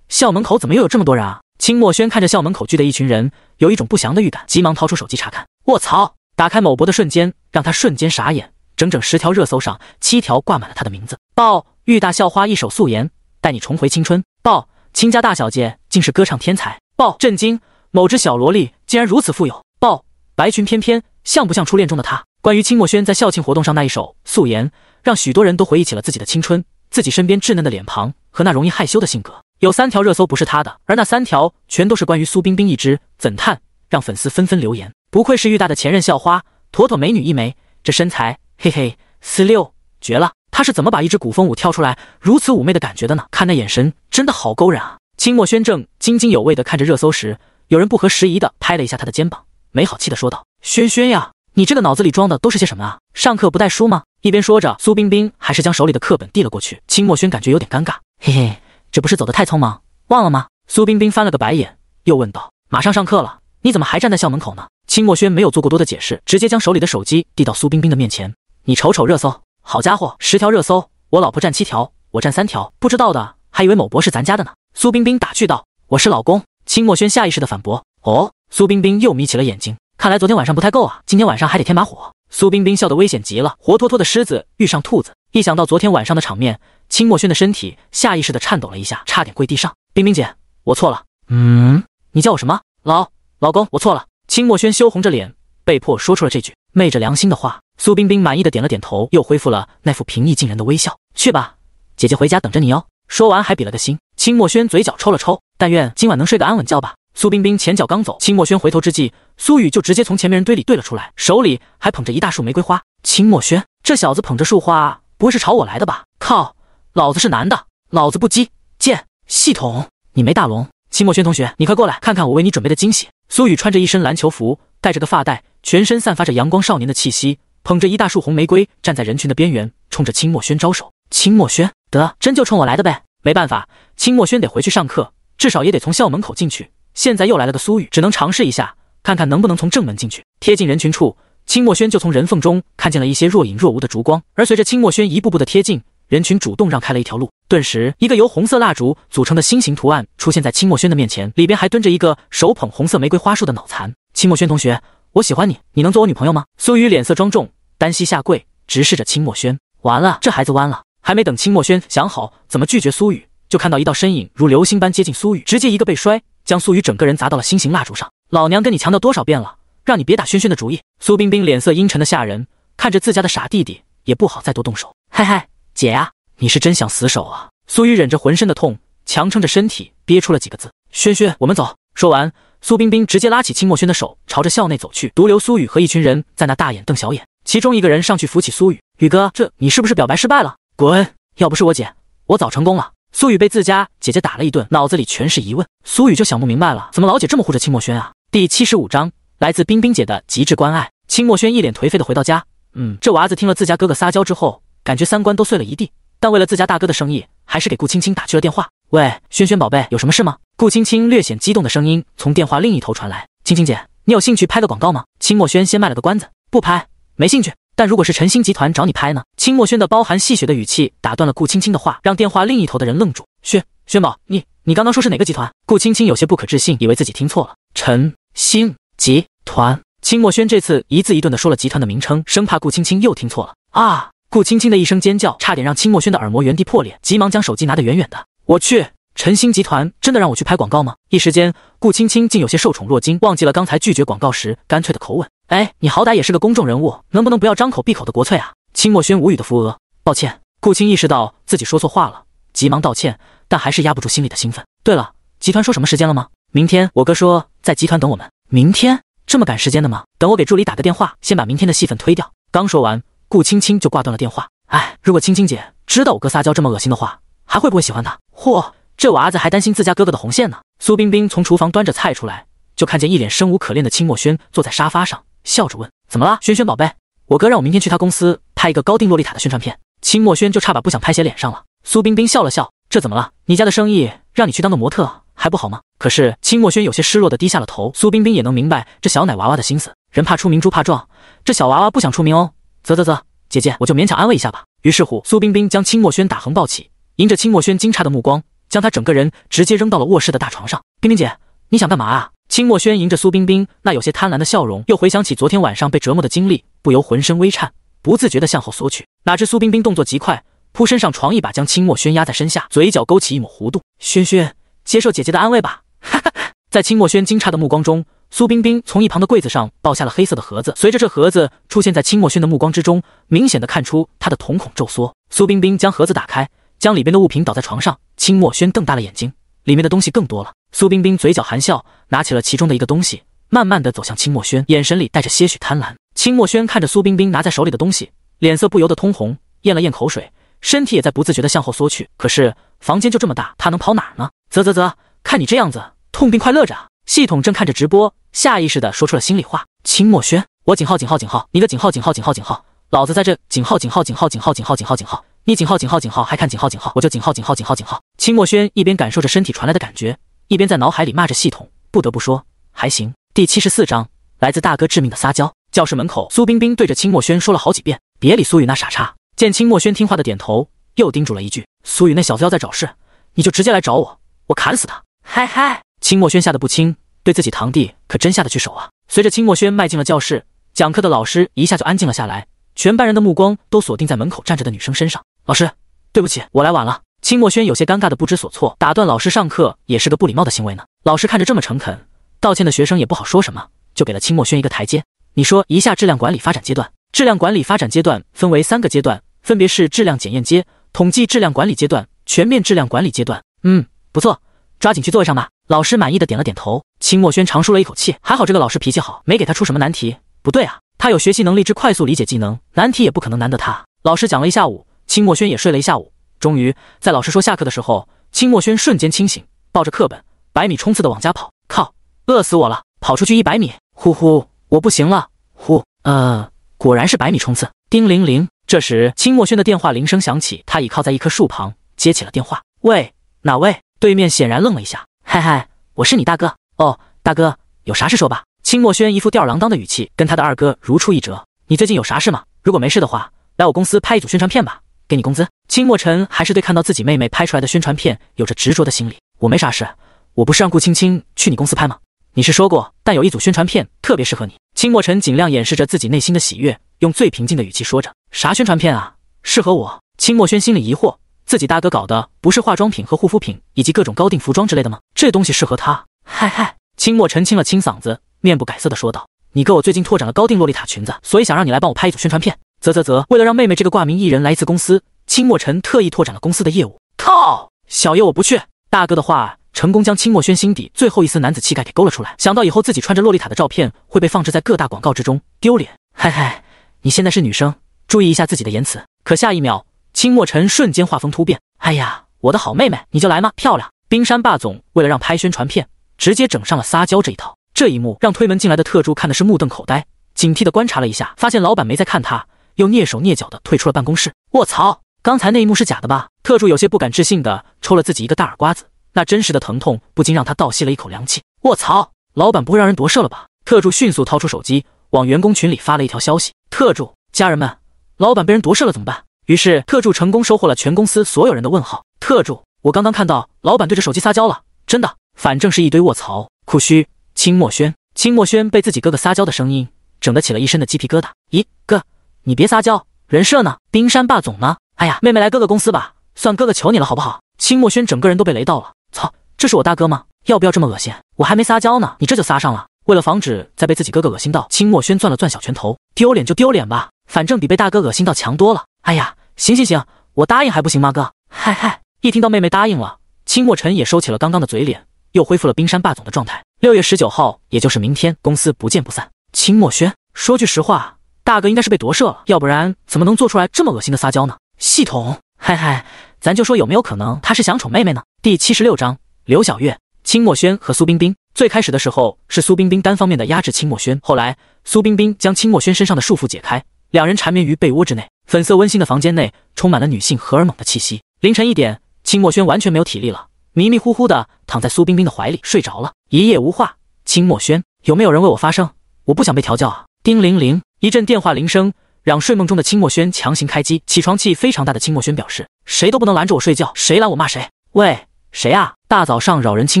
校门口怎么又有这么多人啊？清墨轩看着校门口聚的一群人，有一种不祥的预感，急忙掏出手机查看。卧槽！打开某博的瞬间，让他瞬间傻眼，整整十条热搜上，七条挂满了他的名字。报：玉大校花一首素颜，带你重回青春。报：亲家大小姐竟是歌唱天才。报：震惊！某只小萝莉竟然如此富有。报：白裙翩翩，像不像初恋中的她？关于清墨轩在校庆活动上那一首素颜，让许多人都回忆起了自己的青春，自己身边稚嫩的脸庞和那容易害羞的性格。有三条热搜不是他的，而那三条全都是关于苏冰冰一只，怎叹让粉丝纷纷留言。不愧是玉大的前任校花，妥妥美女一枚，这身材，嘿嘿，四六绝了！他是怎么把一支古风舞跳出来如此妩媚的感觉的呢？看那眼神，真的好勾人啊！清墨轩正津津有味地看着热搜时，有人不合时宜地拍了一下他的肩膀，没好气地说道：“轩轩呀，你这个脑子里装的都是些什么啊？上课不带书吗？”一边说着，苏冰冰还是将手里的课本递了过去。清墨轩感觉有点尴尬，嘿嘿。这不是走得太匆忙，忘了吗？苏冰冰翻了个白眼，又问道：“马上上课了，你怎么还站在校门口呢？”清墨轩没有做过多的解释，直接将手里的手机递到苏冰冰的面前：“你瞅瞅热搜，好家伙，十条热搜，我老婆占七条，我占三条，不知道的还以为某博是咱家的呢。”苏冰冰打趣道：“我是老公。”清墨轩下意识的反驳：“哦。”苏冰冰又眯起了眼睛，看来昨天晚上不太够啊，今天晚上还得添把火。苏冰冰笑得危险极了，活脱脱的狮子遇上兔子。一想到昨天晚上的场面，清墨轩的身体下意识的颤抖了一下，差点跪地上。冰冰姐，我错了。嗯，你叫我什么？老老公，我错了。清墨轩羞红着脸，被迫说出了这句昧着良心的话。苏冰冰满意的点了点头，又恢复了那副平易近人的微笑。去吧，姐姐回家等着你哦。说完还比了个心。清墨轩嘴角抽了抽，但愿今晚能睡个安稳觉吧。苏冰冰前脚刚走，清墨轩回头之际，苏雨就直接从前面人堆里兑了出来，手里还捧着一大束玫瑰花。清墨轩，这小子捧着束花。不会是朝我来的吧？靠，老子是男的，老子不羁。贱系统，你没大龙。齐墨轩同学，你快过来看看我为你准备的惊喜。苏雨穿着一身篮球服，戴着个发带，全身散发着阳光少年的气息，捧着一大束红玫瑰，站在人群的边缘，冲着清墨轩招手。清墨轩，得，真就冲我来的呗。没办法，清墨轩得回去上课，至少也得从校门口进去。现在又来了个苏雨，只能尝试一下，看看能不能从正门进去。贴近人群处。清墨轩就从人缝中看见了一些若隐若无的烛光，而随着清墨轩一步步的贴近，人群主动让开了一条路。顿时，一个由红色蜡烛组成的心形图案出现在清墨轩的面前，里边还蹲着一个手捧红色玫瑰花束的脑残。清墨轩同学，我喜欢你，你能做我女朋友吗？苏雨脸色庄重，单膝下跪，直视着清墨轩。完了，这孩子弯了。还没等清墨轩想好怎么拒绝苏雨，就看到一道身影如流星般接近苏雨，直接一个背摔，将苏雨整个人砸到了心形蜡烛上。老娘跟你强调多少遍了？让你别打轩轩的主意。苏冰冰脸色阴沉的吓人，看着自家的傻弟弟，也不好再多动手。嗨嗨，姐呀，你是真想死手啊！苏雨忍着浑身的痛，强撑着身体，憋出了几个字：轩轩，我们走。说完，苏冰冰直接拉起清墨轩的手，朝着校内走去，独留苏雨和一群人在那大眼瞪小眼。其中一个人上去扶起苏雨：“雨哥，这你是不是表白失败了？滚！要不是我姐，我早成功了。”苏雨被自家姐姐打了一顿，脑子里全是疑问。苏雨就想不明白了，怎么老姐这么护着清墨轩啊？第七十五章。来自冰冰姐的极致关爱，清墨轩一脸颓废的回到家。嗯，这娃子听了自家哥哥撒娇之后，感觉三观都碎了一地。但为了自家大哥的生意，还是给顾青青打去了电话。喂，轩轩宝贝，有什么事吗？顾青青略显激动的声音从电话另一头传来。青青姐，你有兴趣拍个广告吗？清墨轩先卖了个关子，不拍，没兴趣。但如果是晨星集团找你拍呢？清墨轩的包含戏谑的语气打断了顾青青的话，让电话另一头的人愣住。轩轩宝，你你刚刚说是哪个集团？顾青青有些不可置信，以为自己听错了。晨星集。团清墨轩这次一字一顿的说了集团的名称，生怕顾青青又听错了啊！顾青青的一声尖叫，差点让清墨轩的耳膜原地破裂，急忙将手机拿得远远的。我去，晨星集团真的让我去拍广告吗？一时间，顾青青竟有些受宠若惊，忘记了刚才拒绝广告时干脆的口吻。哎，你好歹也是个公众人物，能不能不要张口闭口的国粹啊？清墨轩无语的扶额，抱歉。顾青意识到自己说错话了，急忙道歉，但还是压不住心里的兴奋。对了，集团说什么时间了吗？明天，我哥说在集团等我们。明天？这么赶时间的吗？等我给助理打个电话，先把明天的戏份推掉。刚说完，顾青青就挂断了电话。哎，如果青青姐知道我哥撒娇这么恶心的话，还会不会喜欢他？嚯，这娃子还担心自家哥哥的红线呢。苏冰冰从厨房端着菜出来，就看见一脸生无可恋的清墨轩坐在沙发上，笑着问：“怎么了，轩轩宝贝？我哥让我明天去他公司拍一个高定洛丽塔的宣传片。”清墨轩就差把不想拍写脸上了。苏冰冰笑了笑：“这怎么了？你家的生意让你去当个模特？”还不好吗？可是清墨轩有些失落的低下了头。苏冰冰也能明白这小奶娃娃的心思，人怕出名猪怕壮，这小娃娃不想出名哦。啧啧啧，姐姐我就勉强安慰一下吧。于是乎，苏冰冰将清墨轩打横抱起，迎着清墨轩惊诧的目光，将她整个人直接扔到了卧室的大床上。冰冰姐，你想干嘛啊？清墨轩迎着苏冰冰那有些贪婪的笑容，又回想起昨天晚上被折磨的经历，不由浑身微颤，不自觉地向后缩去。哪知苏冰冰动作极快，扑身上床，一把将清墨轩压在身下，嘴角勾起一抹弧度：“轩轩，接受姐姐的安慰吧。”哈哈。在清墨轩惊诧的目光中，苏冰冰从一旁的柜子上抱下了黑色的盒子。随着这盒子出现在清墨轩的目光之中，明显的看出他的瞳孔骤缩。苏冰冰将盒子打开，将里边的物品倒在床上。清墨轩瞪大了眼睛，里面的东西更多了。苏冰冰嘴角含笑，拿起了其中的一个东西，慢慢的走向清墨轩，眼神里带着些许贪婪。清墨轩看着苏冰冰拿在手里的东西，脸色不由得通红，咽了咽口水，身体也在不自觉的向后缩去。可是房间就这么大，他能跑哪儿呢？啧啧啧，看你这样子。痛并快乐着，系统正看着直播，下意识的说出了心里话。清墨轩，我井号井号井号，你的井号井号井号井号，老子在这井号井号井号井号井号井号井号，你井号井号井号还看井号井号，我就井号井号井号井号。清墨轩一边感受着身体传来的感觉，一边在脑海里骂着系统。不得不说，还行。第七十四章，来自大哥致命的撒娇。教室门口，苏冰冰对着清墨轩说了好几遍，别理苏雨那傻叉。见清墨轩听话的点头，又叮嘱了一句：苏雨那小子要再找事，你就直接来找我，我砍死他。嗨嗨。清墨轩吓得不轻，对自己堂弟可真下得去手啊！随着清墨轩迈进了教室，讲课的老师一下就安静了下来，全班人的目光都锁定在门口站着的女生身上。老师，对不起，我来晚了。清墨轩有些尴尬的不知所措，打断老师上课也是个不礼貌的行为呢。老师看着这么诚恳，道歉的学生也不好说什么，就给了清墨轩一个台阶。你说一下质量管理发展阶段。质量管理发展阶段分为三个阶段，分别是质量检验阶、统计质量管理阶段、全面质量管理阶段。嗯，不错，抓紧去座位上吧。老师满意的点了点头，清墨轩长舒了一口气，还好这个老师脾气好，没给他出什么难题。不对啊，他有学习能力之快速理解技能，难题也不可能难得他。老师讲了一下午，清墨轩也睡了一下午，终于在老师说下课的时候，清墨轩瞬间清醒，抱着课本，百米冲刺的往家跑。靠，饿死我了！跑出去一百米，呼呼，我不行了，呼，呃，果然是百米冲刺。叮铃铃，这时清墨轩的电话铃声响起，他倚靠在一棵树旁，接起了电话。喂，哪位？对面显然愣了一下。嗨嗨，我是你大哥哦，大哥有啥事说吧。清墨轩一副吊儿郎当的语气，跟他的二哥如出一辙。你最近有啥事吗？如果没事的话，来我公司拍一组宣传片吧，给你工资。清墨尘还是对看到自己妹妹拍出来的宣传片有着执着的心理。我没啥事，我不是让顾青青去你公司拍吗？你是说过，但有一组宣传片特别适合你。清墨尘尽量掩饰着自己内心的喜悦，用最平静的语气说着：啥宣传片啊？适合我？清墨轩心里疑惑。自己大哥搞的不是化妆品和护肤品，以及各种高定服装之类的吗？这东西适合他？嗨嗨，清墨尘清了清嗓子，面不改色的说道：“你哥我最近拓展了高定洛丽塔裙子，所以想让你来帮我拍一组宣传片。”啧啧啧，为了让妹妹这个挂名艺人来一次公司，清墨尘特意拓展了公司的业务。靠，小爷我不去。大哥的话成功将清墨轩心底最后一丝男子气概给勾了出来。想到以后自己穿着洛丽塔的照片会被放置在各大广告之中，丢脸。嗨嗨，你现在是女生，注意一下自己的言辞。可下一秒。清墨尘瞬间画风突变，哎呀，我的好妹妹，你就来嘛，漂亮！冰山霸总为了让拍宣传片，直接整上了撒娇这一套。这一幕让推门进来的特助看的是目瞪口呆，警惕的观察了一下，发现老板没在看他，又蹑手蹑脚的退出了办公室。卧槽，刚才那一幕是假的吧？特助有些不敢置信的抽了自己一个大耳刮子，那真实的疼痛不禁让他倒吸了一口凉气。卧槽，老板不会让人夺舍了吧？特助迅速掏出手机，往员工群里发了一条消息：特助家人们，老板被人夺舍了怎么办？于是，特助成功收获了全公司所有人的问号。特助，我刚刚看到老板对着手机撒娇了，真的，反正是一堆卧槽。酷虚，清墨轩，清墨轩被自己哥哥撒娇的声音整得起了一身的鸡皮疙瘩。咦，哥，你别撒娇，人设呢？冰山霸总呢？哎呀，妹妹来哥哥公司吧，算哥哥求你了，好不好？清墨轩整个人都被雷到了。操，这是我大哥吗？要不要这么恶心？我还没撒娇呢，你这就撒上了。为了防止再被自己哥哥恶心到，清墨轩攥了攥小拳头，丢脸就丢脸吧，反正比被大哥恶心到强多了。哎呀，行行行，我答应还不行吗，哥？嗨嗨，一听到妹妹答应了，清墨尘也收起了刚刚的嘴脸，又恢复了冰山霸总的状态。六月十九号，也就是明天，公司不见不散。清墨轩，说句实话，大哥应该是被夺舍了，要不然怎么能做出来这么恶心的撒娇呢？系统，嗨嗨，咱就说有没有可能他是想宠妹妹呢？第七十六章，刘小月、清墨轩和苏冰冰。最开始的时候是苏冰冰单方面的压制清墨轩，后来苏冰冰将清墨轩身上的束缚解开，两人缠绵于被窝之内。粉色温馨的房间内充满了女性荷尔蒙的气息。凌晨一点，清墨轩完全没有体力了，迷迷糊糊的躺在苏冰冰的怀里睡着了。一夜无话。清墨轩，有没有人为我发声？我不想被调教啊！叮铃铃，一阵电话铃声让睡梦中的清墨轩强行开机。起床气非常大的清墨轩表示：谁都不能拦着我睡觉，谁拦我骂谁。喂，谁啊？大早上扰人清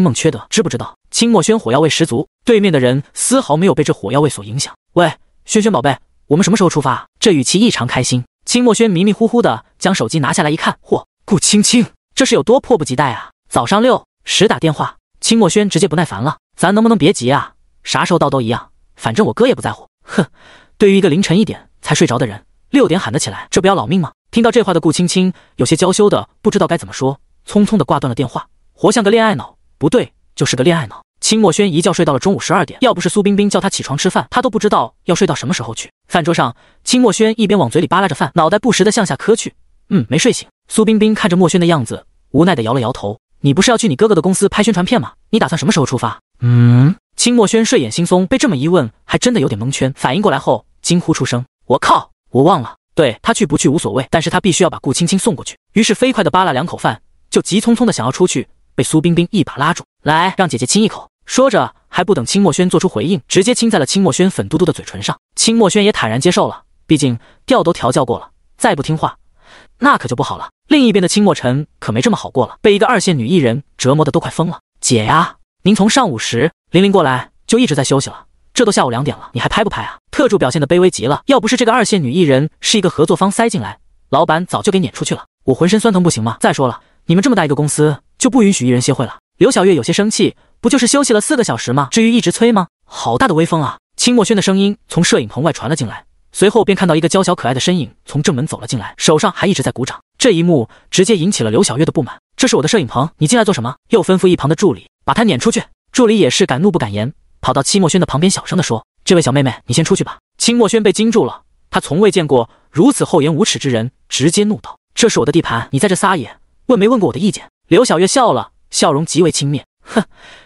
梦缺德，知不知道？清墨轩火药味十足，对面的人丝毫没有被这火药味所影响。喂，轩轩宝贝，我们什么时候出发？这语气异常开心。清墨轩迷迷糊糊的将手机拿下来一看，嚯，顾青青，这是有多迫不及待啊？早上六时打电话，清墨轩直接不耐烦了，咱能不能别急啊？啥时候到都一样，反正我哥也不在乎。哼，对于一个凌晨一点才睡着的人，六点喊得起来，这不要老命吗？听到这话的顾青青有些娇羞的不知道该怎么说，匆匆的挂断了电话，活像个恋爱脑，不对，就是个恋爱脑。清墨轩一觉睡到了中午十二点，要不是苏冰冰叫他起床吃饭，他都不知道要睡到什么时候去。饭桌上，清墨轩一边往嘴里扒拉着饭，脑袋不时的向下磕去。嗯，没睡醒。苏冰冰看着墨轩的样子，无奈的摇了摇头。你不是要去你哥哥的公司拍宣传片吗？你打算什么时候出发？嗯，清墨轩睡眼惺忪，被这么一问，还真的有点蒙圈。反应过来后，惊呼出声：“我靠，我忘了。”对他去不去无所谓，但是他必须要把顾青青送过去。于是飞快的扒拉两口饭，就急匆匆的想要出去，被苏冰冰一把拉住，来让姐姐亲一口。说着还不等清墨轩做出回应，直接亲在了清墨轩粉嘟嘟的嘴唇上。清墨轩也坦然接受了，毕竟调都调教过了，再不听话，那可就不好了。另一边的清墨尘可没这么好过了，被一个二线女艺人折磨的都快疯了。姐呀，您从上午时玲玲过来就一直在休息了。这都下午两点了，你还拍不拍啊？特助表现的卑微极了，要不是这个二线女艺人是一个合作方塞进来，老板早就给撵出去了。我浑身酸疼不行吗？再说了，你们这么大一个公司就不允许艺人歇会了？刘小月有些生气，不就是休息了四个小时吗？至于一直催吗？好大的威风啊！清墨轩的声音从摄影棚外传了进来，随后便看到一个娇小可爱的身影从正门走了进来，手上还一直在鼓掌。这一幕直接引起了刘小月的不满。这是我的摄影棚，你进来做什么？又吩咐一旁的助理把他撵出去。助理也是敢怒不敢言。跑到戚墨轩的旁边，小声地说：“这位小妹妹，你先出去吧。”戚墨轩被惊住了，他从未见过如此厚颜无耻之人，直接怒道：“这是我的地盘，你在这撒野，问没问过我的意见？”刘小月笑了，笑容极为轻蔑：“哼，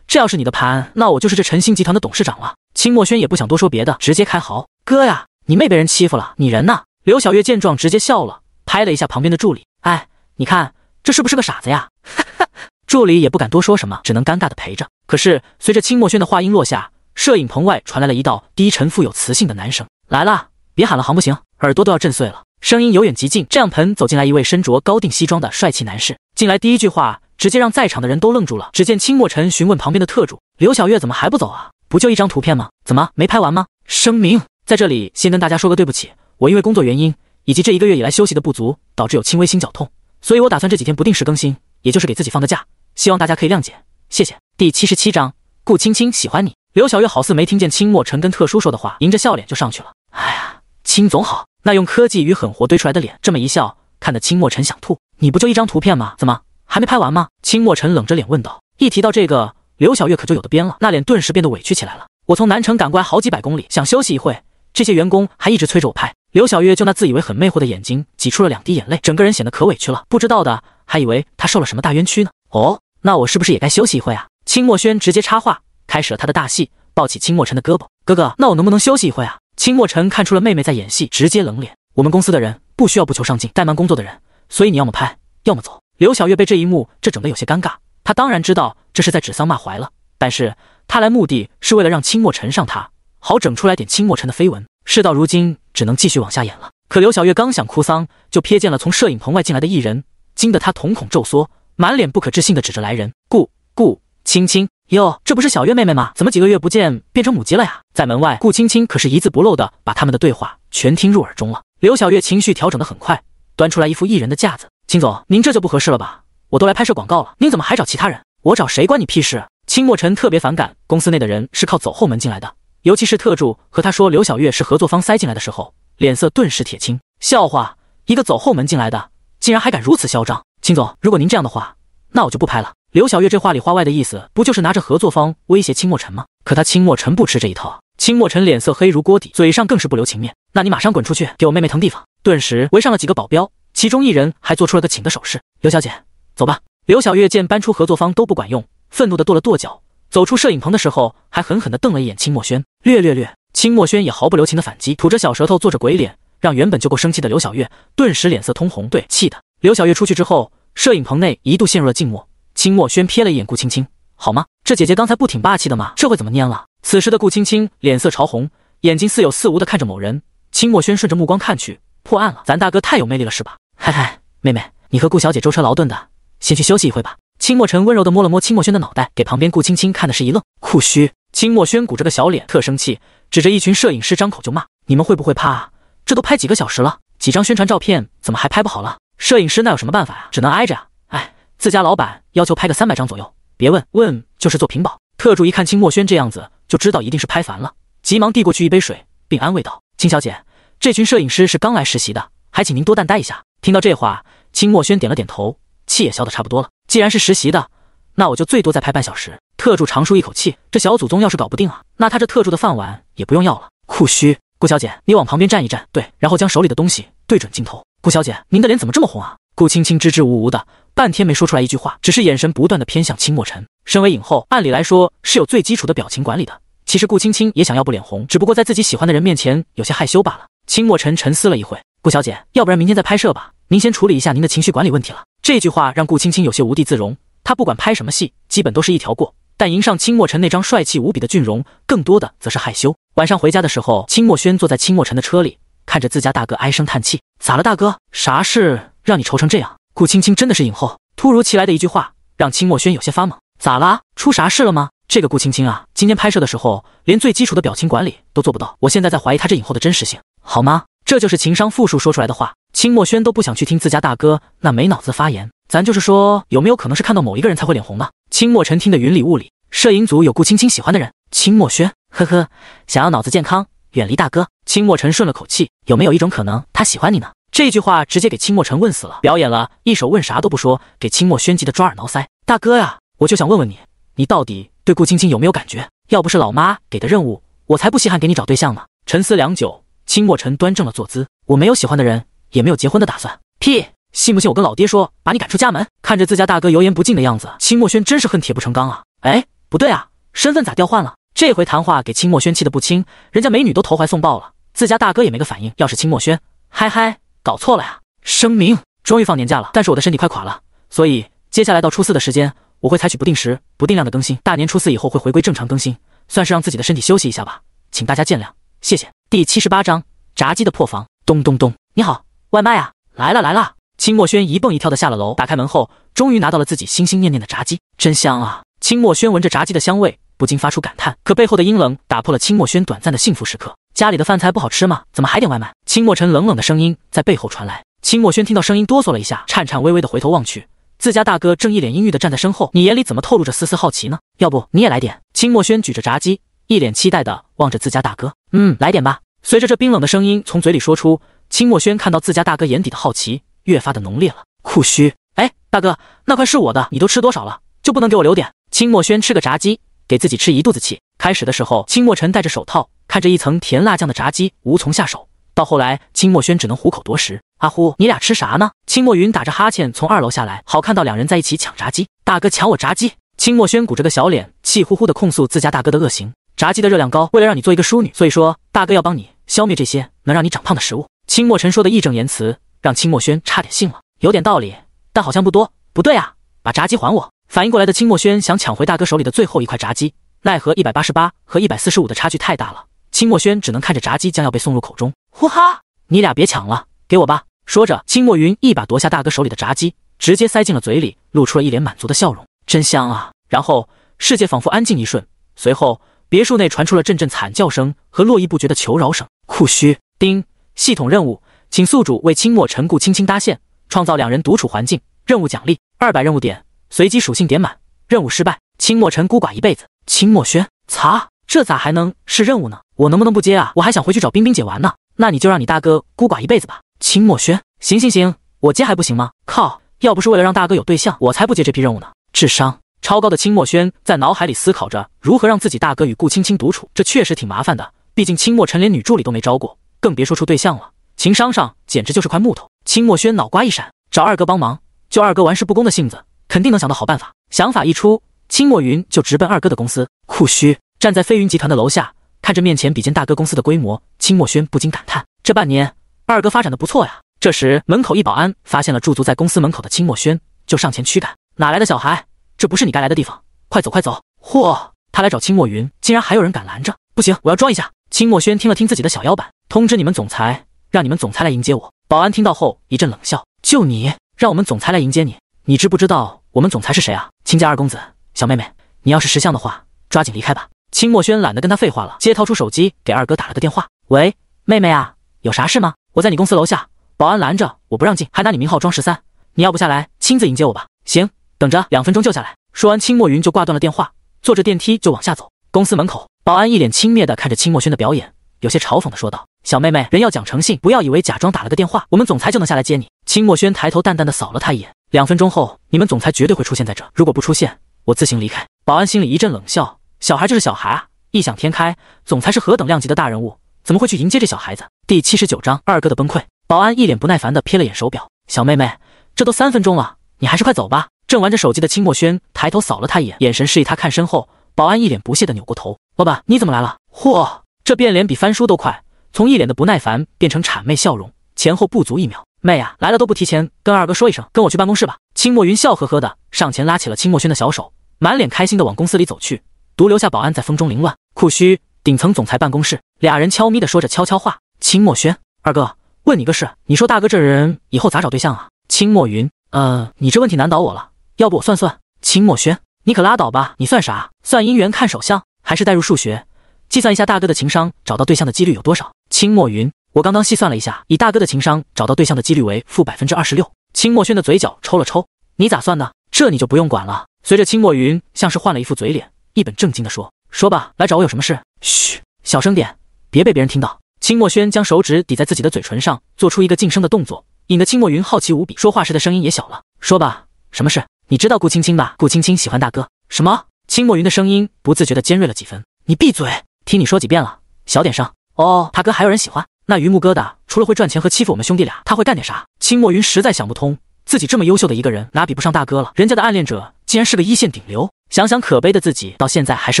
这要是你的盘，那我就是这晨星集团的董事长了。”戚墨轩也不想多说别的，直接开嚎：“哥呀，你妹被人欺负了，你人呢？”刘小月见状，直接笑了，拍了一下旁边的助理：“哎，你看这是不是个傻子呀？”哈 哈助理也不敢多说什么，只能尴尬的陪着。可是随着清墨轩的话音落下，摄影棚外传来了一道低沉富有磁性的男声：“来了，别喊了，行不行？耳朵都要震碎了。”声音由远及近，这样盆走进来一位身着高定西装的帅气男士。进来第一句话，直接让在场的人都愣住了。只见清墨尘询问旁边的特助：“刘小月怎么还不走啊？不就一张图片吗？怎么没拍完吗？”声明在这里先跟大家说个对不起，我因为工作原因以及这一个月以来休息的不足，导致有轻微心绞痛，所以我打算这几天不定时更新，也就是给自己放个假。希望大家可以谅解，谢谢。第七十七章，顾青青喜欢你。刘小月好似没听见清墨尘跟特殊说的话，迎着笑脸就上去了。哎呀，青总好，那用科技与狠活堆出来的脸，这么一笑，看得清墨尘想吐。你不就一张图片吗？怎么还没拍完吗？清墨尘冷着脸问道。一提到这个，刘小月可就有的编了，那脸顿时变得委屈起来了。我从南城赶过来好几百公里，想休息一会，这些员工还一直催着我拍。刘小月就那自以为很魅惑的眼睛，挤出了两滴眼泪，整个人显得可委屈了。不知道的还以为他受了什么大冤屈呢。哦。那我是不是也该休息一会啊？清墨轩直接插话，开始了他的大戏，抱起清墨尘的胳膊，哥哥，那我能不能休息一会啊？清墨尘看出了妹妹在演戏，直接冷脸，我们公司的人不需要不求上进、怠慢工作的人，所以你要么拍，要么走。刘小月被这一幕这整得有些尴尬，她当然知道这是在指桑骂槐了，但是她来目的是为了让清墨尘上她，好整出来点清墨尘的绯闻。事到如今，只能继续往下演了。可刘小月刚想哭丧，就瞥见了从摄影棚外进来的艺人，惊得她瞳孔骤缩。满脸不可置信的指着来人，顾顾青青哟，这不是小月妹妹吗？怎么几个月不见变成母鸡了呀？在门外，顾青青可是一字不漏的把他们的对话全听入耳中了。刘小月情绪调整的很快，端出来一副艺人的架子。秦总，您这就不合适了吧？我都来拍摄广告了，您怎么还找其他人？我找谁关你屁事？清墨尘特别反感公司内的人是靠走后门进来的，尤其是特助和他说刘小月是合作方塞进来的时候，脸色顿时铁青。笑话，一个走后门进来的，竟然还敢如此嚣张！秦总，如果您这样的话，那我就不拍了。刘小月这话里话外的意思，不就是拿着合作方威胁清墨尘吗？可他清墨尘不吃这一套。清墨尘脸色黑如锅底，嘴上更是不留情面。那你马上滚出去，给我妹妹腾地方。顿时围上了几个保镖，其中一人还做出了个请的手势。刘小姐，走吧。刘小月见搬出合作方都不管用，愤怒的跺了跺脚，走出摄影棚的时候，还狠狠地瞪了一眼清墨轩。略略略，清墨轩也毫不留情的反击，吐着小舌头，做着鬼脸，让原本就够生气的刘小月顿时脸色通红。对，气的。刘小月出去之后。摄影棚内一度陷入了静默。清墨轩瞥了一眼顾青青，好吗？这姐姐刚才不挺霸气的吗？这会怎么蔫了？此时的顾青青脸色潮红，眼睛似有似无的看着某人。清墨轩顺着目光看去，破案了。咱大哥太有魅力了，是吧？嗨嗨，妹妹，你和顾小姐舟车劳顿的，先去休息一会吧。清墨尘温柔的摸了摸清墨轩的脑袋，给旁边顾青青看的是一愣。酷虚！清墨轩鼓着个小脸，特生气，指着一群摄影师张口就骂：“你们会不会怕？这都拍几个小时了，几张宣传照片怎么还拍不好了？摄影师那有什么办法呀？只能挨着呀！哎，自家老板要求拍个三百张左右，别问问就是做屏保。”特助一看清墨轩这样子，就知道一定是拍烦了，急忙递过去一杯水，并安慰道：“清小姐，这群摄影师是刚来实习的，还请您多担待一下。”听到这话，清墨轩点了点头，气也消得差不多了。既然是实习的，那我就最多再拍半小时。特助长舒一口气，这小祖宗要是搞不定啊，那他这特助的饭碗也不用要了。酷虚，顾小姐，你往旁边站一站，对，然后将手里的东西对准镜头。顾小姐，您的脸怎么这么红啊？顾青青支支吾吾的，半天没说出来一句话，只是眼神不断的偏向清墨尘。身为影后，按理来说是有最基础的表情管理的。其实顾青青也想要不脸红，只不过在自己喜欢的人面前有些害羞罢了。清墨尘沉思了一会，顾小姐，要不然明天再拍摄吧，您先处理一下您的情绪管理问题了。这句话让顾青青有些无地自容。她不管拍什么戏，基本都是一条过，但迎上清墨尘那张帅气无比的俊容，更多的则是害羞。晚上回家的时候，清墨轩坐在清墨尘的车里，看着自家大哥唉声叹气：“咋了，大哥？啥事让你愁成这样？”顾青青真的是影后，突如其来的一句话让清墨轩有些发懵。咋啦？出啥事了吗？这个顾青青啊，今天拍摄的时候连最基础的表情管理都做不到，我现在在怀疑她这影后的真实性，好吗？这就是情商负数说出来的话。清墨轩都不想去听自家大哥那没脑子的发言。咱就是说，有没有可能是看到某一个人才会脸红呢？清墨尘听得云里雾里。摄影组有顾青青喜欢的人，清墨轩，呵呵，想要脑子健康，远离大哥。清墨尘顺了口气，有没有一种可能，他喜欢你呢？这句话直接给清墨尘问死了。表演了一手问啥都不说，给清墨轩急得抓耳挠腮。大哥呀，我就想问问你，你到底对顾青青有没有感觉？要不是老妈给的任务，我才不稀罕给你找对象呢。沉思良久，清墨尘端正了坐姿，我没有喜欢的人，也没有结婚的打算。屁！信不信我跟老爹说，把你赶出家门？看着自家大哥油盐不进的样子，清墨轩真是恨铁不成钢啊！哎，不对啊，身份咋调换了？这回谈话给清墨轩气得不轻，人家美女都投怀送抱了，自家大哥也没个反应。要是清墨轩，嗨嗨，搞错了呀！声明，终于放年假了，但是我的身体快垮了，所以接下来到初四的时间，我会采取不定时、不定量的更新。大年初四以后会回归正常更新，算是让自己的身体休息一下吧，请大家见谅，谢谢。第七十八章炸鸡的破防。咚咚咚，你好，外卖啊，来了来了。清墨轩一蹦一跳的下了楼，打开门后，终于拿到了自己心心念念的炸鸡，真香啊！清墨轩闻着炸鸡的香味，不禁发出感叹。可背后的阴冷打破了清墨轩短暂的幸福时刻。家里的饭菜不好吃吗？怎么还点外卖？清墨尘冷冷的声音在背后传来。清墨轩听到声音哆嗦了一下，颤颤巍巍的回头望去，自家大哥正一脸阴郁的站在身后。你眼里怎么透露着丝丝好奇呢？要不你也来点？清墨轩举着炸鸡，一脸期待的望着自家大哥。嗯，来点吧。随着这冰冷的声音从嘴里说出，清墨轩看到自家大哥眼底的好奇。越发的浓烈了。酷虚，哎，大哥，那块是我的，你都吃多少了？就不能给我留点？清墨轩吃个炸鸡，给自己吃一肚子气。开始的时候，清墨尘戴着手套，看着一层甜辣酱的炸鸡，无从下手。到后来，清墨轩只能虎口夺食。阿呼，你俩吃啥呢？清墨云打着哈欠从二楼下来，好看到两人在一起抢炸鸡。大哥抢我炸鸡！清墨轩鼓着个小脸，气呼呼的控诉自家大哥的恶行。炸鸡的热量高，为了让你做一个淑女，所以说大哥要帮你消灭这些能让你长胖的食物。清墨尘说的义正言辞。让清墨轩差点信了，有点道理，但好像不多。不对啊，把炸鸡还我！反应过来的清墨轩想抢回大哥手里的最后一块炸鸡，奈何一百八十八和一百四十五的差距太大了，清墨轩只能看着炸鸡将要被送入口中。呼哈！你俩别抢了，给我吧！说着，清墨云一把夺下大哥手里的炸鸡，直接塞进了嘴里，露出了一脸满足的笑容，真香啊！然后世界仿佛安静一瞬，随后别墅内传出了阵阵惨叫声和络绎不绝的求饶声。酷虚！丁，系统任务。请宿主为清墨陈顾轻轻搭线，创造两人独处环境。任务奖励二百任务点，随机属性点满。任务失败，清墨尘孤寡一辈子。清墨轩，擦，这咋还能是任务呢？我能不能不接啊？我还想回去找冰冰姐玩呢。那你就让你大哥孤寡一辈子吧。清墨轩，行行行，我接还不行吗？靠，要不是为了让大哥有对象，我才不接这批任务呢。智商超高的清墨轩在脑海里思考着如何让自己大哥与顾青青独处，这确实挺麻烦的。毕竟清墨尘连女助理都没招过，更别说处对象了。情商上简直就是块木头。清墨轩脑瓜一闪，找二哥帮忙。就二哥玩世不恭的性子，肯定能想到好办法。想法一出，清墨云就直奔二哥的公司。酷虚站在飞云集团的楼下，看着面前比肩大哥公司的规模，清墨轩不禁感叹：这半年二哥发展的不错呀。这时门口一保安发现了驻足在公司门口的清墨轩，就上前驱赶：哪来的小孩？这不是你该来的地方，快走快走！嚯，他来找清墨云，竟然还有人敢拦着？不行，我要装一下。清墨轩听了听自己的小腰板，通知你们总裁。让你们总裁来迎接我。保安听到后一阵冷笑：“就你让我们总裁来迎接你？你知不知道我们总裁是谁啊？亲家二公子，小妹妹，你要是识相的话，抓紧离开吧。清墨轩懒得跟他废话了，接掏出手机给二哥打了个电话。喂，妹妹啊，有啥事吗？我在你公司楼下，保安拦着我不让进，还拿你名号装十三。你要不下来亲自迎接我吧？行，等着，两分钟就下来。说完，清墨云就挂断了电话，坐着电梯就往下走。公司门口，保安一脸轻蔑的看着清墨轩的表演，有些嘲讽的说道：“小妹妹，人要讲诚信，不要以为假装打了个电话，我们总裁就能下来接你。”清墨轩抬头淡淡的扫了他一眼。两分钟后，你们总裁绝对会出现在这，如果不出现，我自行离开。保安心里一阵冷笑，小孩就是小孩啊，异想天开。总裁是何等量级的大人物，怎么会去迎接这小孩子？第七十九章二哥的崩溃。保安一脸不耐烦的瞥了眼手表，小妹妹，这都三分钟了，你还是快走吧。正玩着手机的清墨轩抬头扫了他一眼，眼神示意他看身后。保安一脸不屑的扭过头：“老板，你怎么来了？”嚯，这变脸比翻书都快，从一脸的不耐烦变成谄媚笑容，前后不足一秒。妹呀，来了都不提前跟二哥说一声，跟我去办公室吧。清墨云笑呵呵的上前拉起了清墨轩的小手，满脸开心的往公司里走去，独留下保安在风中凌乱。库区顶层总裁办公室，俩人悄咪的说着悄悄话。清墨轩，二哥，问你个事，你说大哥这人以后咋找对象啊？清墨云，呃，你这问题难倒我了，要不我算算？清墨轩。你可拉倒吧！你算啥？算姻缘看手相，还是代入数学，计算一下大哥的情商找到对象的几率有多少？清墨云，我刚刚细算了一下，以大哥的情商找到对象的几率为负百分之二十六。清墨轩的嘴角抽了抽，你咋算的？这你就不用管了。随着清墨云像是换了一副嘴脸，一本正经的说：“说吧，来找我有什么事？”嘘，小声点，别被别人听到。清墨轩将手指抵在自己的嘴唇上，做出一个噤声的动作，引得清墨云好奇无比，说话时的声音也小了。说吧，什么事？你知道顾青青吧？顾青青喜欢大哥。什么？清墨云的声音不自觉的尖锐了几分。你闭嘴！听你说几遍了，小点声。哦，他哥还有人喜欢？那榆木疙瘩除了会赚钱和欺负我们兄弟俩，他会干点啥？清墨云实在想不通，自己这么优秀的一个人，哪比不上大哥了？人家的暗恋者竟然是个一线顶流。想想可悲的自己，到现在还是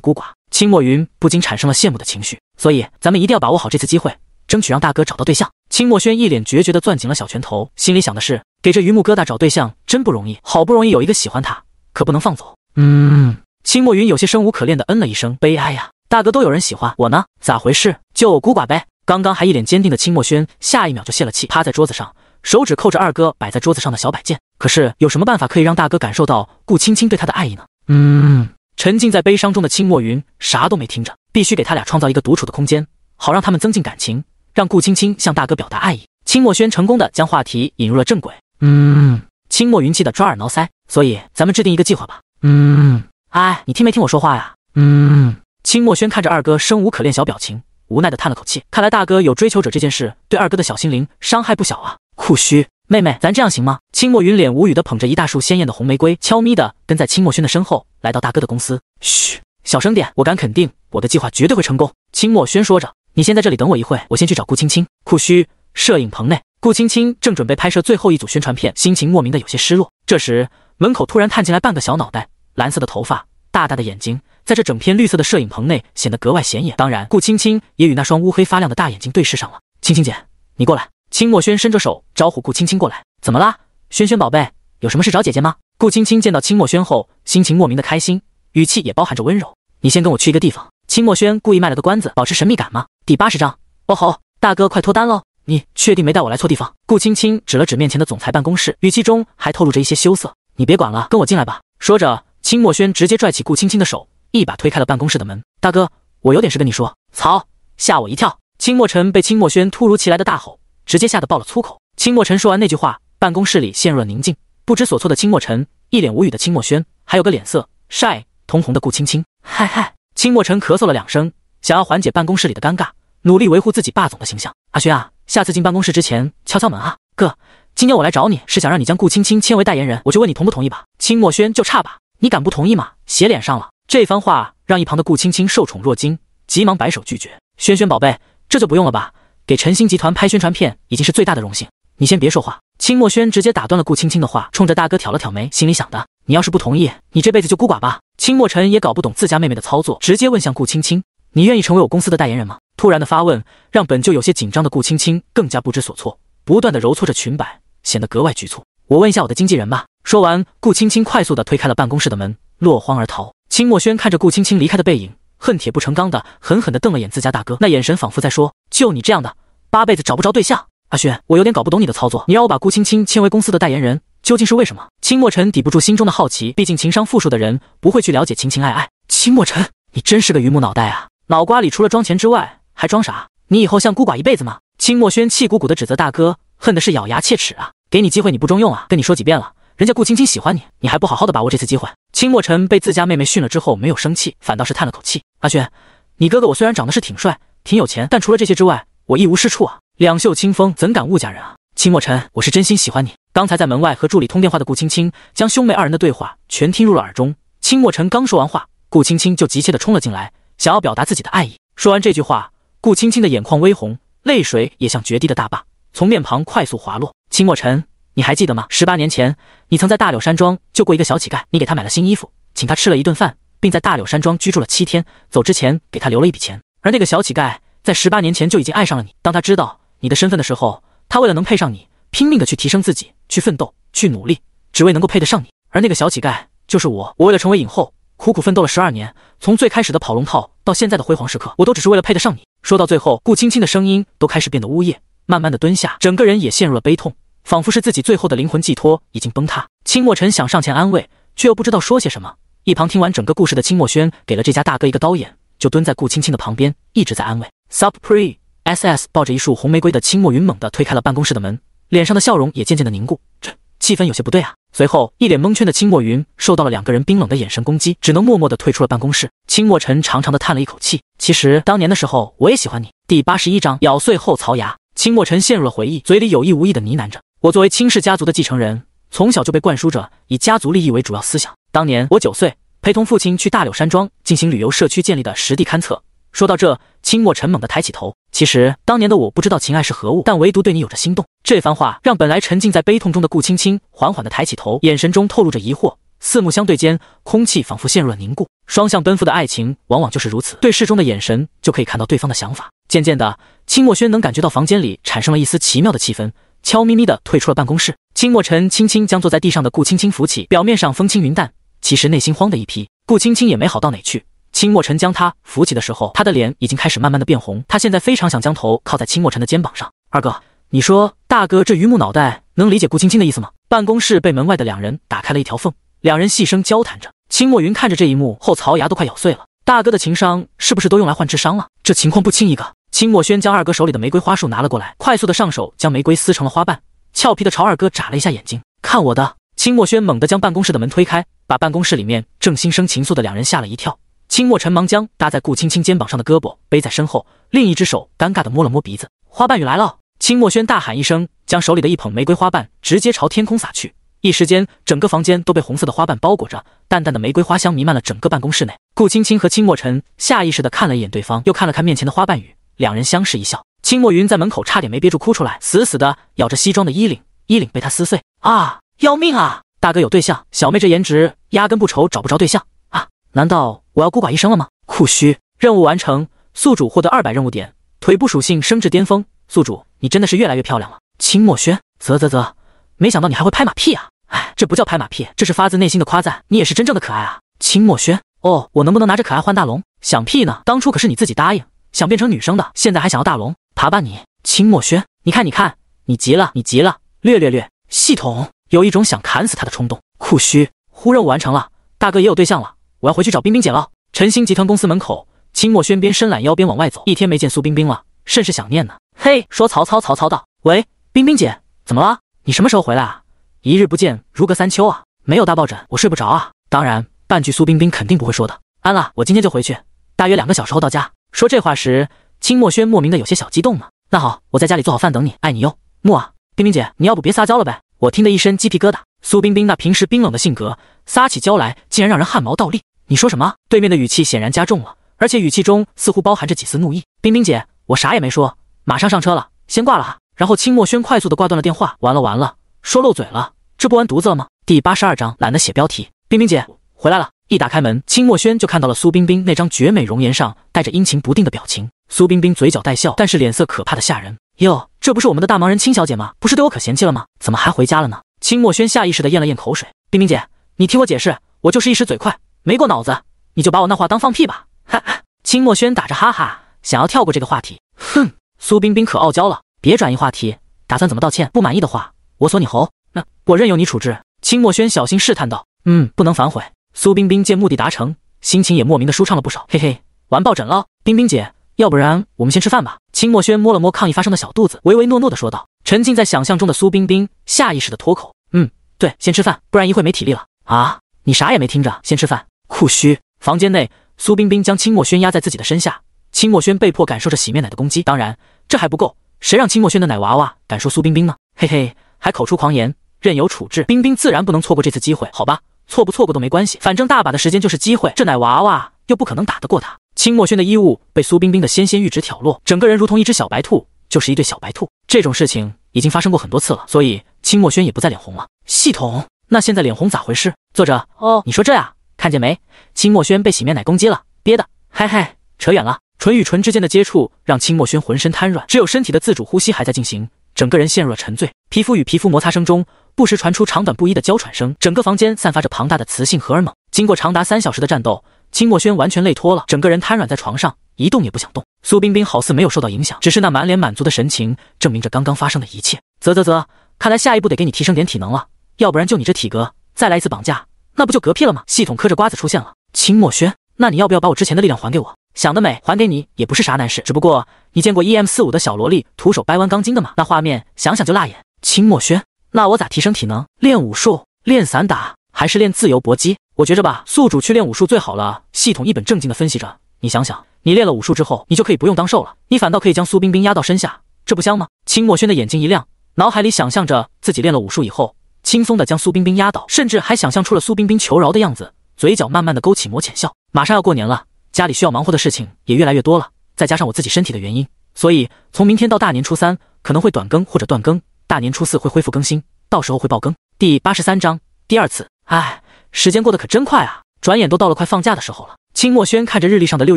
孤寡。清墨云不禁产生了羡慕的情绪。所以咱们一定要把握好这次机会，争取让大哥找到对象。清墨轩一脸决绝的攥紧了小拳头，心里想的是。给这榆木疙瘩找对象真不容易，好不容易有一个喜欢他，可不能放走。嗯，清墨云有些生无可恋的嗯了一声，悲哀呀，大哥都有人喜欢我呢，咋回事？就我孤寡呗。刚刚还一脸坚定的清墨轩，下一秒就泄了气，趴在桌子上，手指扣着二哥摆在桌子上的小摆件。可是有什么办法可以让大哥感受到顾青青对他的爱意呢？嗯，沉浸在悲伤中的清墨云啥都没听着，必须给他俩创造一个独处的空间，好让他们增进感情，让顾青青向大哥表达爱意。清墨轩成功的将话题引入了正轨。嗯，清墨云气的抓耳挠腮，所以咱们制定一个计划吧。嗯，哎，你听没听我说话呀？嗯，清墨轩看着二哥生无可恋小表情，无奈的叹了口气。看来大哥有追求者这件事，对二哥的小心灵伤害不小啊。酷虚妹妹，咱这样行吗？清墨云脸无语的捧着一大束鲜艳的红玫瑰，悄咪的跟在清墨轩的身后，来到大哥的公司。嘘，小声点，我敢肯定，我的计划绝对会成功。清墨轩说着，你先在这里等我一会，我先去找顾青青。酷虚，摄影棚内。顾青青正准备拍摄最后一组宣传片，心情莫名的有些失落。这时，门口突然探进来半个小脑袋，蓝色的头发，大大的眼睛，在这整片绿色的摄影棚内显得格外显眼。当然，顾青青也与那双乌黑发亮的大眼睛对视上了。青青姐，你过来。清墨轩伸着手招呼顾青青过来。怎么啦，轩轩宝贝，有什么事找姐姐吗？顾青青见到清墨轩后，心情莫名的开心，语气也包含着温柔。你先跟我去一个地方。清墨轩故意卖了个关子，保持神秘感吗？第八十章。哦吼，大哥快脱单喽！你确定没带我来错地方？顾青青指了指面前的总裁办公室，语气中还透露着一些羞涩。你别管了，跟我进来吧。说着，清墨轩直接拽起顾青青的手，一把推开了办公室的门。大哥，我有点事跟你说。操！吓我一跳。清墨尘被清墨轩突如其来的大吼，直接吓得爆了粗口。清墨尘说完那句话，办公室里陷入了宁静。不知所措的清墨尘，一脸无语的清墨轩，还有个脸色晒通红的顾青青。嗨嗨！清墨尘咳嗽了两声，想要缓解办公室里的尴尬，努力维护自己霸总的形象。阿轩啊！下次进办公室之前敲敲门啊，哥，今天我来找你是想让你将顾青青签为代言人，我就问你同不同意吧。清墨轩就差吧，你敢不同意吗？写脸上了。这番话让一旁的顾青青受宠若惊，急忙摆手拒绝。轩轩宝贝，这就不用了吧？给晨星集团拍宣传片已经是最大的荣幸，你先别说话。清墨轩直接打断了顾青青的话，冲着大哥挑了挑眉，心里想的，你要是不同意，你这辈子就孤寡吧。清墨尘也搞不懂自家妹妹的操作，直接问向顾青青，你愿意成为我公司的代言人吗？突然的发问让本就有些紧张的顾青青更加不知所措，不断的揉搓着裙摆，显得格外局促。我问一下我的经纪人吧。说完，顾青青快速的推开了办公室的门，落荒而逃。清墨轩看着顾青青离开的背影，恨铁不成钢的狠狠的瞪了眼自家大哥，那眼神仿佛在说：就你这样的，八辈子找不着对象。阿轩，我有点搞不懂你的操作，你让我把顾青青签为公司的代言人，究竟是为什么？清墨尘抵不住心中的好奇，毕竟情商负数的人不会去了解情情爱爱。清墨尘，你真是个榆木脑袋啊！脑瓜里除了装钱之外还装啥？你以后像孤寡一辈子吗？清墨轩气鼓鼓的指责大哥，恨的是咬牙切齿啊！给你机会你不中用啊！跟你说几遍了，人家顾青青喜欢你，你还不好好的把握这次机会？清墨尘被自家妹妹训了之后，没有生气，反倒是叹了口气。阿轩，你哥哥我虽然长得是挺帅，挺有钱，但除了这些之外，我一无是处啊！两袖清风怎敢误佳人啊！清墨尘，我是真心喜欢你。刚才在门外和助理通电话的顾青青，将兄妹二人的对话全听入了耳中。清墨尘刚说完话，顾青青就急切地冲了进来，想要表达自己的爱意。说完这句话，顾青青的眼眶微红，泪水也像决堤的大坝从面庞快速滑落。清墨尘，你还记得吗？十八年前，你曾在大柳山庄救过一个小乞丐，你给他买了新衣服，请他吃了一顿饭，并在大柳山庄居住了七天。走之前，给他留了一笔钱。而那个小乞丐在十八年前就已经爱上了你。当他知道你的身份的时候，他为了能配上你，拼命的去提升自己，去奋斗，去努力，只为能够配得上你。而那个小乞丐就是我。我为了成为影后，苦苦奋斗了十二年，从最开始的跑龙套到现在的辉煌时刻，我都只是为了配得上你。说到最后，顾青青的声音都开始变得呜咽，慢慢的蹲下，整个人也陷入了悲痛，仿佛是自己最后的灵魂寄托已经崩塌。清墨尘想上前安慰，却又不知道说些什么。一旁听完整个故事的清墨轩给了这家大哥一个刀眼，就蹲在顾青青的旁边，一直在安慰。Sup Pre S S 抱着一束红玫瑰的清墨云猛地推开了办公室的门，脸上的笑容也渐渐的凝固，这气氛有些不对啊。随后，一脸蒙圈的清墨云受到了两个人冰冷的眼神攻击，只能默默的退出了办公室。清墨尘长长的叹了一口气，其实当年的时候我也喜欢你。第八十一章咬碎后槽牙。清墨尘陷入了回忆，嘴里有意无意的呢喃着：“我作为清氏家族的继承人，从小就被灌输着以家族利益为主要思想。当年我九岁，陪同父亲去大柳山庄进行旅游社区建立的实地勘测。”说到这，清墨尘猛地抬起头。其实当年的我不知道情爱是何物，但唯独对你有着心动。这番话让本来沉浸在悲痛中的顾青青缓缓地抬起头，眼神中透露着疑惑。四目相对间，空气仿佛陷入了凝固。双向奔赴的爱情往往就是如此，对视中的眼神就可以看到对方的想法。渐渐的，清墨轩能感觉到房间里产生了一丝奇妙的气氛，悄咪咪的退出了办公室。清墨尘轻轻将坐在地上的顾青青扶起，表面上风轻云淡，其实内心慌的一批。顾青青也没好到哪去。清墨尘将她扶起的时候，她的脸已经开始慢慢的变红。她现在非常想将头靠在清墨尘的肩膀上。二哥，你说大哥这榆木脑袋能理解顾青青的意思吗？办公室被门外的两人打开了一条缝，两人细声交谈着。清墨云看着这一幕后，槽牙都快咬碎了。大哥的情商是不是都用来换智商了？这情况不轻一个。清墨轩将二哥手里的玫瑰花束拿了过来，快速的上手将玫瑰撕成了花瓣，俏皮的朝二哥眨了一下眼睛，看我的。清墨轩猛地将办公室的门推开，把办公室里面正心生情愫的两人吓了一跳。清墨尘忙将搭在顾青青肩膀上的胳膊背在身后，另一只手尴尬的摸了摸鼻子。花瓣雨来了！清墨轩大喊一声，将手里的一捧玫瑰花瓣直接朝天空撒去。一时间，整个房间都被红色的花瓣包裹着，淡淡的玫瑰花香弥漫了整个办公室内。顾青青和清墨尘下意识的看了一眼对方，又看了看面前的花瓣雨，两人相视一笑。清墨云在门口差点没憋住哭出来，死死的咬着西装的衣领，衣领被他撕碎。啊，要命啊！大哥有对象，小妹这颜值压根不愁找不着对象啊？难道？我要孤寡一生了吗？酷虚，任务完成，宿主获得二百任务点，腿部属性升至巅峰。宿主，你真的是越来越漂亮了。清墨轩，啧啧啧，没想到你还会拍马屁啊！哎，这不叫拍马屁，这是发自内心的夸赞。你也是真正的可爱啊，清墨轩。哦，我能不能拿着可爱换大龙？想屁呢！当初可是你自己答应想变成女生的，现在还想要大龙？爬吧你，清墨轩。你看，你看，你急了，你急了。略略略，系统有一种想砍死他的冲动。酷虚，忽任务完成了，大哥也有对象了。我要回去找冰冰姐了。晨星集团公司门口，清墨轩边伸懒腰边往外走。一天没见苏冰冰了，甚是想念呢。嘿，说曹操，曹操到。喂，冰冰姐，怎么了？你什么时候回来啊？一日不见，如隔三秋啊。没有大抱枕，我睡不着啊。当然，半句苏冰冰肯定不会说的。安了，我今天就回去，大约两个小时后到家。说这话时，清墨轩莫名的有些小激动呢。那好，我在家里做好饭等你，爱你哟。木啊，冰冰姐，你要不别撒娇了呗？我听得一身鸡皮疙瘩。苏冰冰那平时冰冷的性格，撒起娇来竟然让人汗毛倒立。你说什么？对面的语气显然加重了，而且语气中似乎包含着几丝怒意。冰冰姐，我啥也没说，马上上车了，先挂了哈。然后清墨轩快速的挂断了电话。完了完了，说漏嘴了，这不完犊子了吗？第八十二章，懒得写标题。冰冰姐回来了，一打开门，清墨轩就看到了苏冰冰那张绝美容颜上带着阴晴不定的表情。苏冰冰嘴角带笑，但是脸色可怕的吓人。哟，这不是我们的大忙人清小姐吗？不是对我可嫌弃了吗？怎么还回家了呢？清墨轩下意识的咽了咽口水。冰冰姐，你听我解释，我就是一时嘴快。没过脑子，你就把我那话当放屁吧！哈哈，清墨轩打着哈哈，想要跳过这个话题。哼，苏冰冰可傲娇了，别转移话题，打算怎么道歉？不满意的话，我锁你喉。那我任由你处置。清墨轩小心试探道。嗯，不能反悔。苏冰冰见目的达成，心情也莫名的舒畅了不少。嘿嘿，完抱枕了。冰冰姐，要不然我们先吃饭吧。清墨轩摸了摸抗议发生的小肚子，唯唯诺诺的说道。沉浸在想象中的苏冰冰下意识的脱口：“嗯，对，先吃饭，不然一会没体力了。”啊，你啥也没听着，先吃饭。酷虚。房间内，苏冰冰将清墨轩压在自己的身下，清墨轩被迫感受着洗面奶的攻击。当然，这还不够，谁让清墨轩的奶娃娃敢说苏冰冰呢？嘿嘿，还口出狂言，任由处置。冰冰自然不能错过这次机会，好吧，错不错过都没关系，反正大把的时间就是机会。这奶娃娃又不可能打得过他。清墨轩的衣物被苏冰冰的纤纤玉指挑落，整个人如同一只小白兔，就是一对小白兔。这种事情已经发生过很多次了，所以清墨轩也不再脸红了。系统，那现在脸红咋回事？作者，哦，你说这呀？看见没？清墨轩被洗面奶攻击了，憋的。嘿嘿，扯远了。唇与唇之间的接触让清墨轩浑身瘫软，只有身体的自主呼吸还在进行，整个人陷入了沉醉。皮肤与皮肤摩擦声中，不时传出长短不一的娇喘声。整个房间散发着庞大的雌性荷尔蒙。经过长达三小时的战斗，清墨轩完全累脱了，整个人瘫软在床上，一动也不想动。苏冰冰好似没有受到影响，只是那满脸满足的神情，证明着刚刚发生的一切。啧啧啧，看来下一步得给你提升点体能了，要不然就你这体格，再来一次绑架。那不就嗝屁了吗？系统嗑着瓜子出现了，清墨轩，那你要不要把我之前的力量还给我？想得美，还给你也不是啥难事。只不过你见过 EM 四五的小萝莉徒手掰弯钢筋的吗？那画面想想就辣眼。清墨轩，那我咋提升体能？练武术，练散打，还是练自由搏击？我觉着吧，宿主去练武术最好了。系统一本正经的分析着，你想想，你练了武术之后，你就可以不用当兽了，你反倒可以将苏冰冰压到身下，这不香吗？清墨轩的眼睛一亮，脑海里想象着自己练了武术以后。轻松的将苏冰冰压倒，甚至还想象出了苏冰冰求饶的样子，嘴角慢慢的勾起抹浅笑。马上要过年了，家里需要忙活的事情也越来越多了，再加上我自己身体的原因，所以从明天到大年初三可能会短更或者断更，大年初四会恢复更新，到时候会爆更。第八十三章第二次。唉，时间过得可真快啊，转眼都到了快放假的时候了。清墨轩看着日历上的六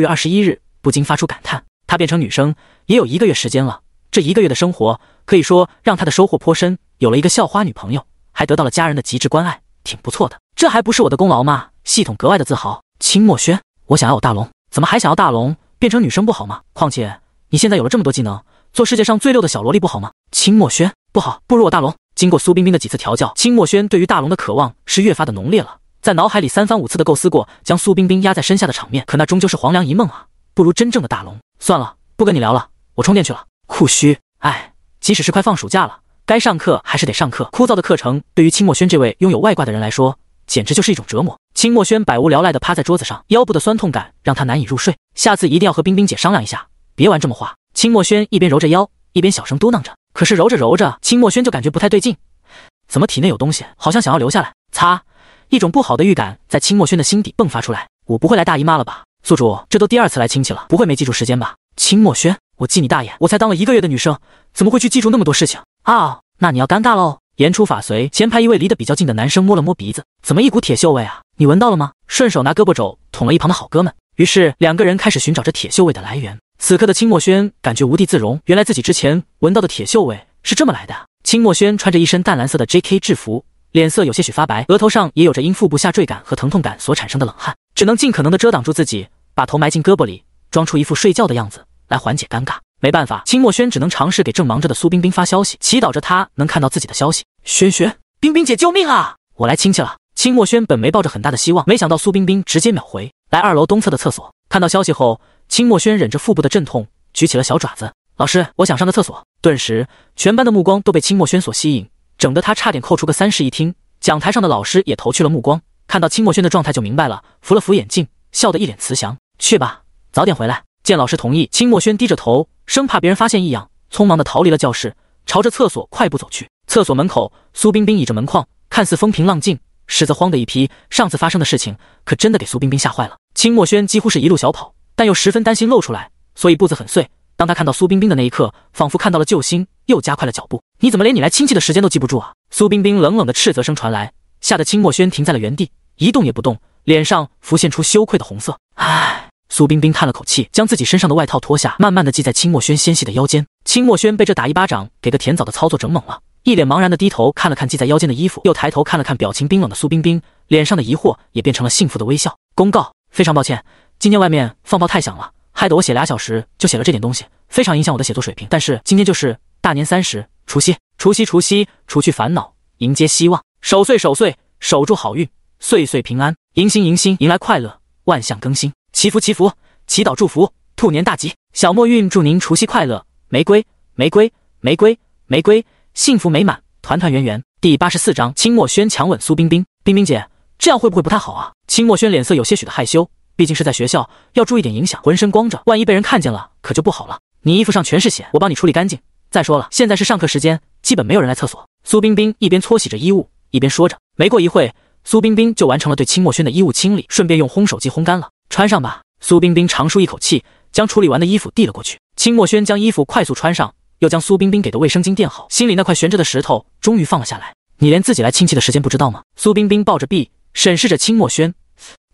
月二十一日，不禁发出感叹：他变成女生也有一个月时间了，这一个月的生活可以说让他的收获颇深，有了一个校花女朋友。还得到了家人的极致关爱，挺不错的。这还不是我的功劳吗？系统格外的自豪。清墨轩，我想要有大龙，怎么还想要大龙？变成女生不好吗？况且你现在有了这么多技能，做世界上最溜的小萝莉不好吗？清墨轩，不好，不如我大龙。经过苏冰冰的几次调教，清墨轩对于大龙的渴望是越发的浓烈了。在脑海里三番五次的构思过将苏冰冰压在身下的场面，可那终究是黄粱一梦啊！不如真正的大龙。算了，不跟你聊了，我充电去了。酷虚，哎，即使是快放暑假了。该上课还是得上课，枯燥的课程对于清墨轩这位拥有外挂的人来说，简直就是一种折磨。清墨轩百无聊赖地趴在桌子上，腰部的酸痛感让他难以入睡。下次一定要和冰冰姐商量一下，别玩这么花。清墨轩一边揉着腰，一边小声嘟囔着。可是揉着揉着，清墨轩就感觉不太对劲，怎么体内有东西，好像想要留下来？擦！一种不好的预感在清墨轩的心底迸发出来。我不会来大姨妈了吧？宿主，这都第二次来亲戚了，不会没记住时间吧？清墨轩，我记你大爷！我才当了一个月的女生，怎么会去记住那么多事情？啊，那你要尴尬喽！言出法随，前排一位离得比较近的男生摸了摸鼻子，怎么一股铁锈味啊？你闻到了吗？顺手拿胳膊肘捅了一旁的好哥们。于是两个人开始寻找着铁锈味的来源。此刻的清墨轩感觉无地自容，原来自己之前闻到的铁锈味是这么来的。清墨轩穿着一身淡蓝色的 J.K. 制服，脸色有些许发白，额头上也有着因腹部下坠感和疼痛感所产生的冷汗，只能尽可能的遮挡住自己，把头埋进胳膊里，装出一副睡觉的样子来缓解尴尬。没办法，清墨轩只能尝试给正忙着的苏冰冰发消息，祈祷着她能看到自己的消息。轩轩，冰冰姐，救命啊！我来亲戚了。清墨轩本没抱着很大的希望，没想到苏冰冰直接秒回来二楼东侧的厕所。看到消息后，清墨轩忍着腹部的阵痛，举起了小爪子。老师，我想上个厕所。顿时，全班的目光都被清墨轩所吸引，整得他差点扣出个三室一厅。讲台上的老师也投去了目光，看到清墨轩的状态就明白了，扶了扶眼镜，笑得一脸慈祥。去吧，早点回来。见老师同意，清墨轩低着头，生怕别人发现异样，匆忙的逃离了教室，朝着厕所快步走去。厕所门口，苏冰冰倚着门框，看似风平浪静，实则慌的一批。上次发生的事情可真的给苏冰冰吓坏了。清墨轩几乎是一路小跑，但又十分担心露出来，所以步子很碎。当他看到苏冰冰的那一刻，仿佛看到了救星，又加快了脚步。你怎么连你来亲戚的时间都记不住啊？苏冰冰冷冷的斥责声传来，吓得清墨轩停在了原地，一动也不动，脸上浮现出羞愧的红色。唉。苏冰冰叹了口气，将自己身上的外套脱下，慢慢的系在清墨轩纤细的腰间。清墨轩被这打一巴掌给个甜枣的操作整懵了，一脸茫然的低头看了看系在腰间的衣服，又抬头看了看表情冰冷的苏冰冰，脸上的疑惑也变成了幸福的微笑。公告：非常抱歉，今天外面放炮太响了，害得我写俩小时就写了这点东西，非常影响我的写作水平。但是今天就是大年三十，除夕，除夕，除夕，除去烦恼，迎接希望，守岁守岁，守住好运，岁岁平安，迎新迎新，迎来快乐，万象更新，祈福祈福，祈祷祝福，兔年大吉。小墨韵祝您除夕快乐，玫瑰玫瑰玫瑰玫瑰，幸福美满，团团圆圆。第八十四章，清墨轩强吻苏冰冰，冰冰姐，这样会不会不太好啊？清墨轩脸色有些许的害羞，毕竟是在学校，要注意点影响，浑身光着，万一被人看见了，可就不好了。你衣服上全是血，我帮你处理干净。再说了，现在是上课时间，基本没有人来厕所。苏冰冰一边搓洗着衣物，一边说着。没过一会，苏冰冰就完成了对清墨轩的衣物清理，顺便用烘手机烘干了。穿上吧。苏冰冰长舒一口气，将处理完的衣服递了过去。清墨轩将衣服快速穿上，又将苏冰冰给的卫生巾垫好，心里那块悬着的石头终于放了下来。你连自己来亲戚的时间不知道吗？苏冰冰抱着臂，审视着清墨轩。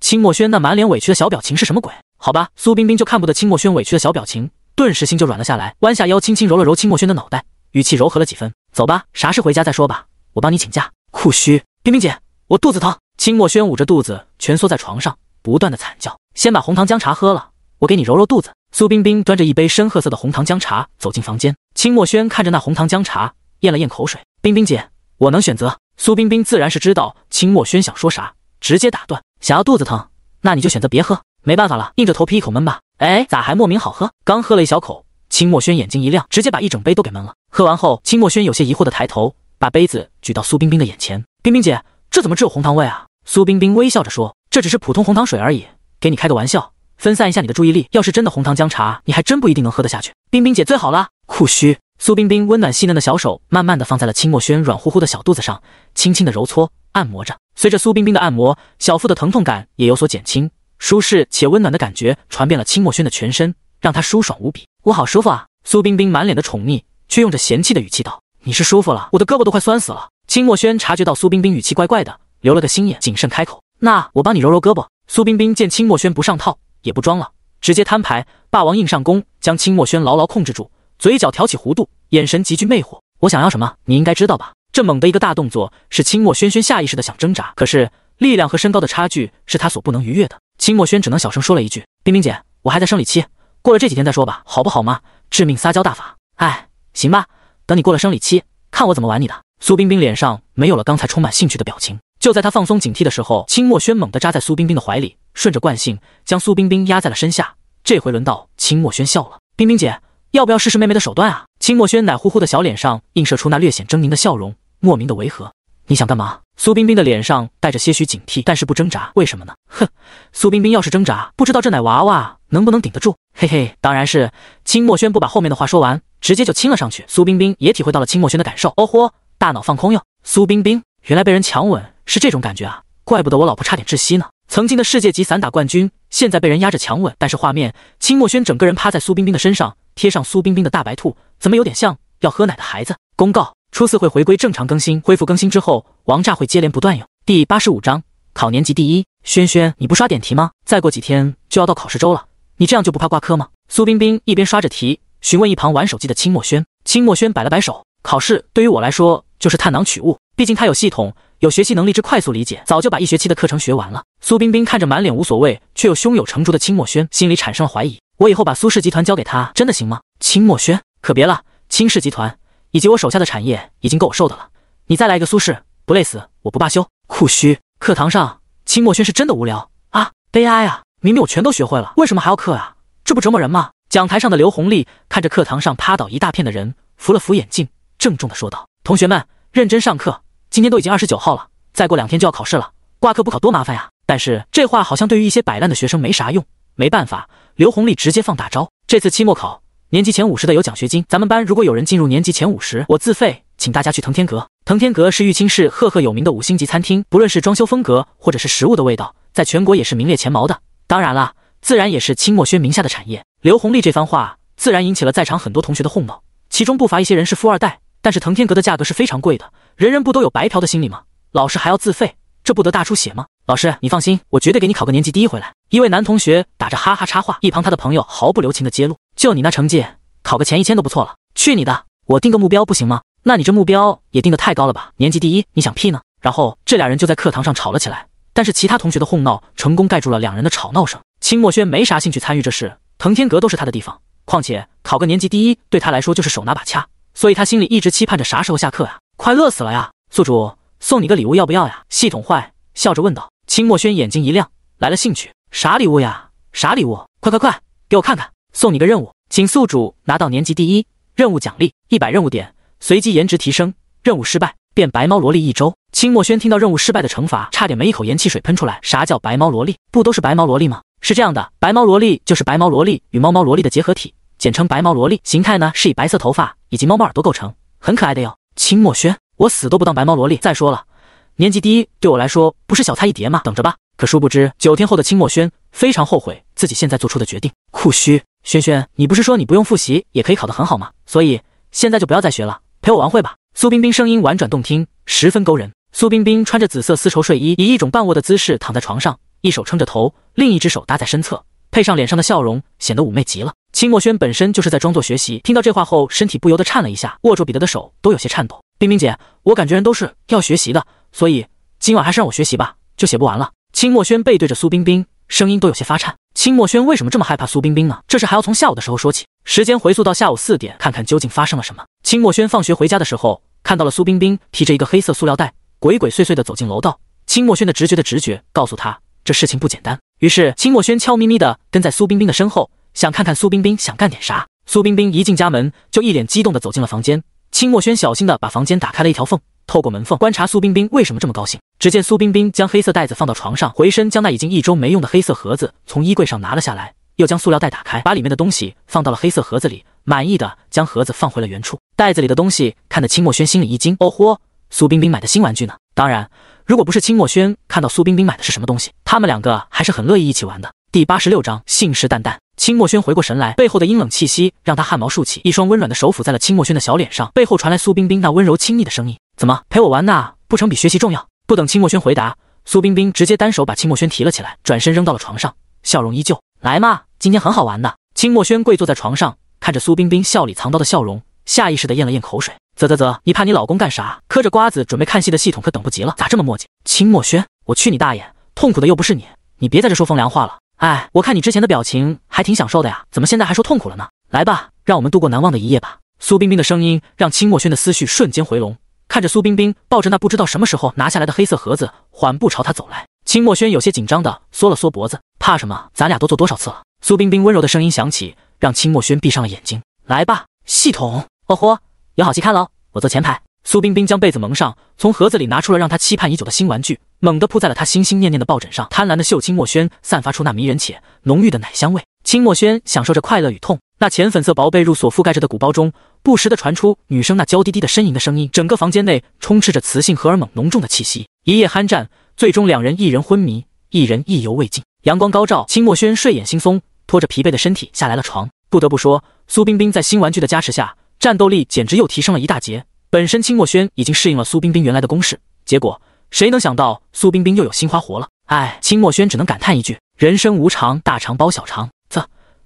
清墨轩那满脸委屈的小表情是什么鬼？好吧，苏冰冰就看不得清墨轩委屈的小表情。顿时心就软了下来，弯下腰，轻轻揉了揉清墨轩的脑袋，语气柔和了几分。走吧，啥事回家再说吧，我帮你请假。酷虚，冰冰姐，我肚子疼。清墨轩捂着肚子，蜷缩在床上，不断的惨叫。先把红糖姜茶喝了，我给你揉揉肚子。苏冰冰端着一杯深褐色的红糖姜茶走进房间。清墨轩看着那红糖姜茶，咽了咽口水。冰冰姐，我能选择。苏冰冰自然是知道清墨轩想说啥，直接打断。想要肚子疼，那你就选择别喝。没办法了，硬着头皮一口闷吧。哎，咋还莫名好喝？刚喝了一小口，清墨轩眼睛一亮，直接把一整杯都给闷了。喝完后，清墨轩有些疑惑的抬头，把杯子举到苏冰冰的眼前。冰冰姐，这怎么只有红糖味啊？苏冰冰微笑着说：“这只是普通红糖水而已，给你开个玩笑，分散一下你的注意力。要是真的红糖姜茶，你还真不一定能喝得下去。”冰冰姐最好了，酷虚。苏冰冰温暖细嫩的小手慢慢的放在了清墨轩软乎乎的小肚子上，轻轻的揉搓按摩着。随着苏冰冰的按摩，小腹的疼痛感也有所减轻。舒适且温暖的感觉传遍了清墨轩的全身，让他舒爽无比。我好舒服啊！苏冰冰满脸的宠溺，却用着嫌弃的语气道：“你是舒服了，我的胳膊都快酸死了。”清墨轩察觉到苏冰冰语气怪怪的，留了个心眼，谨慎开口：“那我帮你揉揉胳膊。”苏冰冰见清墨轩不上套，也不装了，直接摊牌，霸王硬上弓，将清墨轩牢牢控制住，嘴角挑起弧度，眼神极具魅惑。我想要什么，你应该知道吧？这猛的一个大动作，是清墨轩轩下意识的想挣扎，可是力量和身高的差距是他所不能逾越的。清墨轩只能小声说了一句：“冰冰姐，我还在生理期，过了这几天再说吧，好不好吗？”致命撒娇大法，哎，行吧，等你过了生理期，看我怎么玩你的。苏冰冰脸上没有了刚才充满兴趣的表情。就在她放松警惕的时候，清墨轩猛地扎在苏冰冰的怀里，顺着惯性将苏冰冰压在了身下。这回轮到清墨轩笑了：“冰冰姐，要不要试试妹妹的手段啊？”清墨轩奶乎乎的小脸上映射出那略显狰狞的笑容，莫名的违和。你想干嘛？苏冰冰的脸上带着些许警惕，但是不挣扎，为什么呢？哼，苏冰冰要是挣扎，不知道这奶娃娃能不能顶得住。嘿嘿，当然是。清墨轩不把后面的话说完，直接就亲了上去。苏冰冰也体会到了清墨轩的感受，哦豁，大脑放空哟。苏冰冰，原来被人强吻是这种感觉啊，怪不得我老婆差点窒息呢。曾经的世界级散打冠军，现在被人压着强吻，但是画面，清墨轩整个人趴在苏冰冰的身上，贴上苏冰冰的大白兔，怎么有点像要喝奶的孩子？公告。初四会回归正常更新，恢复更新之后，王炸会接连不断哟。第八十五章考年级第一，轩轩，你不刷点题吗？再过几天就要到考试周了，你这样就不怕挂科吗？苏冰冰一边刷着题，询问一旁玩手机的清墨轩。清墨轩摆了摆手，考试对于我来说就是探囊取物，毕竟他有系统，有学习能力之快速理解，早就把一学期的课程学完了。苏冰冰看着满脸无所谓却又胸有成竹的清墨轩，心里产生了怀疑：我以后把苏氏集团交给他，真的行吗？清墨轩，可别了，清氏集团。以及我手下的产业已经够我受的了，你再来一个苏轼，不累死我不罢休。酷虚，课堂上清墨轩是真的无聊啊，悲哀啊！明明我全都学会了，为什么还要课啊？这不折磨人吗？讲台上的刘红丽看着课堂上趴倒一大片的人，扶了扶眼镜，郑重的说道：“同学们，认真上课，今天都已经二十九号了，再过两天就要考试了，挂科不考多麻烦呀！”但是这话好像对于一些摆烂的学生没啥用，没办法，刘红丽直接放大招，这次期末考。年级前五十的有奖学金。咱们班如果有人进入年级前五十，我自费请大家去腾天阁。腾天阁是玉清市赫赫有名的五星级餐厅，不论是装修风格或者是食物的味道，在全国也是名列前茅的。当然啦，自然也是清墨轩名下的产业。刘红丽这番话自然引起了在场很多同学的哄闹，其中不乏一些人是富二代。但是腾天阁的价格是非常贵的，人人不都有白嫖的心理吗？老师还要自费，这不得大出血吗？老师，你放心，我绝对给你考个年级第一回来。一位男同学打着哈哈插话，一旁他的朋友毫不留情的揭露：就你那成绩。考个前一千都不错了，去你的！我定个目标不行吗？那你这目标也定得太高了吧？年级第一，你想屁呢？然后这俩人就在课堂上吵了起来，但是其他同学的哄闹成功盖住了两人的吵闹声。清墨轩没啥兴趣参与这事，腾天阁都是他的地方，况且考个年级第一对他来说就是手拿把掐，所以他心里一直期盼着啥时候下课呀？快乐死了呀！宿主送你个礼物要不要呀？系统坏笑着问道。清墨轩眼睛一亮，来了兴趣。啥礼物呀？啥礼物？快快快，给我看看！送你个任务，请宿主拿到年级第一任务奖励一百任务点，随机颜值提升。任务失败，变白猫萝莉一周。清墨轩听到任务失败的惩罚，差点没一口盐汽水喷出来。啥叫白猫萝莉？不都是白毛萝莉吗？是这样的，白毛萝莉就是白毛萝莉与猫猫萝莉的结合体，简称白毛萝莉。形态呢是以白色头发以及猫猫耳朵构成，很可爱的哟。清墨轩，我死都不当白毛萝莉。再说了，年级第一对我来说不是小菜一碟吗？等着吧。可殊不知，九天后的清墨轩非常后悔自己现在做出的决定。酷虚，轩轩，你不是说你不用复习也可以考得很好吗？所以现在就不要再学了，陪我玩会吧。苏冰冰声音婉转动听，十分勾人。苏冰冰穿着紫色丝绸睡衣，以一种半卧的姿势躺在床上，一手撑着头，另一只手搭在身侧，配上脸上的笑容，显得妩媚极了。清墨轩本身就是在装作学习，听到这话后，身体不由得颤了一下，握住彼得的手都有些颤抖。冰冰姐，我感觉人都是要学习的，所以今晚还是让我学习吧，就写不完了。清墨轩背对着苏冰冰，声音都有些发颤。清墨轩为什么这么害怕苏冰冰呢？这事还要从下午的时候说起。时间回溯到下午四点，看看究竟发生了什么。清墨轩放学回家的时候，看到了苏冰冰提着一个黑色塑料袋，鬼鬼祟祟地走进楼道。清墨轩的直觉的直觉告诉他，这事情不简单。于是清墨轩悄咪咪地跟在苏冰冰的身后，想看看苏冰冰想干点啥。苏冰冰一进家门，就一脸激动地走进了房间。清墨轩小心地把房间打开了一条缝。透过门缝观察苏冰冰为什么这么高兴。只见苏冰冰将黑色袋子放到床上，回身将那已经一周没用的黑色盒子从衣柜上拿了下来，又将塑料袋打开，把里面的东西放到了黑色盒子里，满意的将盒子放回了原处。袋子里的东西看得清墨轩心里一惊，哦豁，苏冰冰买的新玩具呢！当然，如果不是清墨轩看到苏冰冰买的是什么东西，他们两个还是很乐意一起玩的。第八十六章信誓旦旦。清墨轩回过神来，背后的阴冷气息让他汗毛竖起，一双温软的手抚在了清墨轩的小脸上，背后传来苏冰冰那温柔亲昵的声音。怎么陪我玩呐？不成比学习重要？不等清墨轩回答，苏冰冰直接单手把清墨轩提了起来，转身扔到了床上，笑容依旧。来嘛，今天很好玩的。清墨轩跪坐在床上，看着苏冰冰笑里藏刀的笑容，下意识的咽了咽口水。啧啧啧，你怕你老公干啥？嗑着瓜子准备看戏的系统可等不及了，咋这么磨叽？清墨轩，我去你大爷！痛苦的又不是你，你别在这说风凉话了。哎，我看你之前的表情还挺享受的呀，怎么现在还说痛苦了呢？来吧，让我们度过难忘的一夜吧。苏冰冰的声音让清墨轩的思绪瞬间回笼。看着苏冰冰抱着那不知道什么时候拿下来的黑色盒子，缓步朝他走来。清墨轩有些紧张的缩了缩脖子，怕什么？咱俩都做多少次了？苏冰冰温柔的声音响起，让清墨轩闭上了眼睛。来吧，系统。哦豁，有好戏看喽！我坐前排。苏冰冰将被子蒙上，从盒子里拿出了让他期盼已久的新玩具，猛地扑在了他心心念念的抱枕上，贪婪的嗅清墨轩散发出那迷人且浓郁的奶香味。清墨轩享受着快乐与痛。那浅粉色薄被褥所覆盖着的鼓包中，不时的传出女生那娇滴滴的呻吟的声音。整个房间内充斥着雌性荷尔蒙浓重的气息。一夜酣战，最终两人一人昏迷，一人意犹未尽。阳光高照，清墨轩睡眼惺忪，拖着疲惫的身体下来了床。不得不说，苏冰冰在新玩具的加持下，战斗力简直又提升了一大截。本身清墨轩已经适应了苏冰冰原来的攻势，结果谁能想到苏冰冰又有新花活了？哎，清墨轩只能感叹一句：人生无常，大肠包小肠。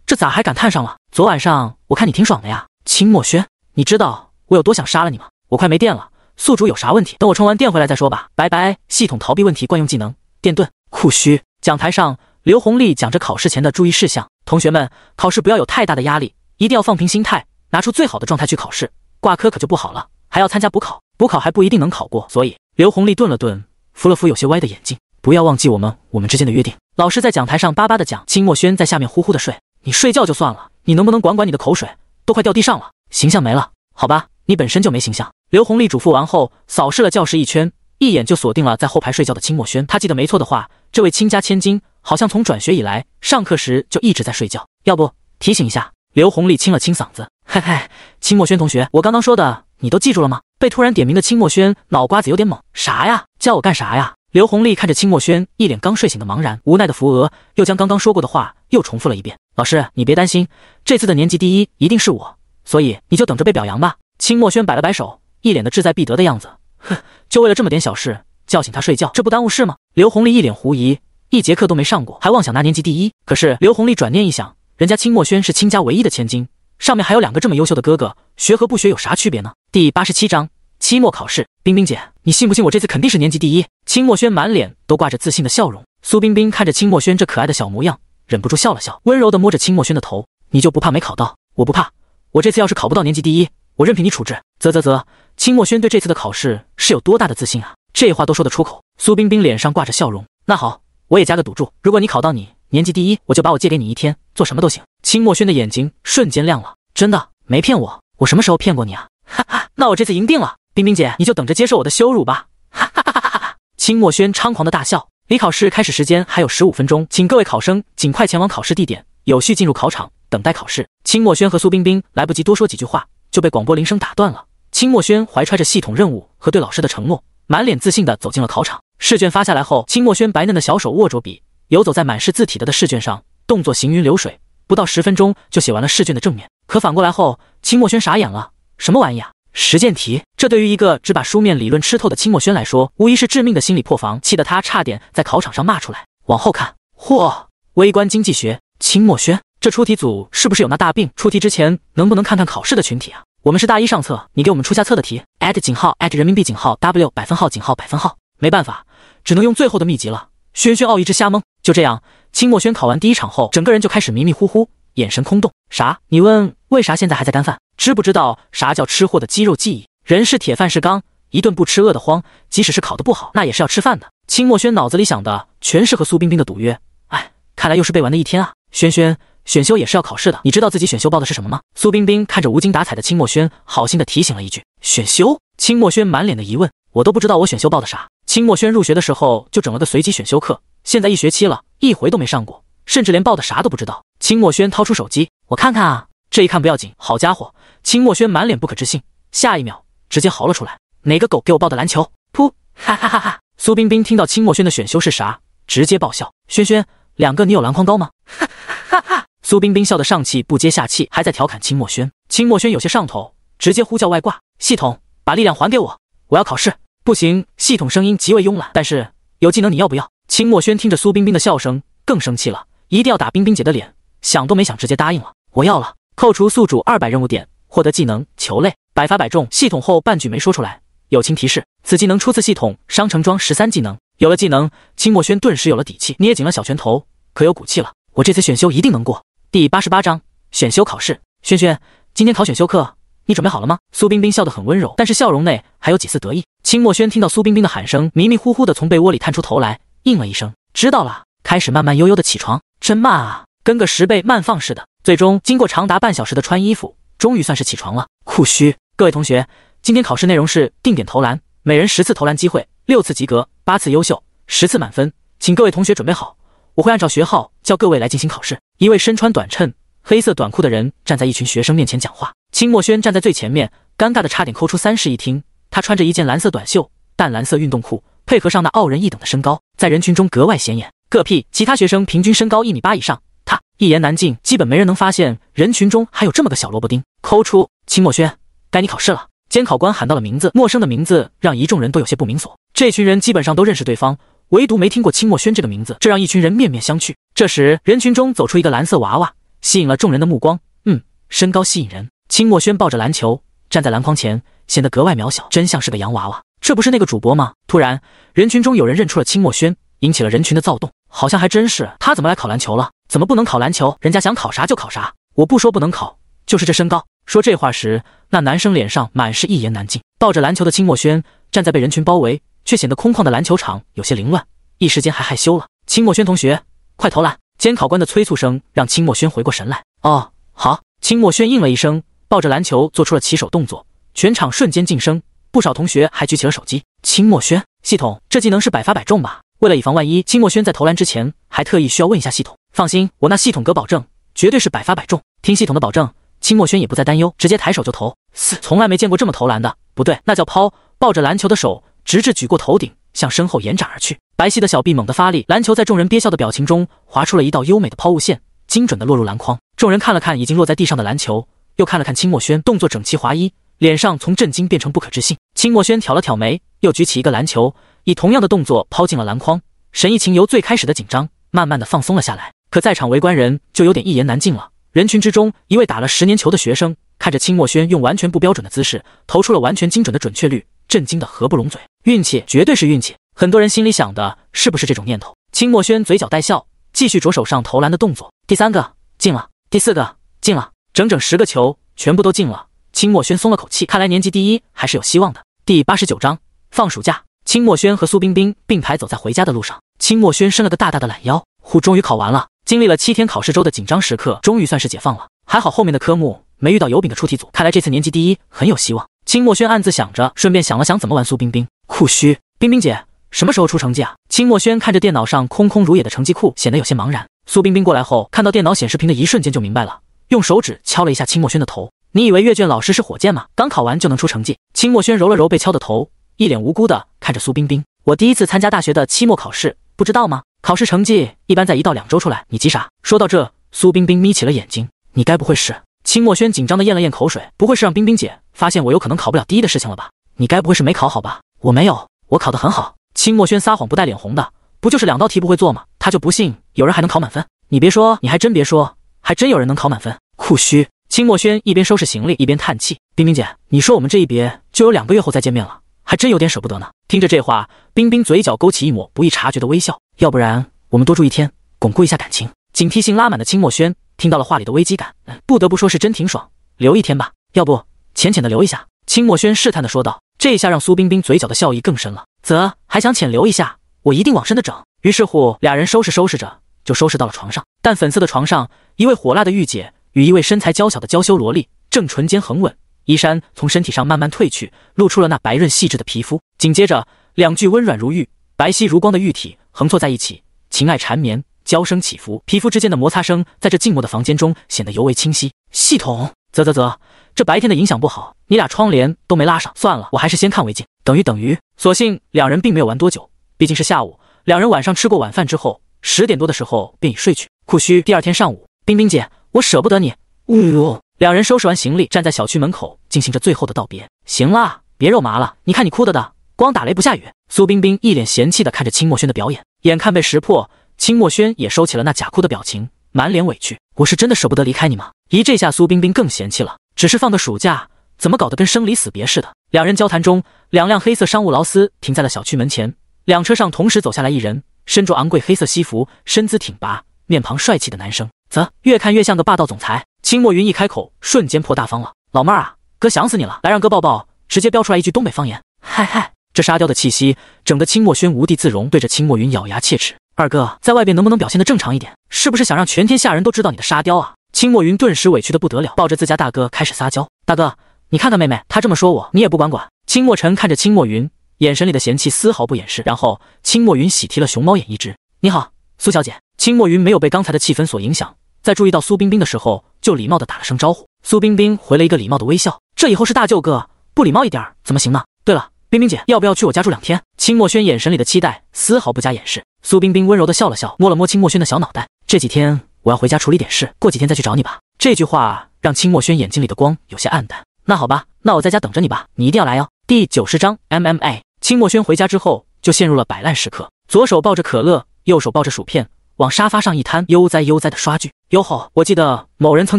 这咋还感叹上了？昨晚上我看你挺爽的呀，清墨轩，你知道我有多想杀了你吗？我快没电了，宿主有啥问题？等我充完电回来再说吧。拜拜。系统逃避问题惯用技能电盾酷虚。讲台上，刘红丽讲着考试前的注意事项。同学们，考试不要有太大的压力，一定要放平心态，拿出最好的状态去考试。挂科可就不好了，还要参加补考，补考还不一定能考过。所以，刘红丽顿了顿，扶了扶有些歪的眼睛，不要忘记我们我们之间的约定。老师在讲台上巴巴的讲，清墨轩在下面呼呼的睡。你睡觉就算了，你能不能管管你的口水？都快掉地上了，形象没了。好吧，你本身就没形象。刘红丽嘱咐完后，扫视了教室一圈，一眼就锁定了在后排睡觉的清墨轩。他记得没错的话，这位亲家千金好像从转学以来，上课时就一直在睡觉。要不提醒一下？刘红丽清了清嗓子，嘿嘿，清墨轩同学，我刚刚说的你都记住了吗？被突然点名的清墨轩脑瓜子有点懵，啥呀？叫我干啥呀？刘红丽看着清墨轩一脸刚睡醒的茫然，无奈的扶额，又将刚刚说过的话又重复了一遍。老师，你别担心，这次的年级第一一定是我，所以你就等着被表扬吧。清墨轩摆了摆手，一脸的志在必得的样子。哼，就为了这么点小事叫醒他睡觉，这不耽误事吗？刘红丽一脸狐疑，一节课都没上过，还妄想拿年级第一。可是刘红丽转念一想，人家清墨轩是清家唯一的千金，上面还有两个这么优秀的哥哥，学和不学有啥区别呢？第八十七章期末考试。冰冰姐，你信不信我这次肯定是年级第一？清墨轩满脸都挂着自信的笑容。苏冰冰看着清墨轩这可爱的小模样。忍不住笑了笑，温柔的摸着清墨轩的头：“你就不怕没考到？我不怕。我这次要是考不到年级第一，我任凭你处置。啧啧啧，清墨轩对这次的考试是有多大的自信啊？这话都说得出口。苏冰冰脸上挂着笑容。那好，我也加个赌注，如果你考到你年级第一，我就把我借给你一天，做什么都行。清墨轩的眼睛瞬间亮了，真的没骗我，我什么时候骗过你啊？哈哈，那我这次赢定了，冰冰姐，你就等着接受我的羞辱吧！哈哈哈哈哈哈！清墨轩猖狂的大笑。离考试开始时间还有十五分钟，请各位考生尽快前往考试地点，有序进入考场，等待考试。清墨轩和苏冰冰来不及多说几句话，就被广播铃声打断了。清墨轩怀揣着系统任务和对老师的承诺，满脸自信地走进了考场。试卷发下来后，清墨轩白嫩的小手握着笔，游走在满是字体的的试卷上，动作行云流水，不到十分钟就写完了试卷的正面。可反过来后，清墨轩傻眼了，什么玩意啊？实践题，这对于一个只把书面理论吃透的清墨轩来说，无疑是致命的心理破防，气得他差点在考场上骂出来。往后看，嚯，微观经济学，清墨轩，这出题组是不是有那大病？出题之前能不能看看考试的群体啊？我们是大一上册，你给我们出下册的题。at 井号 at 人民币井号 w 百分号井号百分号，没办法，只能用最后的秘籍了。轩轩奥义之瞎蒙。就这样，清墨轩考完第一场后，整个人就开始迷迷糊糊，眼神空洞。啥？你问为啥现在还在干饭？知不知道啥叫吃货的肌肉记忆？人是铁，饭是钢，一顿不吃饿得慌。即使是考得不好，那也是要吃饭的。清墨轩脑子里想的全是和苏冰冰的赌约。哎，看来又是背完的一天啊。轩轩，选修也是要考试的，你知道自己选修报的是什么吗？苏冰冰看着无精打采的清墨轩，好心的提醒了一句。选修？清墨轩满脸的疑问。我都不知道我选修报的啥。清墨轩入学的时候就整了个随机选修课，现在一学期了，一回都没上过，甚至连报的啥都不知道。清墨轩掏出手机，我看看啊。这一看不要紧，好家伙！清墨轩满脸不可置信，下一秒直接嚎了出来：“哪个狗给我报的篮球？”噗！哈哈哈哈！苏冰冰听到清墨轩的选修是啥，直接爆笑：“轩轩，两个你有篮筐高吗？”哈哈哈！苏冰冰笑得上气不接下气，还在调侃清墨轩。清墨轩有些上头，直接呼叫外挂：“系统，把力量还给我，我要考试。”不行，系统声音极为慵懒，但是有技能你要不要？清墨轩听着苏冰冰的笑声，更生气了，一定要打冰冰姐的脸，想都没想直接答应了：“我要了。”扣除宿主二百任务点，获得技能球类，百发百中。系统后半句没说出来，友情提示：此技能初次系统商城装十三技能。有了技能，清墨轩顿时有了底气，捏紧了小拳头，可有骨气了。我这次选修一定能过。第八十八章选修考试。轩轩，今天考选修课，你准备好了吗？苏冰冰笑得很温柔，但是笑容内还有几丝得意。清墨轩听到苏冰冰的喊声，迷迷糊糊的从被窝里探出头来，应了一声，知道了。开始慢慢悠悠的起床，真慢啊，跟个十倍慢放似的。最终经过长达半小时的穿衣服，终于算是起床了。酷虚，各位同学，今天考试内容是定点投篮，每人十次投篮机会，六次及格，八次优秀，十次满分，请各位同学准备好，我会按照学号叫各位来进行考试。一位身穿短衬、黑色短裤的人站在一群学生面前讲话。清墨轩站在最前面，尴尬的差点抠出三室一厅。他穿着一件蓝色短袖、淡蓝色运动裤，配合上那傲人一等的身高，在人群中格外显眼。个屁，其他学生平均身高一米八以上。他一言难尽，基本没人能发现人群中还有这么个小萝卜丁。抠出秦墨轩，该你考试了。监考官喊到了名字，陌生的名字让一众人都有些不明所。这群人基本上都认识对方，唯独没听过秦墨轩这个名字，这让一群人面面相觑。这时，人群中走出一个蓝色娃娃，吸引了众人的目光。嗯，身高吸引人。秦墨轩抱着篮球站在篮筐前，显得格外渺小，真像是个洋娃娃。这不是那个主播吗？突然，人群中有人认出了秦墨轩，引起了人群的躁动。好像还真是他，怎么来考篮球了？怎么不能考篮球？人家想考啥就考啥，我不说不能考，就是这身高。说这话时，那男生脸上满是一言难尽。抱着篮球的清墨轩站在被人群包围却显得空旷的篮球场，有些凌乱，一时间还害羞了。清墨轩同学，快投篮！监考官的催促声让清墨轩回过神来。哦，好。清墨轩应了一声，抱着篮球做出了起手动作，全场瞬间静声，不少同学还举起了手机。清墨轩，系统，这技能是百发百中吧？为了以防万一，清墨轩在投篮之前还特意需要问一下系统。放心，我那系统哥保证，绝对是百发百中。听系统的保证，清墨轩也不再担忧，直接抬手就投。四，从来没见过这么投篮的，不对，那叫抛。抱着篮球的手直至举过头顶，向身后延展而去。白皙的小臂猛地发力，篮球在众人憋笑的表情中划出了一道优美的抛物线，精准的落入篮筐。众人看了看已经落在地上的篮球，又看了看清墨轩，动作整齐划一，脸上从震惊变成不可置信。清墨轩挑了挑眉，又举起一个篮球，以同样的动作抛进了篮筐。神意情由最开始的紧张，慢慢的放松了下来。可在场围观人就有点一言难尽了。人群之中，一位打了十年球的学生看着清墨轩用完全不标准的姿势投出了完全精准的准确率，震惊的合不拢嘴。运气，绝对是运气。很多人心里想的是不是这种念头？清墨轩嘴角带笑，继续着手上投篮的动作。第三个进了，第四个进了，整整十个球全部都进了。清墨轩松了口气，看来年级第一还是有希望的。第八十九章放暑假。清墨轩和苏冰冰并排走在回家的路上，清墨轩伸了个大大的懒腰，呼，终于考完了。经历了七天考试周的紧张时刻，终于算是解放了。还好后面的科目没遇到油饼的出题组，看来这次年级第一很有希望。清墨轩暗自想着，顺便想了想怎么玩苏冰冰。酷虚，冰冰姐什么时候出成绩啊？清墨轩看着电脑上空空如也的成绩库，显得有些茫然。苏冰冰过来后，看到电脑显示屏的一瞬间就明白了，用手指敲了一下清墨轩的头。你以为阅卷老师是火箭吗？刚考完就能出成绩？清墨轩揉了揉被敲的头，一脸无辜的看着苏冰冰。我第一次参加大学的期末考试，不知道吗？考试成绩一般在一到两周出来。你急啥？说到这，苏冰冰眯起了眼睛。你该不会是……清墨轩紧张的咽了咽口水，不会是让冰冰姐发现我有可能考不了第一的事情了吧？你该不会是没考好吧？我没有，我考得很好。清墨轩撒谎不带脸红的，不就是两道题不会做吗？他就不信有人还能考满分。你别说，你还真别说，还真有人能考满分。酷虚。清墨轩一边收拾行李一边叹气：“冰冰姐，你说我们这一别就有两个月后再见面了，还真有点舍不得呢。”听着这话，冰冰嘴角勾起一抹不易察觉的微笑。要不然我们多住一天，巩固一下感情。警惕性拉满的清墨轩听到了话里的危机感，不得不说是真挺爽。留一天吧，要不浅浅的留一下。清墨轩试探的说道。这一下让苏冰冰嘴角的笑意更深了。啧，还想浅留一下？我一定往深的整。于是乎，俩人收拾收拾着，就收拾到了床上。但粉色的床上，一位火辣的御姐。与一位身材娇小的娇羞萝莉正唇间横吻，衣衫从身体上慢慢褪去，露出了那白润细致的皮肤。紧接着，两具温软如玉、白皙如光的玉体横坐在一起，情爱缠绵，娇声起伏，皮肤之间的摩擦声在这静默的房间中显得尤为清晰。系统，啧啧啧，这白天的影响不好，你俩窗帘都没拉上，算了，我还是先看为敬。等于等于，所幸两人并没有玩多久，毕竟是下午。两人晚上吃过晚饭之后，十点多的时候便已睡去。酷虚，第二天上午，冰冰姐。我舍不得你，呜呜！两人收拾完行李，站在小区门口进行着最后的道别。行了，别肉麻了，你看你哭的的，光打雷不下雨。苏冰冰一脸嫌弃的看着清墨轩的表演，眼看被识破，清墨轩也收起了那假哭的表情，满脸委屈。我是真的舍不得离开你吗？一这下，苏冰冰更嫌弃了，只是放个暑假，怎么搞得跟生离死别似的？两人交谈中，两辆黑色商务劳斯停在了小区门前，两车上同时走下来一人，身着昂贵黑色西服，身姿挺拔，面庞帅气的男生。啧，越看越像个霸道总裁。清墨云一开口，瞬间破大方了。老妹儿啊，哥想死你了，来让哥抱抱。直接飙出来一句东北方言。嗨嗨，这沙雕的气息，整得清墨轩无地自容，对着清墨云咬牙切齿。二哥，在外边能不能表现的正常一点？是不是想让全天下人都知道你的沙雕啊？清墨云顿时委屈的不得了，抱着自家大哥开始撒娇。大哥，你看看妹妹，她这么说我，你也不管管。清墨尘看着清墨云，眼神里的嫌弃丝毫不掩饰。然后清墨云喜提了熊猫眼一只。你好，苏小姐。清墨云没有被刚才的气氛所影响。在注意到苏冰冰的时候，就礼貌的打了声招呼。苏冰冰回了一个礼貌的微笑。这以后是大舅哥，不礼貌一点怎么行呢？对了，冰冰姐，要不要去我家住两天？清墨轩眼神里的期待丝毫不加掩饰。苏冰冰温柔的笑了笑，摸了摸清墨轩的小脑袋。这几天我要回家处理点事，过几天再去找你吧。这句话让清墨轩眼睛里的光有些暗淡。那好吧，那我在家等着你吧，你一定要来哦。第九十章 MMA。清墨轩回家之后就陷入了摆烂时刻，左手抱着可乐，右手抱着薯片。往沙发上一瘫，悠哉悠哉的刷剧。哟吼！我记得某人曾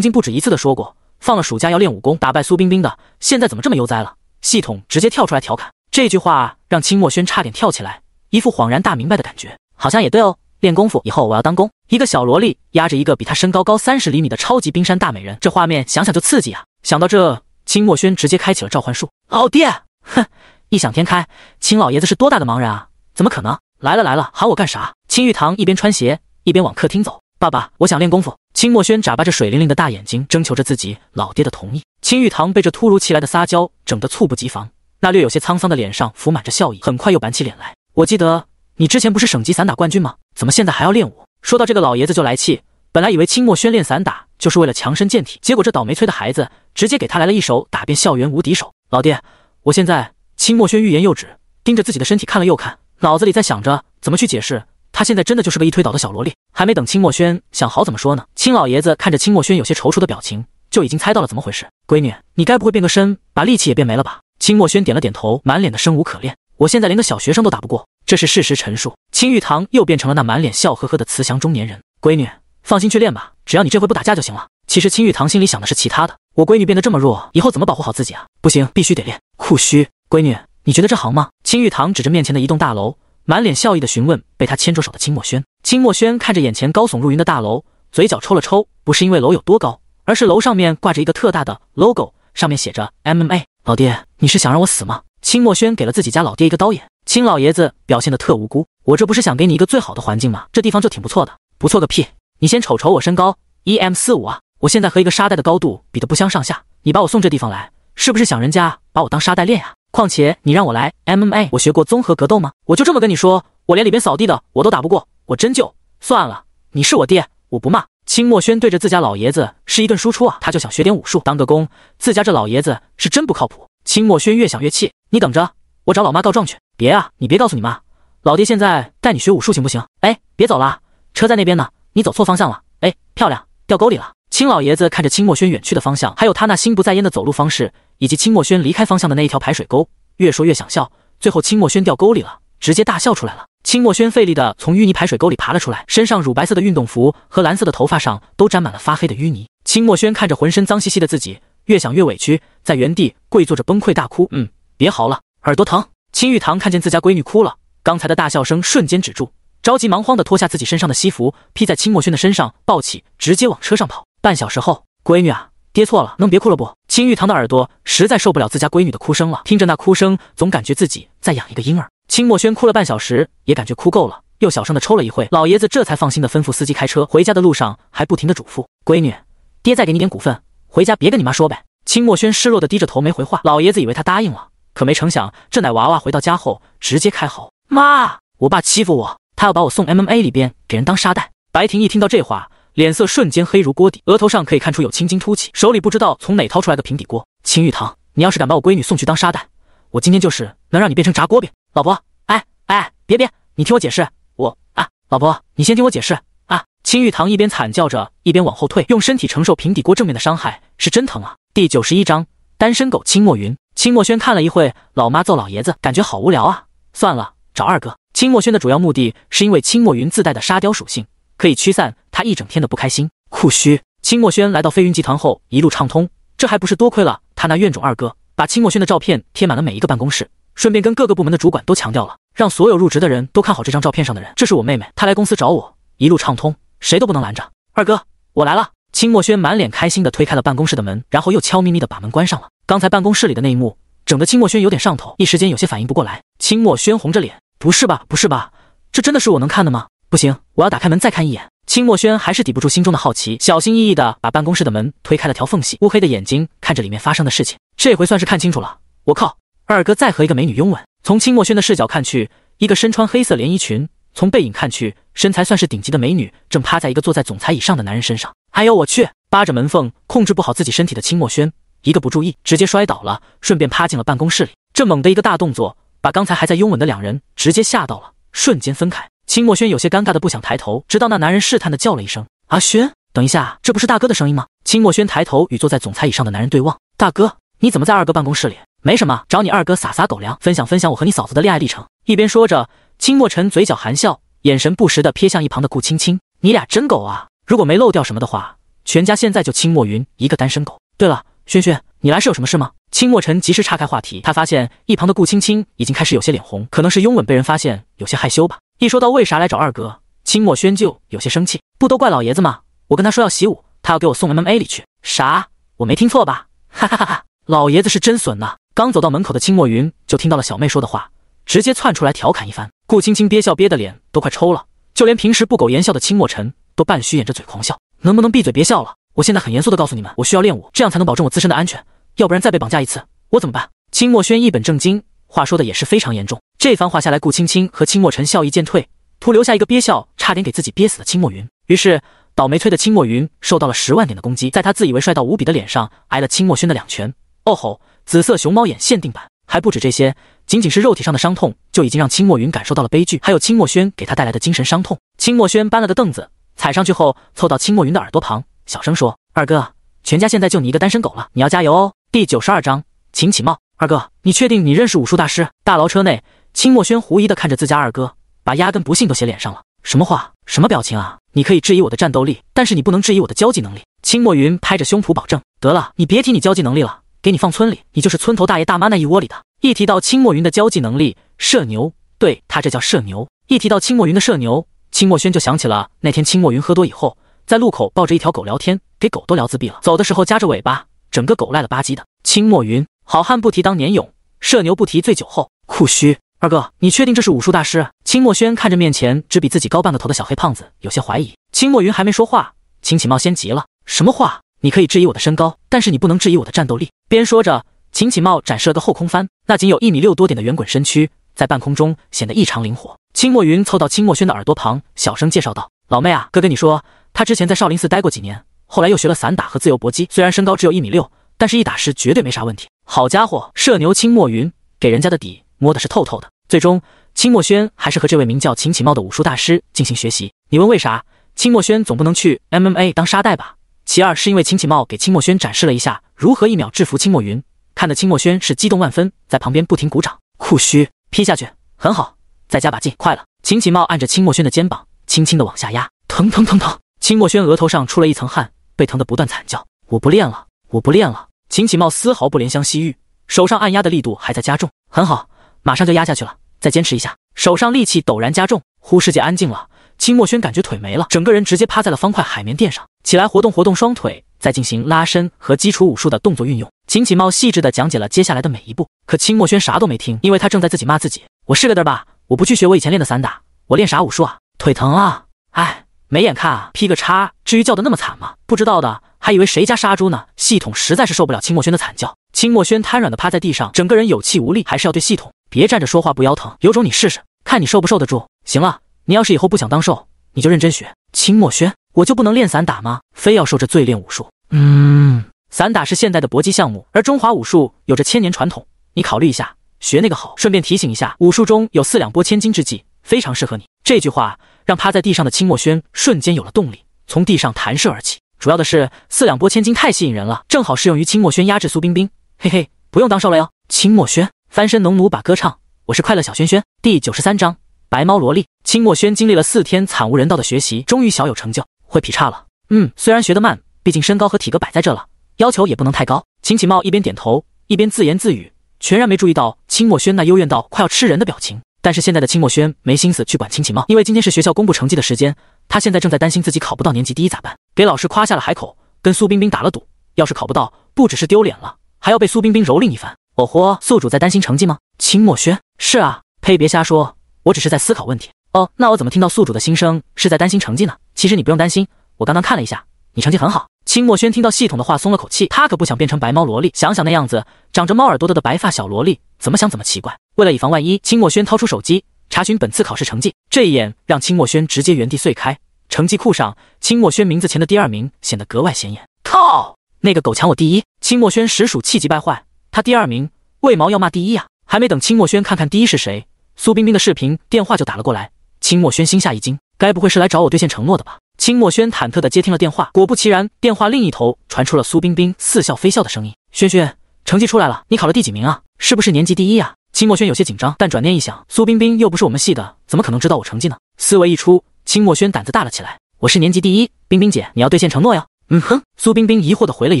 经不止一次的说过，放了暑假要练武功，打败苏冰冰的。现在怎么这么悠哉了？系统直接跳出来调侃这句话，让清墨轩差点跳起来，一副恍然大明白的感觉。好像也对哦，练功夫以后我要当功。一个小萝莉压着一个比她身高高三十厘米的超级冰山大美人，这画面想想就刺激啊！想到这，清墨轩直接开启了召唤术。老爹，哼，异想天开，清老爷子是多大的盲人啊？怎么可能？来了来了，喊我干啥？青玉堂一边穿鞋。一边往客厅走，爸爸，我想练功夫。清墨轩眨巴着水灵灵的大眼睛，征求着自己老爹的同意。清玉堂被这突如其来的撒娇整得猝不及防，那略有些沧桑的脸上浮满着笑意，很快又板起脸来。我记得你之前不是省级散打冠军吗？怎么现在还要练武？说到这个，老爷子就来气。本来以为清墨轩练散打就是为了强身健体，结果这倒霉催的孩子直接给他来了一手打遍校园无敌手。老爹，我现在……清墨轩欲言又止，盯着自己的身体看了又看，脑子里在想着怎么去解释。他现在真的就是个一推倒的小萝莉，还没等清墨轩想好怎么说呢，清老爷子看着清墨轩有些踌躇的表情，就已经猜到了怎么回事。闺女，你该不会变个身，把力气也变没了吧？清墨轩点了点头，满脸的生无可恋。我现在连个小学生都打不过，这是事实陈述。清玉堂又变成了那满脸笑呵呵的慈祥中年人。闺女，放心去练吧，只要你这回不打架就行了。其实清玉堂心里想的是其他的，我闺女变得这么弱，以后怎么保护好自己啊？不行，必须得练。酷虚，闺女，你觉得这行吗？清玉堂指着面前的一栋大楼。满脸笑意的询问被他牵着手的清墨轩。清墨轩看着眼前高耸入云的大楼，嘴角抽了抽，不是因为楼有多高，而是楼上面挂着一个特大的 logo，上面写着 MMA。老爹，你是想让我死吗？清墨轩给了自己家老爹一个刀眼。清老爷子表现的特无辜，我这不是想给你一个最好的环境吗？这地方就挺不错的。不错个屁！你先瞅瞅我身高一 m 四五啊，我现在和一个沙袋的高度比的不相上下。你把我送这地方来，是不是想人家把我当沙袋练呀？况且你让我来 MMA，我学过综合格斗吗？我就这么跟你说，我连里边扫地的我都打不过，我真就算了。你是我爹，我不骂。清墨轩对着自家老爷子是一顿输出啊，他就想学点武术当个工。自家这老爷子是真不靠谱。清墨轩越想越气，你等着，我找老妈告状去。别啊，你别告诉你妈，老爹现在带你学武术行不行？哎，别走了，车在那边呢，你走错方向了。哎，漂亮，掉沟里了。清老爷子看着清墨轩远去的方向，还有他那心不在焉的走路方式，以及清墨轩离开方向的那一条排水沟，越说越想笑。最后，清墨轩掉沟里了，直接大笑出来了。清墨轩费力的从淤泥排水沟里爬了出来，身上乳白色的运动服和蓝色的头发上都沾满了发黑的淤泥。清墨轩看着浑身脏兮兮的自己，越想越委屈，在原地跪坐着崩溃大哭。嗯，别嚎了，耳朵疼。青玉堂看见自家闺女哭了，刚才的大笑声瞬间止住，着急忙慌的脱下自己身上的西服，披在清墨轩的身上，抱起，直接往车上跑。半小时后，闺女啊，爹错了，能别哭了不？青玉堂的耳朵实在受不了自家闺女的哭声了，听着那哭声，总感觉自己在养一个婴儿。清墨轩哭了半小时，也感觉哭够了，又小声的抽了一会，老爷子这才放心的吩咐司机开车回家的路上，还不停的嘱咐闺女，爹再给你点股份，回家别跟你妈说呗。清墨轩失落的低着头没回话，老爷子以为他答应了。可没成想，这奶娃娃回到家后直接开吼：“妈，我爸欺负我，他要把我送 MMA 里边给人当沙袋。”白婷一听到这话，脸色瞬间黑如锅底，额头上可以看出有青筋凸起，手里不知道从哪掏出来个平底锅。秦玉堂，你要是敢把我闺女送去当沙袋，我今天就是能让你变成炸锅饼。老婆，哎哎，别别，你听我解释，我啊，老婆，你先听我解释啊。秦玉堂一边惨叫着，一边往后退，用身体承受平底锅正面的伤害，是真疼啊。第九十一章，单身狗清墨云。清墨轩看了一会，老妈揍老爷子，感觉好无聊啊。算了，找二哥。清墨轩的主要目的是因为清墨云自带的沙雕属性，可以驱散他一整天的不开心。酷虚。清墨轩来到飞云集团后，一路畅通，这还不是多亏了他那怨种二哥，把清墨轩的照片贴满了每一个办公室，顺便跟各个部门的主管都强调了，让所有入职的人都看好这张照片上的人。这是我妹妹，她来公司找我，一路畅通，谁都不能拦着。二哥，我来了。清墨轩满脸开心的推开了办公室的门，然后又悄咪咪的把门关上了。刚才办公室里的那一幕，整得清墨轩有点上头，一时间有些反应不过来。清墨轩红着脸，不是吧，不是吧，这真的是我能看的吗？不行，我要打开门再看一眼。清墨轩还是抵不住心中的好奇，小心翼翼的把办公室的门推开了条缝隙，乌黑的眼睛看着里面发生的事情。这回算是看清楚了。我靠，二哥在和一个美女拥吻。从清墨轩的视角看去，一个身穿黑色连衣裙，从背影看去，身材算是顶级的美女，正趴在一个坐在总裁以上的男人身上。哎呦我去！扒着门缝控制不好自己身体的清墨轩。一个不注意，直接摔倒了，顺便趴进了办公室里。这猛的一个大动作，把刚才还在拥吻的两人直接吓到了，瞬间分开。清墨轩有些尴尬的不想抬头，直到那男人试探的叫了一声：“阿轩，等一下，这不是大哥的声音吗？”清墨轩抬头与坐在总裁以上的男人对望：“大哥，你怎么在二哥办公室里？没什么，找你二哥撒撒狗粮，分享分享我和你嫂子的恋爱历程。”一边说着，清墨尘嘴角含笑，眼神不时的瞥向一旁的顾青青：“你俩真狗啊！如果没漏掉什么的话，全家现在就清墨云一个单身狗。对了。”轩轩，你来是有什么事吗？清墨尘及时岔开话题，他发现一旁的顾青青已经开始有些脸红，可能是拥吻被人发现，有些害羞吧。一说到为啥来找二哥，清墨轩就有些生气，不都怪老爷子吗？我跟他说要习武，他要给我送 MMA 里去。啥？我没听错吧？哈哈哈哈！老爷子是真损呐！刚走到门口的清墨云就听到了小妹说的话，直接窜出来调侃一番。顾青青憋笑憋的脸都快抽了，就连平时不苟言笑的清墨尘都半虚掩着嘴狂笑。能不能闭嘴别笑了？我现在很严肃的告诉你们，我需要练武，这样才能保证我自身的安全，要不然再被绑架一次，我怎么办？清墨轩一本正经，话说的也是非常严重。这番话下来，顾青青和清墨尘笑意渐退，徒留下一个憋笑，差点给自己憋死的清墨云。于是，倒霉催的清墨云受到了十万点的攻击，在他自以为帅到无比的脸上挨了清墨轩的两拳。哦吼，紫色熊猫眼限定版，还不止这些，仅仅是肉体上的伤痛就已经让清墨云感受到了悲剧，还有清墨轩给他带来的精神伤痛。清墨轩搬了个凳子，踩上去后，凑到清墨云的耳朵旁。小声说：“二哥，全家现在就你一个单身狗了，你要加油哦。”第九十二章，秦启茂。二哥，你确定你认识武术大师？大牢车内，清墨轩狐疑的看着自家二哥，把压根不信都写脸上了。什么话？什么表情啊？你可以质疑我的战斗力，但是你不能质疑我的交际能力。清墨云拍着胸脯保证：“得了，你别提你交际能力了，给你放村里，你就是村头大爷大妈那一窝里的。”一提到清墨云的交际能力，社牛，对他这叫社牛。一提到清墨云的社牛，清墨轩就想起了那天清墨云喝多以后。在路口抱着一条狗聊天，给狗都聊自闭了。走的时候夹着尾巴，整个狗赖了吧唧的。清墨云，好汉不提当年勇，社牛不提醉酒后。酷虚，二哥，你确定这是武术大师？清墨轩看着面前只比自己高半个头的小黑胖子，有些怀疑。清墨云还没说话，秦启茂先急了：“什么话？你可以质疑我的身高，但是你不能质疑我的战斗力。”边说着，秦启茂展示了个后空翻，那仅有一米六多点的圆滚身躯，在半空中显得异常灵活。清墨云凑到清墨轩的耳朵旁，小声介绍道：“老妹啊，哥跟你说，他之前在少林寺待过几年，后来又学了散打和自由搏击，虽然身高只有一米六。”但是，一打时绝对没啥问题。好家伙，社牛青墨云给人家的底摸的是透透的。最终，青墨轩还是和这位名叫秦启茂的武术大师进行学习。你问为啥？青墨轩总不能去 MMA 当沙袋吧？其二是因为秦启茂给青墨轩展示了一下如何一秒制服青墨云，看得青墨轩是激动万分，在旁边不停鼓掌。酷虚，劈下去，很好，再加把劲，快了。秦启茂按着青墨轩的肩膀，轻轻的往下压，疼疼疼疼！青墨轩额头上出了一层汗，被疼得不断惨叫：“我不练了，我不练了。”秦启茂丝毫不怜香惜玉，手上按压的力度还在加重，很好，马上就压下去了，再坚持一下。手上力气陡然加重，呼世界安静了。清墨轩感觉腿没了，整个人直接趴在了方块海绵垫上，起来活动活动双腿，再进行拉伸和基础武术的动作运用。秦启茂细致的讲解了接下来的每一步，可清墨轩啥都没听，因为他正在自己骂自己：我是个嘚吧？我不去学我以前练的散打，我练啥武术啊？腿疼啊！哎，没眼看啊！劈个叉，至于叫的那么惨吗？不知道的。还以为谁家杀猪呢？系统实在是受不了清墨轩的惨叫，清墨轩瘫软的趴在地上，整个人有气无力。还是要对系统，别站着说话不腰疼，有种你试试，看你受不受得住。行了，你要是以后不想当兽，你就认真学。清墨轩，我就不能练散打吗？非要受着罪练武术？嗯，散打是现代的搏击项目，而中华武术有着千年传统，你考虑一下，学那个好。顺便提醒一下，武术中有四两拨千斤之计，非常适合你。这句话让趴在地上的清墨轩瞬间有了动力，从地上弹射而起。主要的是四两拨千斤太吸引人了，正好适用于清墨轩压制苏冰冰。嘿嘿，不用当兽了哟。清墨轩翻身农奴把歌唱，我是快乐小轩轩。第九十三章白猫萝莉。清墨轩经历了四天惨无人道的学习，终于小有成就，会劈叉了。嗯，虽然学得慢，毕竟身高和体格摆在这了，要求也不能太高。秦启茂一边点头，一边自言自语，全然没注意到清墨轩那幽怨到快要吃人的表情。但是现在的清墨轩没心思去管秦启茂，因为今天是学校公布成绩的时间。他现在正在担心自己考不到年级第一咋办？给老师夸下了海口，跟苏冰冰打了赌，要是考不到，不只是丢脸了，还要被苏冰冰蹂躏一番。哦豁，宿主在担心成绩吗？清墨轩，是啊，呸，别瞎说，我只是在思考问题。哦，那我怎么听到宿主的心声是在担心成绩呢？其实你不用担心，我刚刚看了一下，你成绩很好。清墨轩听到系统的话松了口气，他可不想变成白猫萝莉。想想那样子，长着猫耳朵的的白发小萝莉，怎么想怎么奇怪。为了以防万一，清墨轩掏出手机。查询本次考试成绩，这一眼让清墨轩直接原地碎开。成绩库上，清墨轩名字前的第二名显得格外显眼。靠，那个狗抢我第一！清墨轩实属气急败坏。他第二名，为毛要骂第一呀？还没等清墨轩看看第一是谁，苏冰冰的视频电话就打了过来。清墨轩心下一惊，该不会是来找我兑现承诺的吧？清墨轩忐忑地接听了电话，果不其然，电话另一头传出了苏冰冰似笑非笑的声音：“轩轩，成绩出来了，你考了第几名啊？是不是年级第一呀？”清墨轩有些紧张，但转念一想，苏冰冰又不是我们系的，怎么可能知道我成绩呢？思维一出，清墨轩胆子大了起来。我是年级第一，冰冰姐，你要兑现承诺哟。嗯哼，苏冰冰疑惑的回了一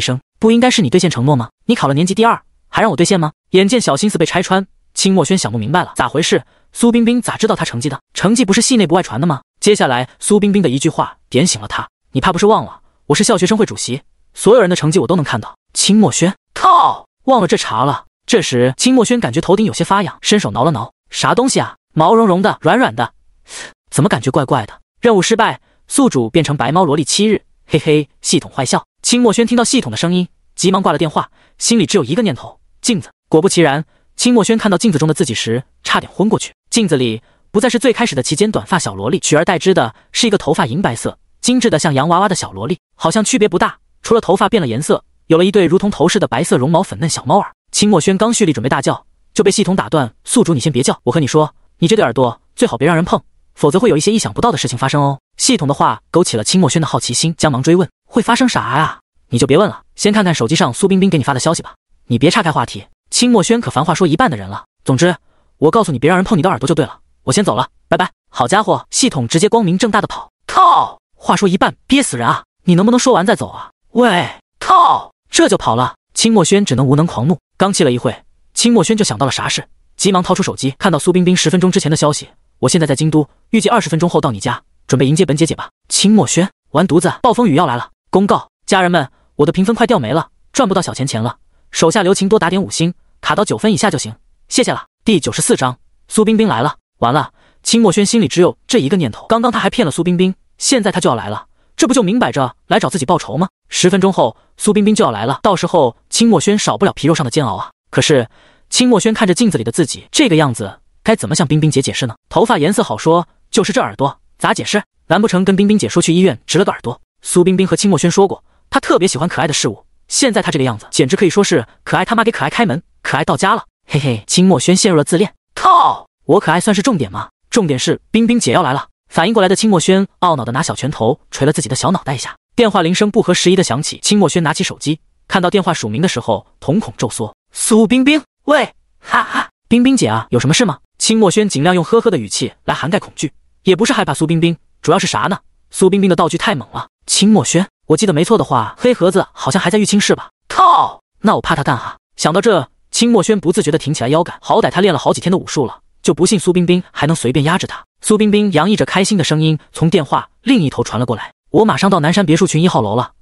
声，不应该是你兑现承诺吗？你考了年级第二，还让我兑现吗？眼见小心思被拆穿，清墨轩想不明白了，咋回事？苏冰冰咋知道他成绩的？成绩不是系内不外传的吗？接下来，苏冰冰的一句话点醒了他，你怕不是忘了，我是校学生会主席，所有人的成绩我都能看到。清墨轩，靠，忘了这茬了。这时，清墨轩感觉头顶有些发痒，伸手挠了挠，啥东西啊？毛茸茸的，软软的，怎么感觉怪怪的？任务失败，宿主变成白猫萝莉七日，嘿嘿，系统坏笑。清墨轩听到系统的声音，急忙挂了电话，心里只有一个念头：镜子。果不其然，清墨轩看到镜子中的自己时，差点昏过去。镜子里不再是最开始的齐肩短发小萝莉，取而代之的是一个头发银白色、精致的像洋娃娃的小萝莉，好像区别不大，除了头发变了颜色，有了一对如同头饰的白色绒毛粉嫩小猫耳。清墨轩刚蓄力准备大叫，就被系统打断。宿主，你先别叫，我和你说，你这对耳朵最好别让人碰，否则会有一些意想不到的事情发生哦。系统的话勾起了清墨轩的好奇心，将忙追问：会发生啥呀？你就别问了，先看看手机上苏冰冰给你发的消息吧。你别岔开话题。清墨轩可烦话说一半的人了。总之，我告诉你，别让人碰你的耳朵就对了。我先走了，拜拜。好家伙，系统直接光明正大的跑。靠，话说一半憋死人啊！你能不能说完再走啊？喂，靠，这就跑了。清墨轩只能无能狂怒。刚气了一会，清墨轩就想到了啥事，急忙掏出手机，看到苏冰冰十分钟之前的消息。我现在在京都，预计二十分钟后到你家，准备迎接本姐姐吧。清墨轩，完犊子，暴风雨要来了！公告家人们，我的评分快掉没了，赚不到小钱钱了。手下留情，多打点五星，卡到九分以下就行，谢谢了。第九十四章，苏冰冰来了。完了，清墨轩心里只有这一个念头。刚刚他还骗了苏冰冰，现在他就要来了，这不就明摆着来找自己报仇吗？十分钟后，苏冰冰就要来了，到时候清墨轩少不了皮肉上的煎熬啊。可是清墨轩看着镜子里的自己，这个样子，该怎么向冰冰姐解释呢？头发颜色好说，就是这耳朵，咋解释？难不成跟冰冰姐说去医院植了个耳朵？苏冰冰和清墨轩说过，她特别喜欢可爱的事物。现在他这个样子，简直可以说是可爱他妈给可爱开门，可爱到家了。嘿嘿，清墨轩陷入了自恋。靠，我可爱算是重点吗？重点是冰冰姐要来了。反应过来的清墨轩懊恼的拿小拳头捶了自己的小脑袋一下。电话铃声不合时宜的响起，清墨轩拿起手机，看到电话署名的时候，瞳孔骤缩。苏冰冰，喂，哈哈，冰冰姐啊，有什么事吗？清墨轩尽量用呵呵的语气来涵盖恐惧，也不是害怕苏冰冰，主要是啥呢？苏冰冰的道具太猛了。清墨轩。我记得没错的话，黑盒子好像还在玉清室吧？靠，那我怕他干哈？想到这，青墨轩不自觉地挺起来腰杆。好歹他练了好几天的武术了，就不信苏冰冰还能随便压制他。苏冰冰洋溢着开心的声音从电话另一头传了过来：“我马上到南山别墅群一号楼了，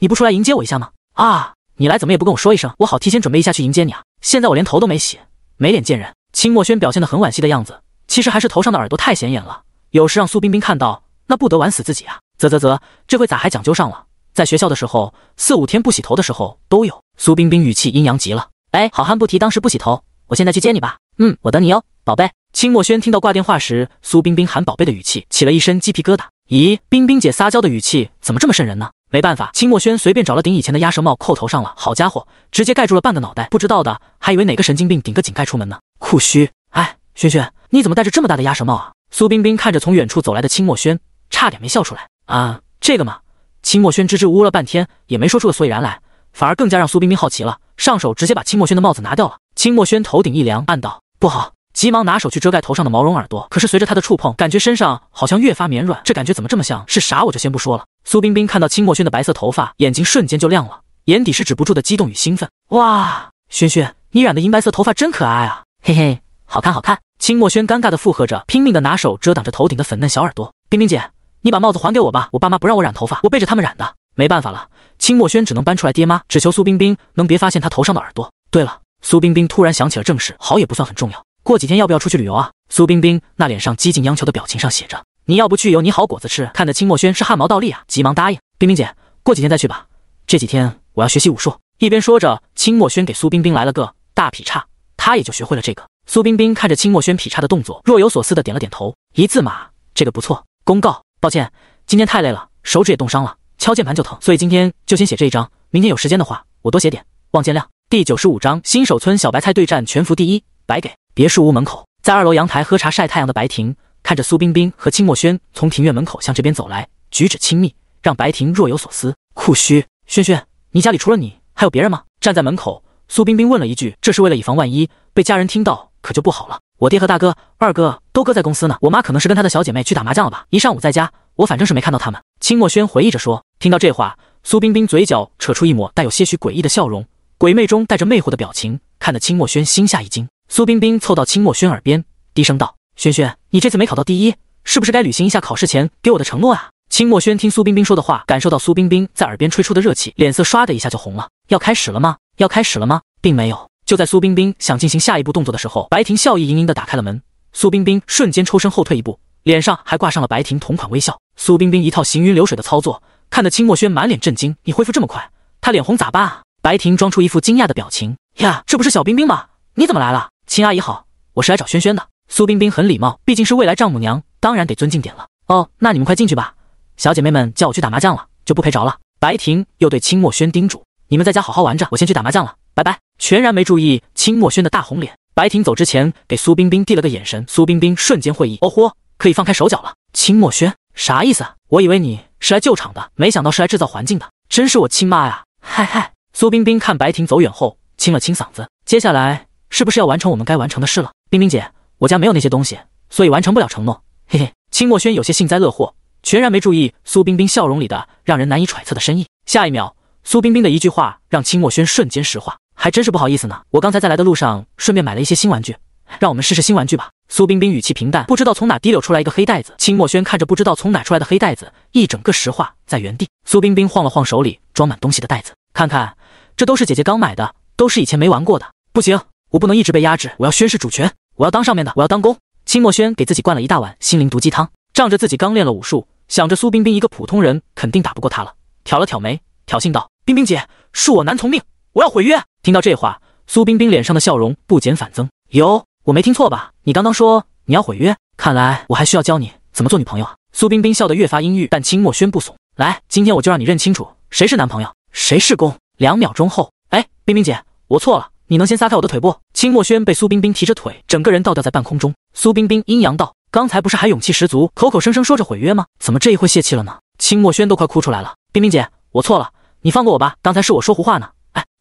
你不出来迎接我一下吗？”啊，你来怎么也不跟我说一声，我好提前准备一下去迎接你啊！现在我连头都没洗，没脸见人。青墨轩表现得很惋惜的样子，其实还是头上的耳朵太显眼了，有时让苏冰冰看到，那不得玩死自己啊！啧啧啧，这回咋还讲究上了？在学校的时候，四五天不洗头的时候都有。苏冰冰语气阴阳极了。哎，好汉不提当时不洗头，我现在去接你吧。嗯，我等你哦，宝贝。清墨轩听到挂电话时苏冰冰喊宝贝的语气，起了一身鸡皮疙瘩。咦，冰冰姐撒娇的语气怎么这么瘆人呢？没办法，清墨轩随便找了顶以前的鸭舌帽扣头上了。好家伙，直接盖住了半个脑袋。不知道的还以为哪个神经病顶个井盖出门呢。酷虚。哎，轩轩，你怎么戴着这么大的鸭舌帽啊？苏冰冰看着从远处走来的清墨轩，差点没笑出来。啊，这个嘛。清墨轩支支吾吾了半天，也没说出个所以然来，反而更加让苏冰冰好奇了，上手直接把清墨轩的帽子拿掉了。清墨轩头顶一凉，暗道不好，急忙拿手去遮盖头上的毛绒耳朵。可是随着他的触碰，感觉身上好像越发绵软，这感觉怎么这么像是啥？我就先不说了。苏冰冰看到清墨轩的白色头发，眼睛瞬间就亮了，眼底是止不住的激动与兴奋。哇，轩轩，你染的银白色头发真可爱啊！嘿嘿，好看好看。清墨轩尴尬的附和着，拼命的拿手遮挡着头顶的粉嫩小耳朵。冰冰姐。你把帽子还给我吧，我爸妈不让我染头发，我背着他们染的，没办法了。清墨轩只能搬出来爹妈，只求苏冰冰能别发现他头上的耳朵。对了，苏冰冰突然想起了正事，好也不算很重要。过几天要不要出去旅游啊？苏冰冰那脸上激进央求的表情上写着：“你要不去有你好果子吃。”看得清墨轩是汗毛倒立啊，急忙答应。冰冰姐，过几天再去吧，这几天我要学习武术。一边说着，清墨轩给苏冰冰来了个大劈叉，他也就学会了这个。苏冰冰看着清墨轩劈叉的动作，若有所思的点了点头，一字马，这个不错。公告。抱歉，今天太累了，手指也冻伤了，敲键盘就疼，所以今天就先写这一章。明天有时间的话，我多写点，望见谅。第九十五章新手村小白菜对战全服第一，白给。别墅屋门口，在二楼阳台喝茶晒太阳的白婷，看着苏冰冰和清墨轩从庭院门口向这边走来，举止亲密，让白婷若有所思。酷虚，轩轩，你家里除了你还有别人吗？站在门口，苏冰冰问了一句，这是为了以防万一被家人听到，可就不好了。我爹和大哥、二哥都搁在公司呢，我妈可能是跟她的小姐妹去打麻将了吧，一上午在家，我反正是没看到他们。清墨轩回忆着说。听到这话，苏冰冰嘴角扯出一抹带有些许诡异的笑容，鬼魅中带着魅惑的表情，看得清墨轩心下一惊。苏冰冰凑到清墨轩耳边，低声道：“轩轩，你这次没考到第一，是不是该履行一下考试前给我的承诺啊？”清墨轩听苏冰冰说的话，感受到苏冰冰在耳边吹出的热气，脸色唰的一下就红了。要开始了吗？要开始了吗？并没有。就在苏冰冰想进行下一步动作的时候，白婷笑意盈盈的打开了门。苏冰冰瞬间抽身后退一步，脸上还挂上了白婷同款微笑。苏冰冰一套行云流水的操作，看得清墨轩满脸震惊。你恢复这么快，他脸红咋办啊？白婷装出一副惊讶的表情。呀，这不是小冰冰吗？你怎么来了？秦阿姨好，我是来找轩轩的。苏冰冰很礼貌，毕竟是未来丈母娘，当然得尊敬点了。哦，那你们快进去吧。小姐妹们叫我去打麻将了，就不陪着了。白婷又对清墨轩叮嘱：你们在家好好玩着，我先去打麻将了。拜拜！全然没注意清墨轩的大红脸。白婷走之前给苏冰冰递了个眼神，苏冰冰瞬间会意。哦豁，可以放开手脚了。清墨轩啥意思？我以为你是来救场的，没想到是来制造环境的。真是我亲妈呀！嗨嗨！苏冰冰看白婷走远后，清了清嗓子。接下来是不是要完成我们该完成的事了？冰冰姐，我家没有那些东西，所以完成不了承诺。嘿嘿。清墨轩有些幸灾乐祸，全然没注意苏冰冰笑容里的让人难以揣测的深意。下一秒，苏冰冰的一句话让清墨轩瞬间石化。还真是不好意思呢，我刚才在来的路上顺便买了一些新玩具，让我们试试新玩具吧。苏冰冰语气平淡，不知道从哪滴溜出来一个黑袋子。清墨轩看着不知道从哪出来的黑袋子，一整个石化在原地。苏冰冰晃了晃手里装满东西的袋子，看看，这都是姐姐刚买的，都是以前没玩过的。不行，我不能一直被压制，我要宣誓主权，我要当上面的，我要当公。清墨轩给自己灌了一大碗心灵毒鸡汤，仗着自己刚练了武术，想着苏冰冰一个普通人肯定打不过他了，挑了挑眉，挑衅道：“冰冰姐，恕我难从命，我要毁约。”听到这话，苏冰冰脸上的笑容不减反增。哟，我没听错吧？你刚刚说你要毁约？看来我还需要教你怎么做女朋友啊！苏冰冰笑得越发阴郁，但清墨轩不怂。来，今天我就让你认清楚谁是男朋友，谁是公。两秒钟后，哎，冰冰姐，我错了，你能先撒开我的腿不？清墨轩被苏冰冰提着腿，整个人倒吊在半空中。苏冰冰阴阳道：“刚才不是还勇气十足，口口声声说着毁约吗？怎么这一会泄气了呢？”清墨轩都快哭出来了。冰冰姐，我错了，你放过我吧，刚才是我说胡话呢。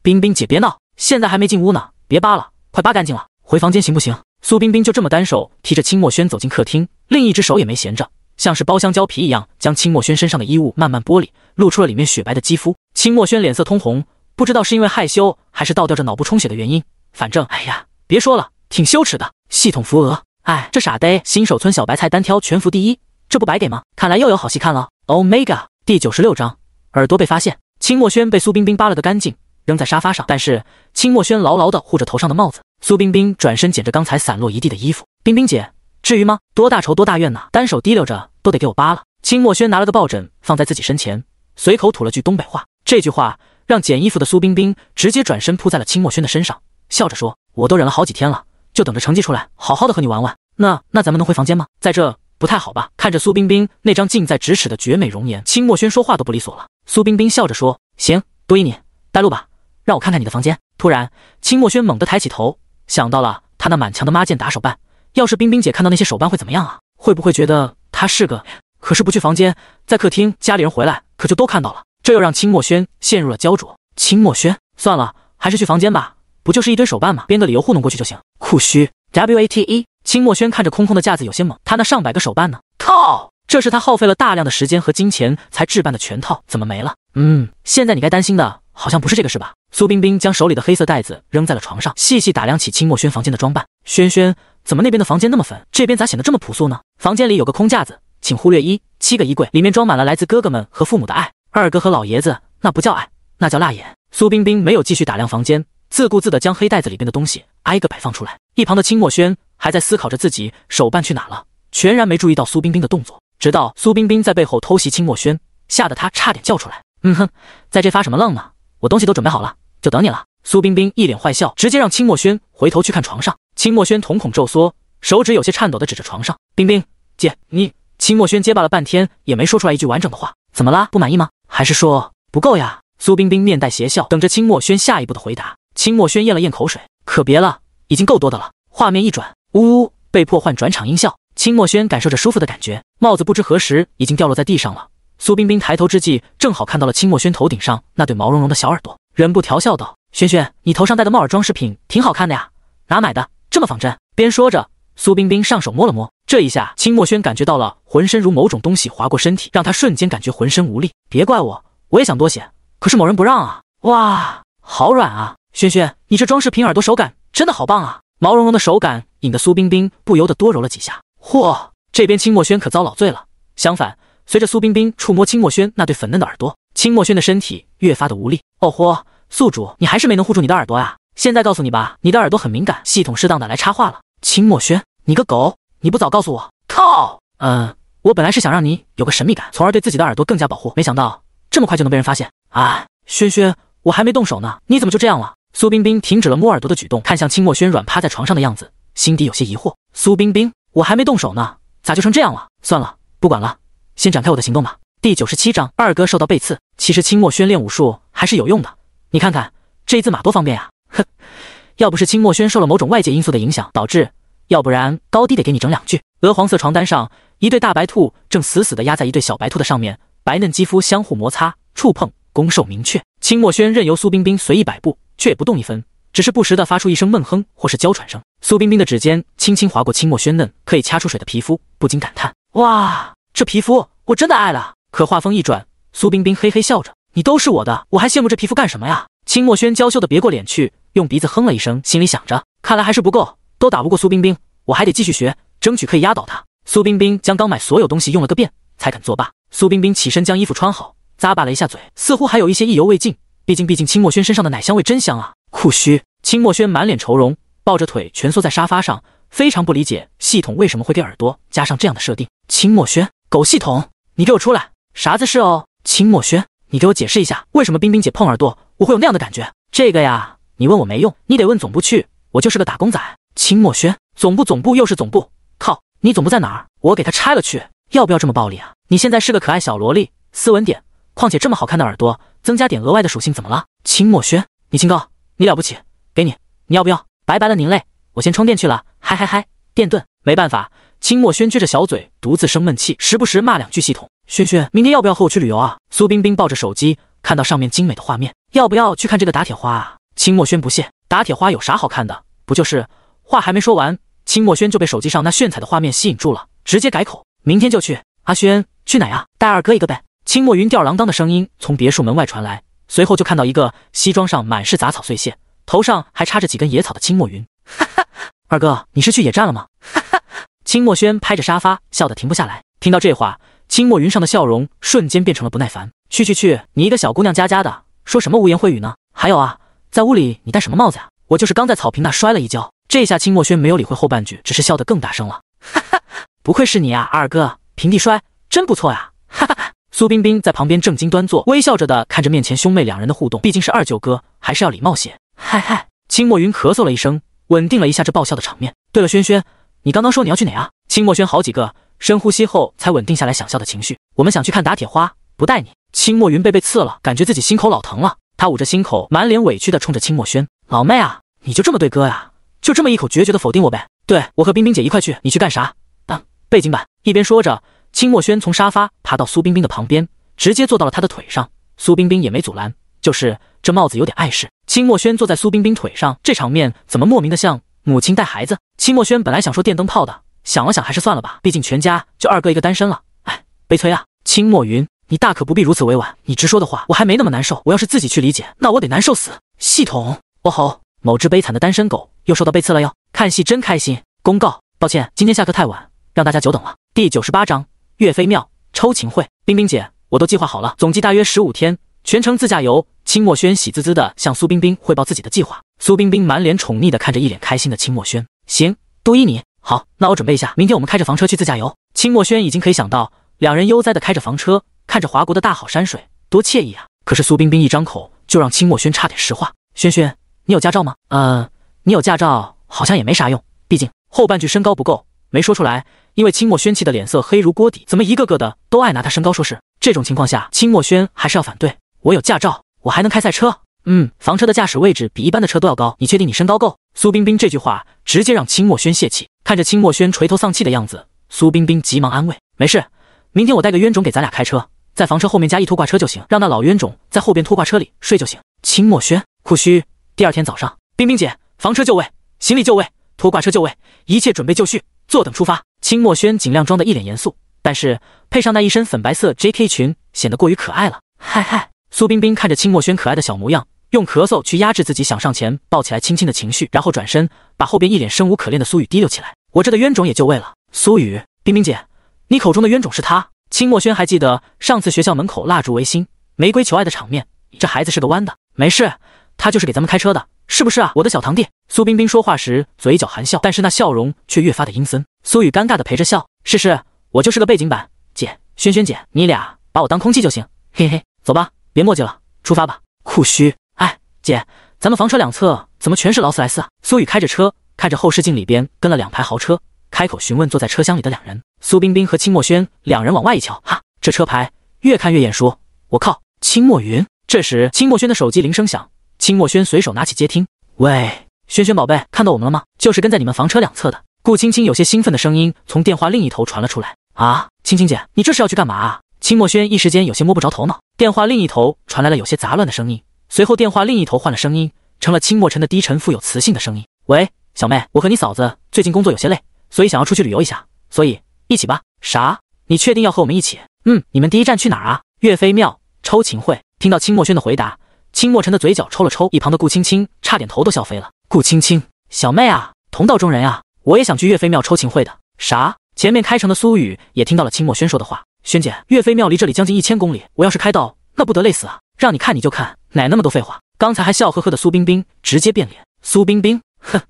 冰冰姐别闹，现在还没进屋呢，别扒了，快扒干净了，回房间行不行？苏冰冰就这么单手提着清墨轩走进客厅，另一只手也没闲着。像是包香蕉皮一样，将清墨轩身上的衣物慢慢剥离，露出了里面雪白的肌肤。清墨轩脸色通红，不知道是因为害羞，还是倒吊着脑部充血的原因。反正，哎呀，别说了，挺羞耻的。系统扶额，哎，这傻呆，新手村小白菜单挑全服第一，这不白给吗？看来又有好戏看了。Omega 第九十六章，耳朵被发现。清墨轩被苏冰冰扒了个干净，扔在沙发上。但是清墨轩牢牢地护着头上的帽子。苏冰冰转身捡着刚才散落一地的衣服，冰冰姐。至于吗？多大仇多大怨呐！单手提溜着都得给我扒了。清墨轩拿了个抱枕放在自己身前，随口吐了句东北话。这句话让捡衣服的苏冰冰直接转身扑在了清墨轩的身上，笑着说：“我都忍了好几天了，就等着成绩出来，好好的和你玩玩。那那咱们能回房间吗？在这不太好吧？”看着苏冰冰那张近在咫尺的绝美容颜，清墨轩说话都不利索了。苏冰冰笑着说：“行，多依你，带路吧，让我看看你的房间。”突然，清墨轩猛地抬起头，想到了他那满墙的妈剑打手办。要是冰冰姐看到那些手办会怎么样啊？会不会觉得他是个？可是不去房间，在客厅，家里人回来可就都看到了。这又让清墨轩陷入了焦灼。清墨轩，算了，还是去房间吧。不就是一堆手办吗？编个理由糊弄过去就行。酷虚，W A T E。清墨轩看着空空的架子有些懵，他那上百个手办呢？靠，这是他耗费了大量的时间和金钱才置办的全套，怎么没了？嗯，现在你该担心的好像不是这个是吧？苏冰冰将手里的黑色袋子扔在了床上，细细打量起清墨轩房间的装扮。轩轩。怎么那边的房间那么粉，这边咋显得这么朴素呢？房间里有个空架子，请忽略一七个衣柜，里面装满了来自哥哥们和父母的爱。二哥和老爷子那不叫爱，那叫辣眼。苏冰冰没有继续打量房间，自顾自地将黑袋子里边的东西挨个摆放出来。一旁的清墨轩还在思考着自己手办去哪了，全然没注意到苏冰冰的动作。直到苏冰冰在背后偷袭清墨轩，吓得他差点叫出来。嗯哼，在这发什么愣呢？我东西都准备好了，就等你了。苏冰冰一脸坏笑，直接让清墨轩回头去看床上。清墨轩瞳孔骤缩，手指有些颤抖的指着床上。冰冰姐，你……清墨轩结巴了半天，也没说出来一句完整的话。怎么了？不满意吗？还是说不够呀？苏冰冰面带邪笑，等着清墨轩下一步的回答。清墨轩咽了咽口水，可别了，已经够多的了。画面一转，呜呜，被迫换转场音效。清墨轩感受着舒服的感觉，帽子不知何时已经掉落在地上了。苏冰冰抬头之际，正好看到了清墨轩头顶上那对毛茸茸的小耳朵，忍不调笑道。轩轩，你头上戴的帽耳装饰品挺好看的呀，哪买的？这么仿真？边说着，苏冰冰上手摸了摸，这一下，清墨轩感觉到了浑身如某种东西划过身体，让他瞬间感觉浑身无力。别怪我，我也想多些，可是某人不让啊！哇，好软啊！轩轩，你这装饰品耳朵手感真的好棒啊！毛茸茸的手感引得苏冰冰不由得多揉了几下。嚯，这边清墨轩可遭老罪了。相反，随着苏冰冰触摸清墨轩那对粉嫩的耳朵，清墨轩的身体越发的无力。哦豁。宿主，你还是没能护住你的耳朵啊！现在告诉你吧，你的耳朵很敏感，系统适当的来插话了。清墨轩，你个狗，你不早告诉我！靠！嗯，我本来是想让你有个神秘感，从而对自己的耳朵更加保护，没想到这么快就能被人发现。哎，轩轩，我还没动手呢，你怎么就这样了？苏冰冰停止了摸耳朵的举动，看向清墨轩软趴在床上的样子，心底有些疑惑。苏冰冰，我还没动手呢，咋就成这样了？算了，不管了，先展开我的行动吧。第九十七章，二哥受到背刺。其实清墨轩练武术还是有用的。你看看这一字马多方便呀！哼，要不是清墨轩受了某种外界因素的影响导致，要不然高低得给你整两句。鹅黄色床单上，一对大白兔正死死地压在一对小白兔的上面，白嫩肌肤相互摩擦触碰，攻受明确。清墨轩任由苏冰冰随意摆布，却也不动一分，只是不时地发出一声闷哼或是娇喘声。苏冰冰的指尖轻轻划过清墨轩嫩可以掐出水的皮肤，不禁感叹：哇，这皮肤我真的爱了。可话锋一转，苏冰冰嘿嘿笑着。你都是我的，我还羡慕这皮肤干什么呀？清墨轩娇羞的别过脸去，用鼻子哼了一声，心里想着，看来还是不够，都打不过苏冰冰，我还得继续学，争取可以压倒他。苏冰冰将刚买所有东西用了个遍，才肯作罢。苏冰冰起身将衣服穿好，咂巴了一下嘴，似乎还有一些意犹未尽。毕竟，毕竟清墨轩身上的奶香味真香啊！酷虚。清墨轩满脸愁容，抱着腿蜷缩在沙发上，非常不理解系统为什么会给耳朵加上这样的设定。清墨轩，狗系统，你给我出来！啥子事哦？清墨轩，你给我解释一下，为什么冰冰姐碰耳朵我会有那样的感觉？这个呀，你问我没用，你得问总部去。我就是个打工仔。清墨轩，总部总部又是总部，靠，你总部在哪儿？我给他拆了去。要不要这么暴力啊？你现在是个可爱小萝莉，斯文点。况且这么好看的耳朵，增加点额外的属性怎么了？清墨轩，你清高，你了不起，给你，你要不要？拜拜了您嘞，我先充电去了。嗨嗨嗨，电盾。没办法，清墨轩撅着小嘴，独自生闷气，时不时骂两句系统。轩轩，明天要不要和我去旅游啊？苏冰冰抱着手机，看到上面精美的画面，要不要去看这个打铁花啊？清墨轩不屑，打铁花有啥好看的？不就是……话还没说完，清墨轩就被手机上那炫彩的画面吸引住了，直接改口，明天就去。阿轩，去哪呀？带二哥一个呗。清墨云吊儿郎当的声音从别墅门外传来，随后就看到一个西装上满是杂草碎屑，头上还插着几根野草的清墨云。哈哈，二哥，你是去野战了吗？哈哈，清墨轩拍着沙发笑得停不下来。听到这话，清墨云上的笑容瞬间变成了不耐烦。去去去，你一个小姑娘家家的，说什么污言秽语呢？还有啊，在屋里你戴什么帽子呀？我就是刚在草坪那摔了一跤。这下清墨轩没有理会后半句，只是笑得更大声了。哈哈，不愧是你啊，二哥，平地摔真不错呀。哈哈。苏冰冰在旁边正襟端坐，微笑着的看着面前兄妹两人的互动，毕竟是二舅哥，还是要礼貌些。嗨嗨，清墨云咳嗽了一声，稳定了一下这爆笑的场面。对了，轩轩，你刚刚说你要去哪啊？清墨轩好几个深呼吸后才稳定下来想笑的情绪。我们想去看打铁花，不带你。清墨云被被刺了，感觉自己心口老疼了。他捂着心口，满脸委屈的冲着清墨轩：“老妹啊，你就这么对哥呀？就这么一口决绝的否定我呗？对我和冰冰姐一块去，你去干啥？当背景板。”一边说着。清墨轩从沙发爬到苏冰冰的旁边，直接坐到了她的腿上。苏冰冰也没阻拦，就是这帽子有点碍事。清墨轩坐在苏冰冰腿上，这场面怎么莫名的像母亲带孩子？清墨轩本来想说电灯泡的，想了想还是算了吧，毕竟全家就二哥一个单身了。哎，悲催啊！清墨云，你大可不必如此委婉，你直说的话我还没那么难受。我要是自己去理解，那我得难受死。系统，哦吼，某只悲惨的单身狗又受到背刺了哟。看戏真开心。公告，抱歉，今天下课太晚，让大家久等了。第九十八章。岳飞庙抽情会，冰冰姐，我都计划好了，总计大约十五天，全程自驾游。清墨轩喜滋滋的向苏冰冰汇报自己的计划。苏冰冰满脸宠溺的看着一脸开心的清墨轩，行，都依你。好，那我准备一下，明天我们开着房车去自驾游。清墨轩已经可以想到，两人悠哉的开着房车，看着华国的大好山水，多惬意啊！可是苏冰冰一张口就让清墨轩差点石化。轩轩，你有驾照吗？呃，你有驾照好像也没啥用，毕竟后半句身高不够，没说出来。因为清墨轩气的脸色黑如锅底，怎么一个个的都爱拿他身高说事？这种情况下，清墨轩还是要反对。我有驾照，我还能开赛车。嗯，房车的驾驶位置比一般的车都要高，你确定你身高够？苏冰冰这句话直接让清墨轩泄气。看着清墨轩垂头丧气的样子，苏冰冰急忙安慰：“没事，明天我带个冤种给咱俩开车，在房车后面加一拖挂车就行，让那老冤种在后边拖挂车里睡就行。”清墨轩，酷虚。第二天早上，冰冰姐，房车就位，行李就位，拖挂车就位，一切准备就绪，坐等出发。清墨轩尽量装的一脸严肃，但是配上那一身粉白色 J.K. 裙，显得过于可爱了。嗨嗨，苏冰冰看着清墨轩可爱的小模样，用咳嗽去压制自己想上前抱起来亲亲的情绪，然后转身把后边一脸生无可恋的苏雨提溜起来。我这的冤种也就位了。苏雨，冰冰姐，你口中的冤种是他？清墨轩还记得上次学校门口蜡烛围心、玫瑰求爱的场面，这孩子是个弯的。没事，他就是给咱们开车的。是不是啊，我的小堂弟？苏冰冰说话时嘴角含笑，但是那笑容却越发的阴森。苏雨尴尬的陪着笑，是是，我就是个背景板。姐，轩轩姐，你俩把我当空气就行。嘿嘿，走吧，别墨迹了，出发吧。酷虚，姐，咱们房车两侧怎么全是劳斯莱斯啊？苏雨开着车，看着后视镜里边跟了两排豪车，开口询问坐在车厢里的两人。苏冰冰和清墨轩两人往外一瞧，哈，这车牌越看越眼熟。我靠，清墨云。这时，清墨轩的手机铃声响。清墨轩随手拿起接听，喂，轩轩宝贝，看到我们了吗？就是跟在你们房车两侧的顾青青，有些兴奋的声音从电话另一头传了出来。啊，青青姐，你这是要去干嘛啊？清墨轩一时间有些摸不着头脑。电话另一头传来了有些杂乱的声音，随后电话另一头换了声音，成了清墨尘的低沉富有磁性的声音。喂，小妹，我和你嫂子最近工作有些累，所以想要出去旅游一下，所以一起吧。啥？你确定要和我们一起？嗯，你们第一站去哪儿啊？岳飞庙抽情会。听到清墨轩的回答。清墨尘的嘴角抽了抽，一旁的顾青青差点头都笑飞了。顾青青，小妹啊，同道中人啊，我也想去岳飞庙抽情会的。啥？前面开城的苏雨也听到了清墨轩说的话。轩姐，岳飞庙离这里将近一千公里，我要是开到，那不得累死啊！让你看你就看，哪那么多废话？刚才还笑呵呵的苏冰冰直接变脸。苏冰冰，哼，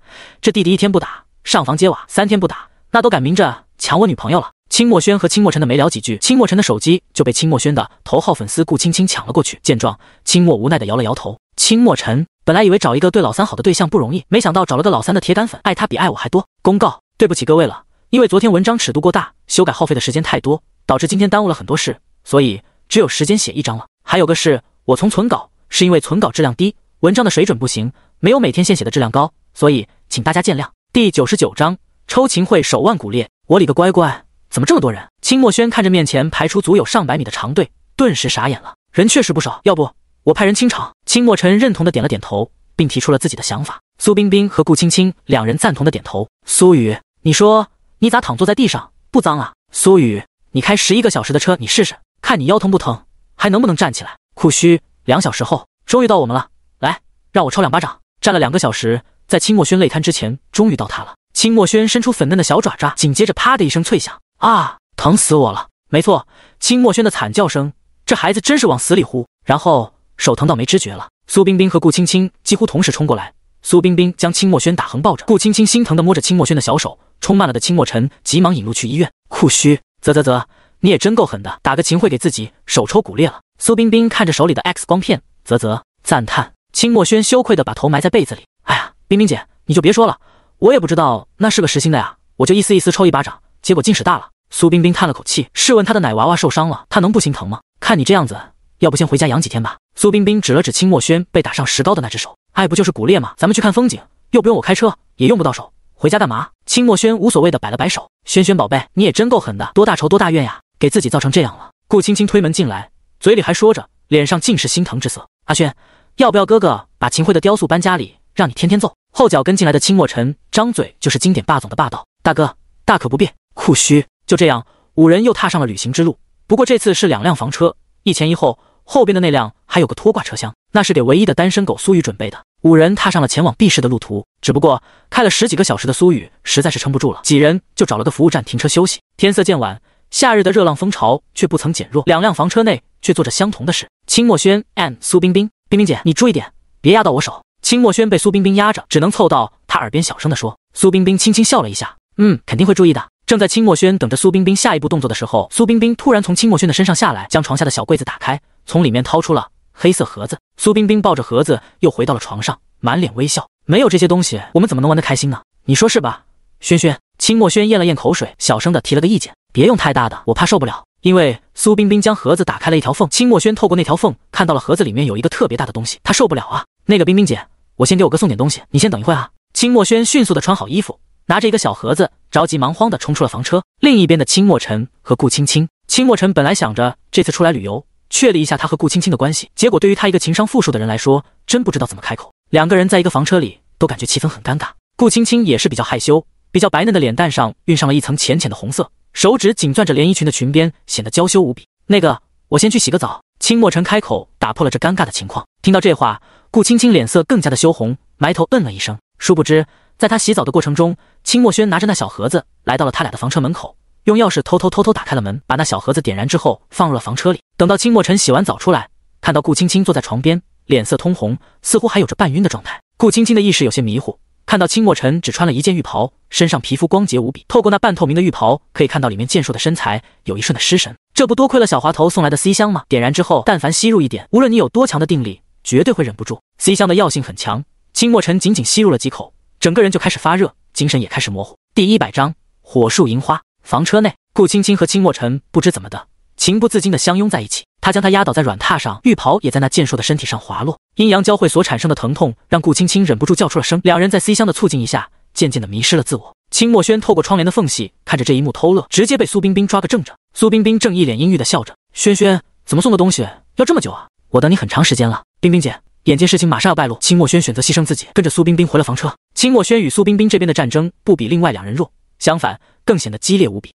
这弟弟一天不打，上房揭瓦；三天不打，那都敢明着抢我女朋友了。清墨轩和清墨尘的没聊几句，清墨尘的手机就被清墨轩的头号粉丝顾青青抢了过去。见状，清墨无奈的摇了摇头。清墨尘本来以为找一个对老三好的对象不容易，没想到找了个老三的铁杆粉，爱他比爱我还多。公告：对不起各位了，因为昨天文章尺度过大，修改耗费的时间太多，导致今天耽误了很多事，所以只有时间写一章了。还有个事，我从存稿，是因为存稿质量低，文章的水准不行。没有每天现写的质量高，所以请大家见谅。第九十九章抽秦桧手腕骨裂。我里个乖乖，怎么这么多人？清墨轩看着面前排出足有上百米的长队，顿时傻眼了。人确实不少，要不我派人清场？清墨尘认同的点了点头，并提出了自己的想法。苏冰冰和顾青青两人赞同的点头。苏雨，你说你咋躺坐在地上不脏啊？苏雨，你开十一个小时的车，你试试，看你腰疼不疼，还能不能站起来？库虚，两小时后，终于到我们了，来，让我抽两巴掌。站了两个小时，在清墨轩累瘫之前，终于到他了。清墨轩伸出粉嫩的小爪爪，紧接着啪的一声脆响，啊，疼死我了！没错，清墨轩的惨叫声，这孩子真是往死里呼。然后手疼到没知觉了。苏冰冰和顾青青几乎同时冲过来，苏冰冰将清墨轩打横抱着，顾青青心疼的摸着清墨轩的小手，冲慢了的清墨尘急忙引路去医院。库虚，啧啧啧，你也真够狠的，打个秦桧给自己手抽骨裂了。苏冰冰看着手里的 X 光片，啧啧赞叹。清墨轩羞愧的把头埋在被子里。哎呀，冰冰姐，你就别说了，我也不知道那是个实心的呀，我就一丝一丝抽一巴掌，结果劲使大了。苏冰冰叹了口气，试问她的奶娃娃受伤了，她能不心疼吗？看你这样子，要不先回家养几天吧。苏冰冰指了指清墨轩被打上石膏的那只手，爱不就是骨裂吗？咱们去看风景，又不用我开车，也用不到手，回家干嘛？清墨轩无所谓的摆了摆手。轩轩宝贝，你也真够狠的，多大仇多大怨呀，给自己造成这样了。顾青青推门进来，嘴里还说着，脸上尽是心疼之色。阿轩。要不要哥哥把秦桧的雕塑搬家里，让你天天揍？后脚跟进来的清墨尘张嘴就是经典霸总的霸道。大哥，大可不必。库虚。就这样，五人又踏上了旅行之路。不过这次是两辆房车，一前一后，后边的那辆还有个拖挂车厢，那是给唯一的单身狗苏雨准备的。五人踏上了前往 B 市的路途。只不过开了十几个小时的苏雨实在是撑不住了，几人就找了个服务站停车休息。天色渐晚，夏日的热浪风潮却不曾减弱，两辆房车内却做着相同的事。清墨轩 and 苏冰冰。冰冰姐，你注意点，别压到我手。清墨轩被苏冰冰压着，只能凑到他耳边小声的说。苏冰冰轻轻笑了一下，嗯，肯定会注意的。正在清墨轩等着苏冰冰下一步动作的时候，苏冰冰突然从清墨轩的身上下来，将床下的小柜子打开，从里面掏出了黑色盒子。苏冰冰抱着盒子又回到了床上，满脸微笑。没有这些东西，我们怎么能玩得开心呢？你说是吧，轩轩？清墨轩咽了咽口水，小声的提了个意见，别用太大的，我怕受不了。因为苏冰冰将盒子打开了一条缝，清墨轩透过那条缝看到了盒子里面有一个特别大的东西，他受不了啊！那个冰冰姐，我先给我哥送点东西，你先等一会啊！清墨轩迅速的穿好衣服，拿着一个小盒子，着急忙慌的冲出了房车。另一边的清墨尘和顾青青，清墨尘本来想着这次出来旅游，确立一下他和顾青青的关系，结果对于他一个情商负数的人来说，真不知道怎么开口。两个人在一个房车里，都感觉气氛很尴尬。顾青青也是比较害羞，比较白嫩的脸蛋上晕上了一层浅浅的红色。手指紧攥着连衣裙的裙边，显得娇羞无比。那个，我先去洗个澡。清墨尘开口打破了这尴尬的情况。听到这话，顾青青脸色更加的羞红，埋头嗯了一声。殊不知，在她洗澡的过程中，清墨轩拿着那小盒子来到了他俩的房车门口，用钥匙偷偷偷偷打开了门，把那小盒子点燃之后放入了房车里。等到清墨尘洗完澡出来，看到顾青青坐在床边，脸色通红，似乎还有着半晕的状态。顾青青的意识有些迷糊。看到清墨尘只穿了一件浴袍，身上皮肤光洁无比，透过那半透明的浴袍，可以看到里面健硕的身材，有一瞬的失神。这不多亏了小滑头送来的 C 香吗？点燃之后，但凡吸入一点，无论你有多强的定力，绝对会忍不住。C 香的药性很强，清墨尘仅仅吸入了几口，整个人就开始发热，精神也开始模糊。第一百章火树银花。房车内，顾青青和清墨尘不知怎么的，情不自禁的相拥在一起。他将她压倒在软榻上，浴袍也在那健硕的身体上滑落，阴阳交汇所产生的疼痛让顾青青忍不住叫出了声。两人在 C 香的促进一下，渐渐的迷失了自我。清墨轩透过窗帘的缝隙看着这一幕偷乐，直接被苏冰冰抓个正着。苏冰冰正一脸阴郁的笑着：“轩轩，怎么送的东西要这么久啊？我等你很长时间了。”冰冰姐，眼见事情马上要败露，清墨轩选择牺牲自己，跟着苏冰冰回了房车。清墨轩与苏冰冰这边的战争不比另外两人弱，相反更显得激烈无比。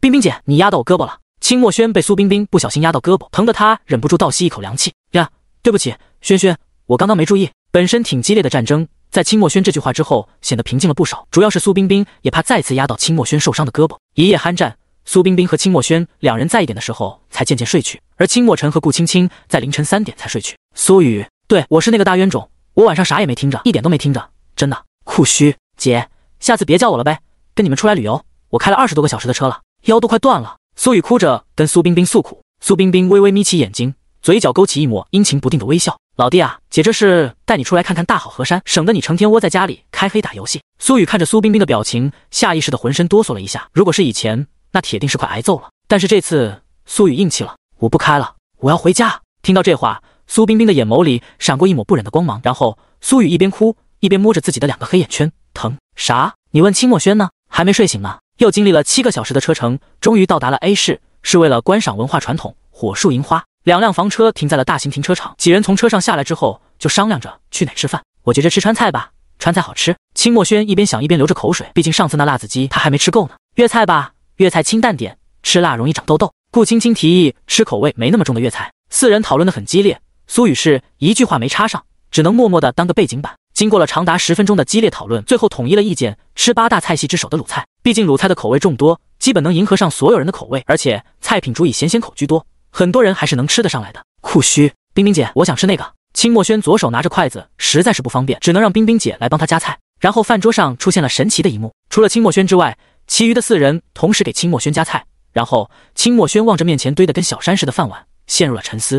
冰冰姐，你压到我胳膊了。清墨轩被苏冰冰不小心压到胳膊，疼得他忍不住倒吸一口凉气。呀，对不起，轩轩，我刚刚没注意。本身挺激烈的战争，在清墨轩这句话之后显得平静了不少。主要是苏冰冰也怕再次压到清墨轩受伤的胳膊。一夜酣战，苏冰冰和清墨轩两人在一点的时候才渐渐睡去，而清墨尘和顾青青在凌晨三点才睡去。苏雨，对我是那个大冤种，我晚上啥也没听着，一点都没听着，真的。酷虚姐，下次别叫我了呗，跟你们出来旅游，我开了二十多个小时的车了，腰都快断了。苏雨哭着跟苏冰冰诉苦，苏冰冰微微眯起眼睛，嘴角勾起一抹阴晴不定的微笑。老弟啊，姐这是带你出来看看大好河山，省得你成天窝在家里开黑打游戏。苏雨看着苏冰冰的表情，下意识的浑身哆嗦了一下。如果是以前，那铁定是快挨揍了。但是这次苏雨硬气了，我不开了，我要回家。听到这话，苏冰冰的眼眸里闪过一抹不忍的光芒。然后苏雨一边哭一边摸着自己的两个黑眼圈，疼啥？你问清墨轩呢？还没睡醒呢。又经历了七个小时的车程，终于到达了 A 市，是为了观赏文化传统火树银花。两辆房车停在了大型停车场，几人从车上下来之后就商量着去哪吃饭。我觉着吃川菜吧，川菜好吃。清墨轩一边想一边流着口水，毕竟上次那辣子鸡他还没吃够呢。粤菜吧。粤菜清淡点，吃辣容易长痘痘。顾青青提议吃口味没那么重的粤菜，四人讨论的很激烈。苏雨是一句话没插上，只能默默的当个背景板。经过了长达十分钟的激烈讨论，最后统一了意见，吃八大菜系之首的鲁菜。毕竟鲁菜的口味众多，基本能迎合上所有人的口味，而且菜品主以咸鲜口居多，很多人还是能吃得上来的。酷虚，冰冰姐，我想吃那个。清墨轩左手拿着筷子，实在是不方便，只能让冰冰姐来帮他夹菜。然后饭桌上出现了神奇的一幕，除了清墨轩之外。其余的四人同时给清墨轩夹菜，然后清墨轩望着面前堆得跟小山似的饭碗，陷入了沉思。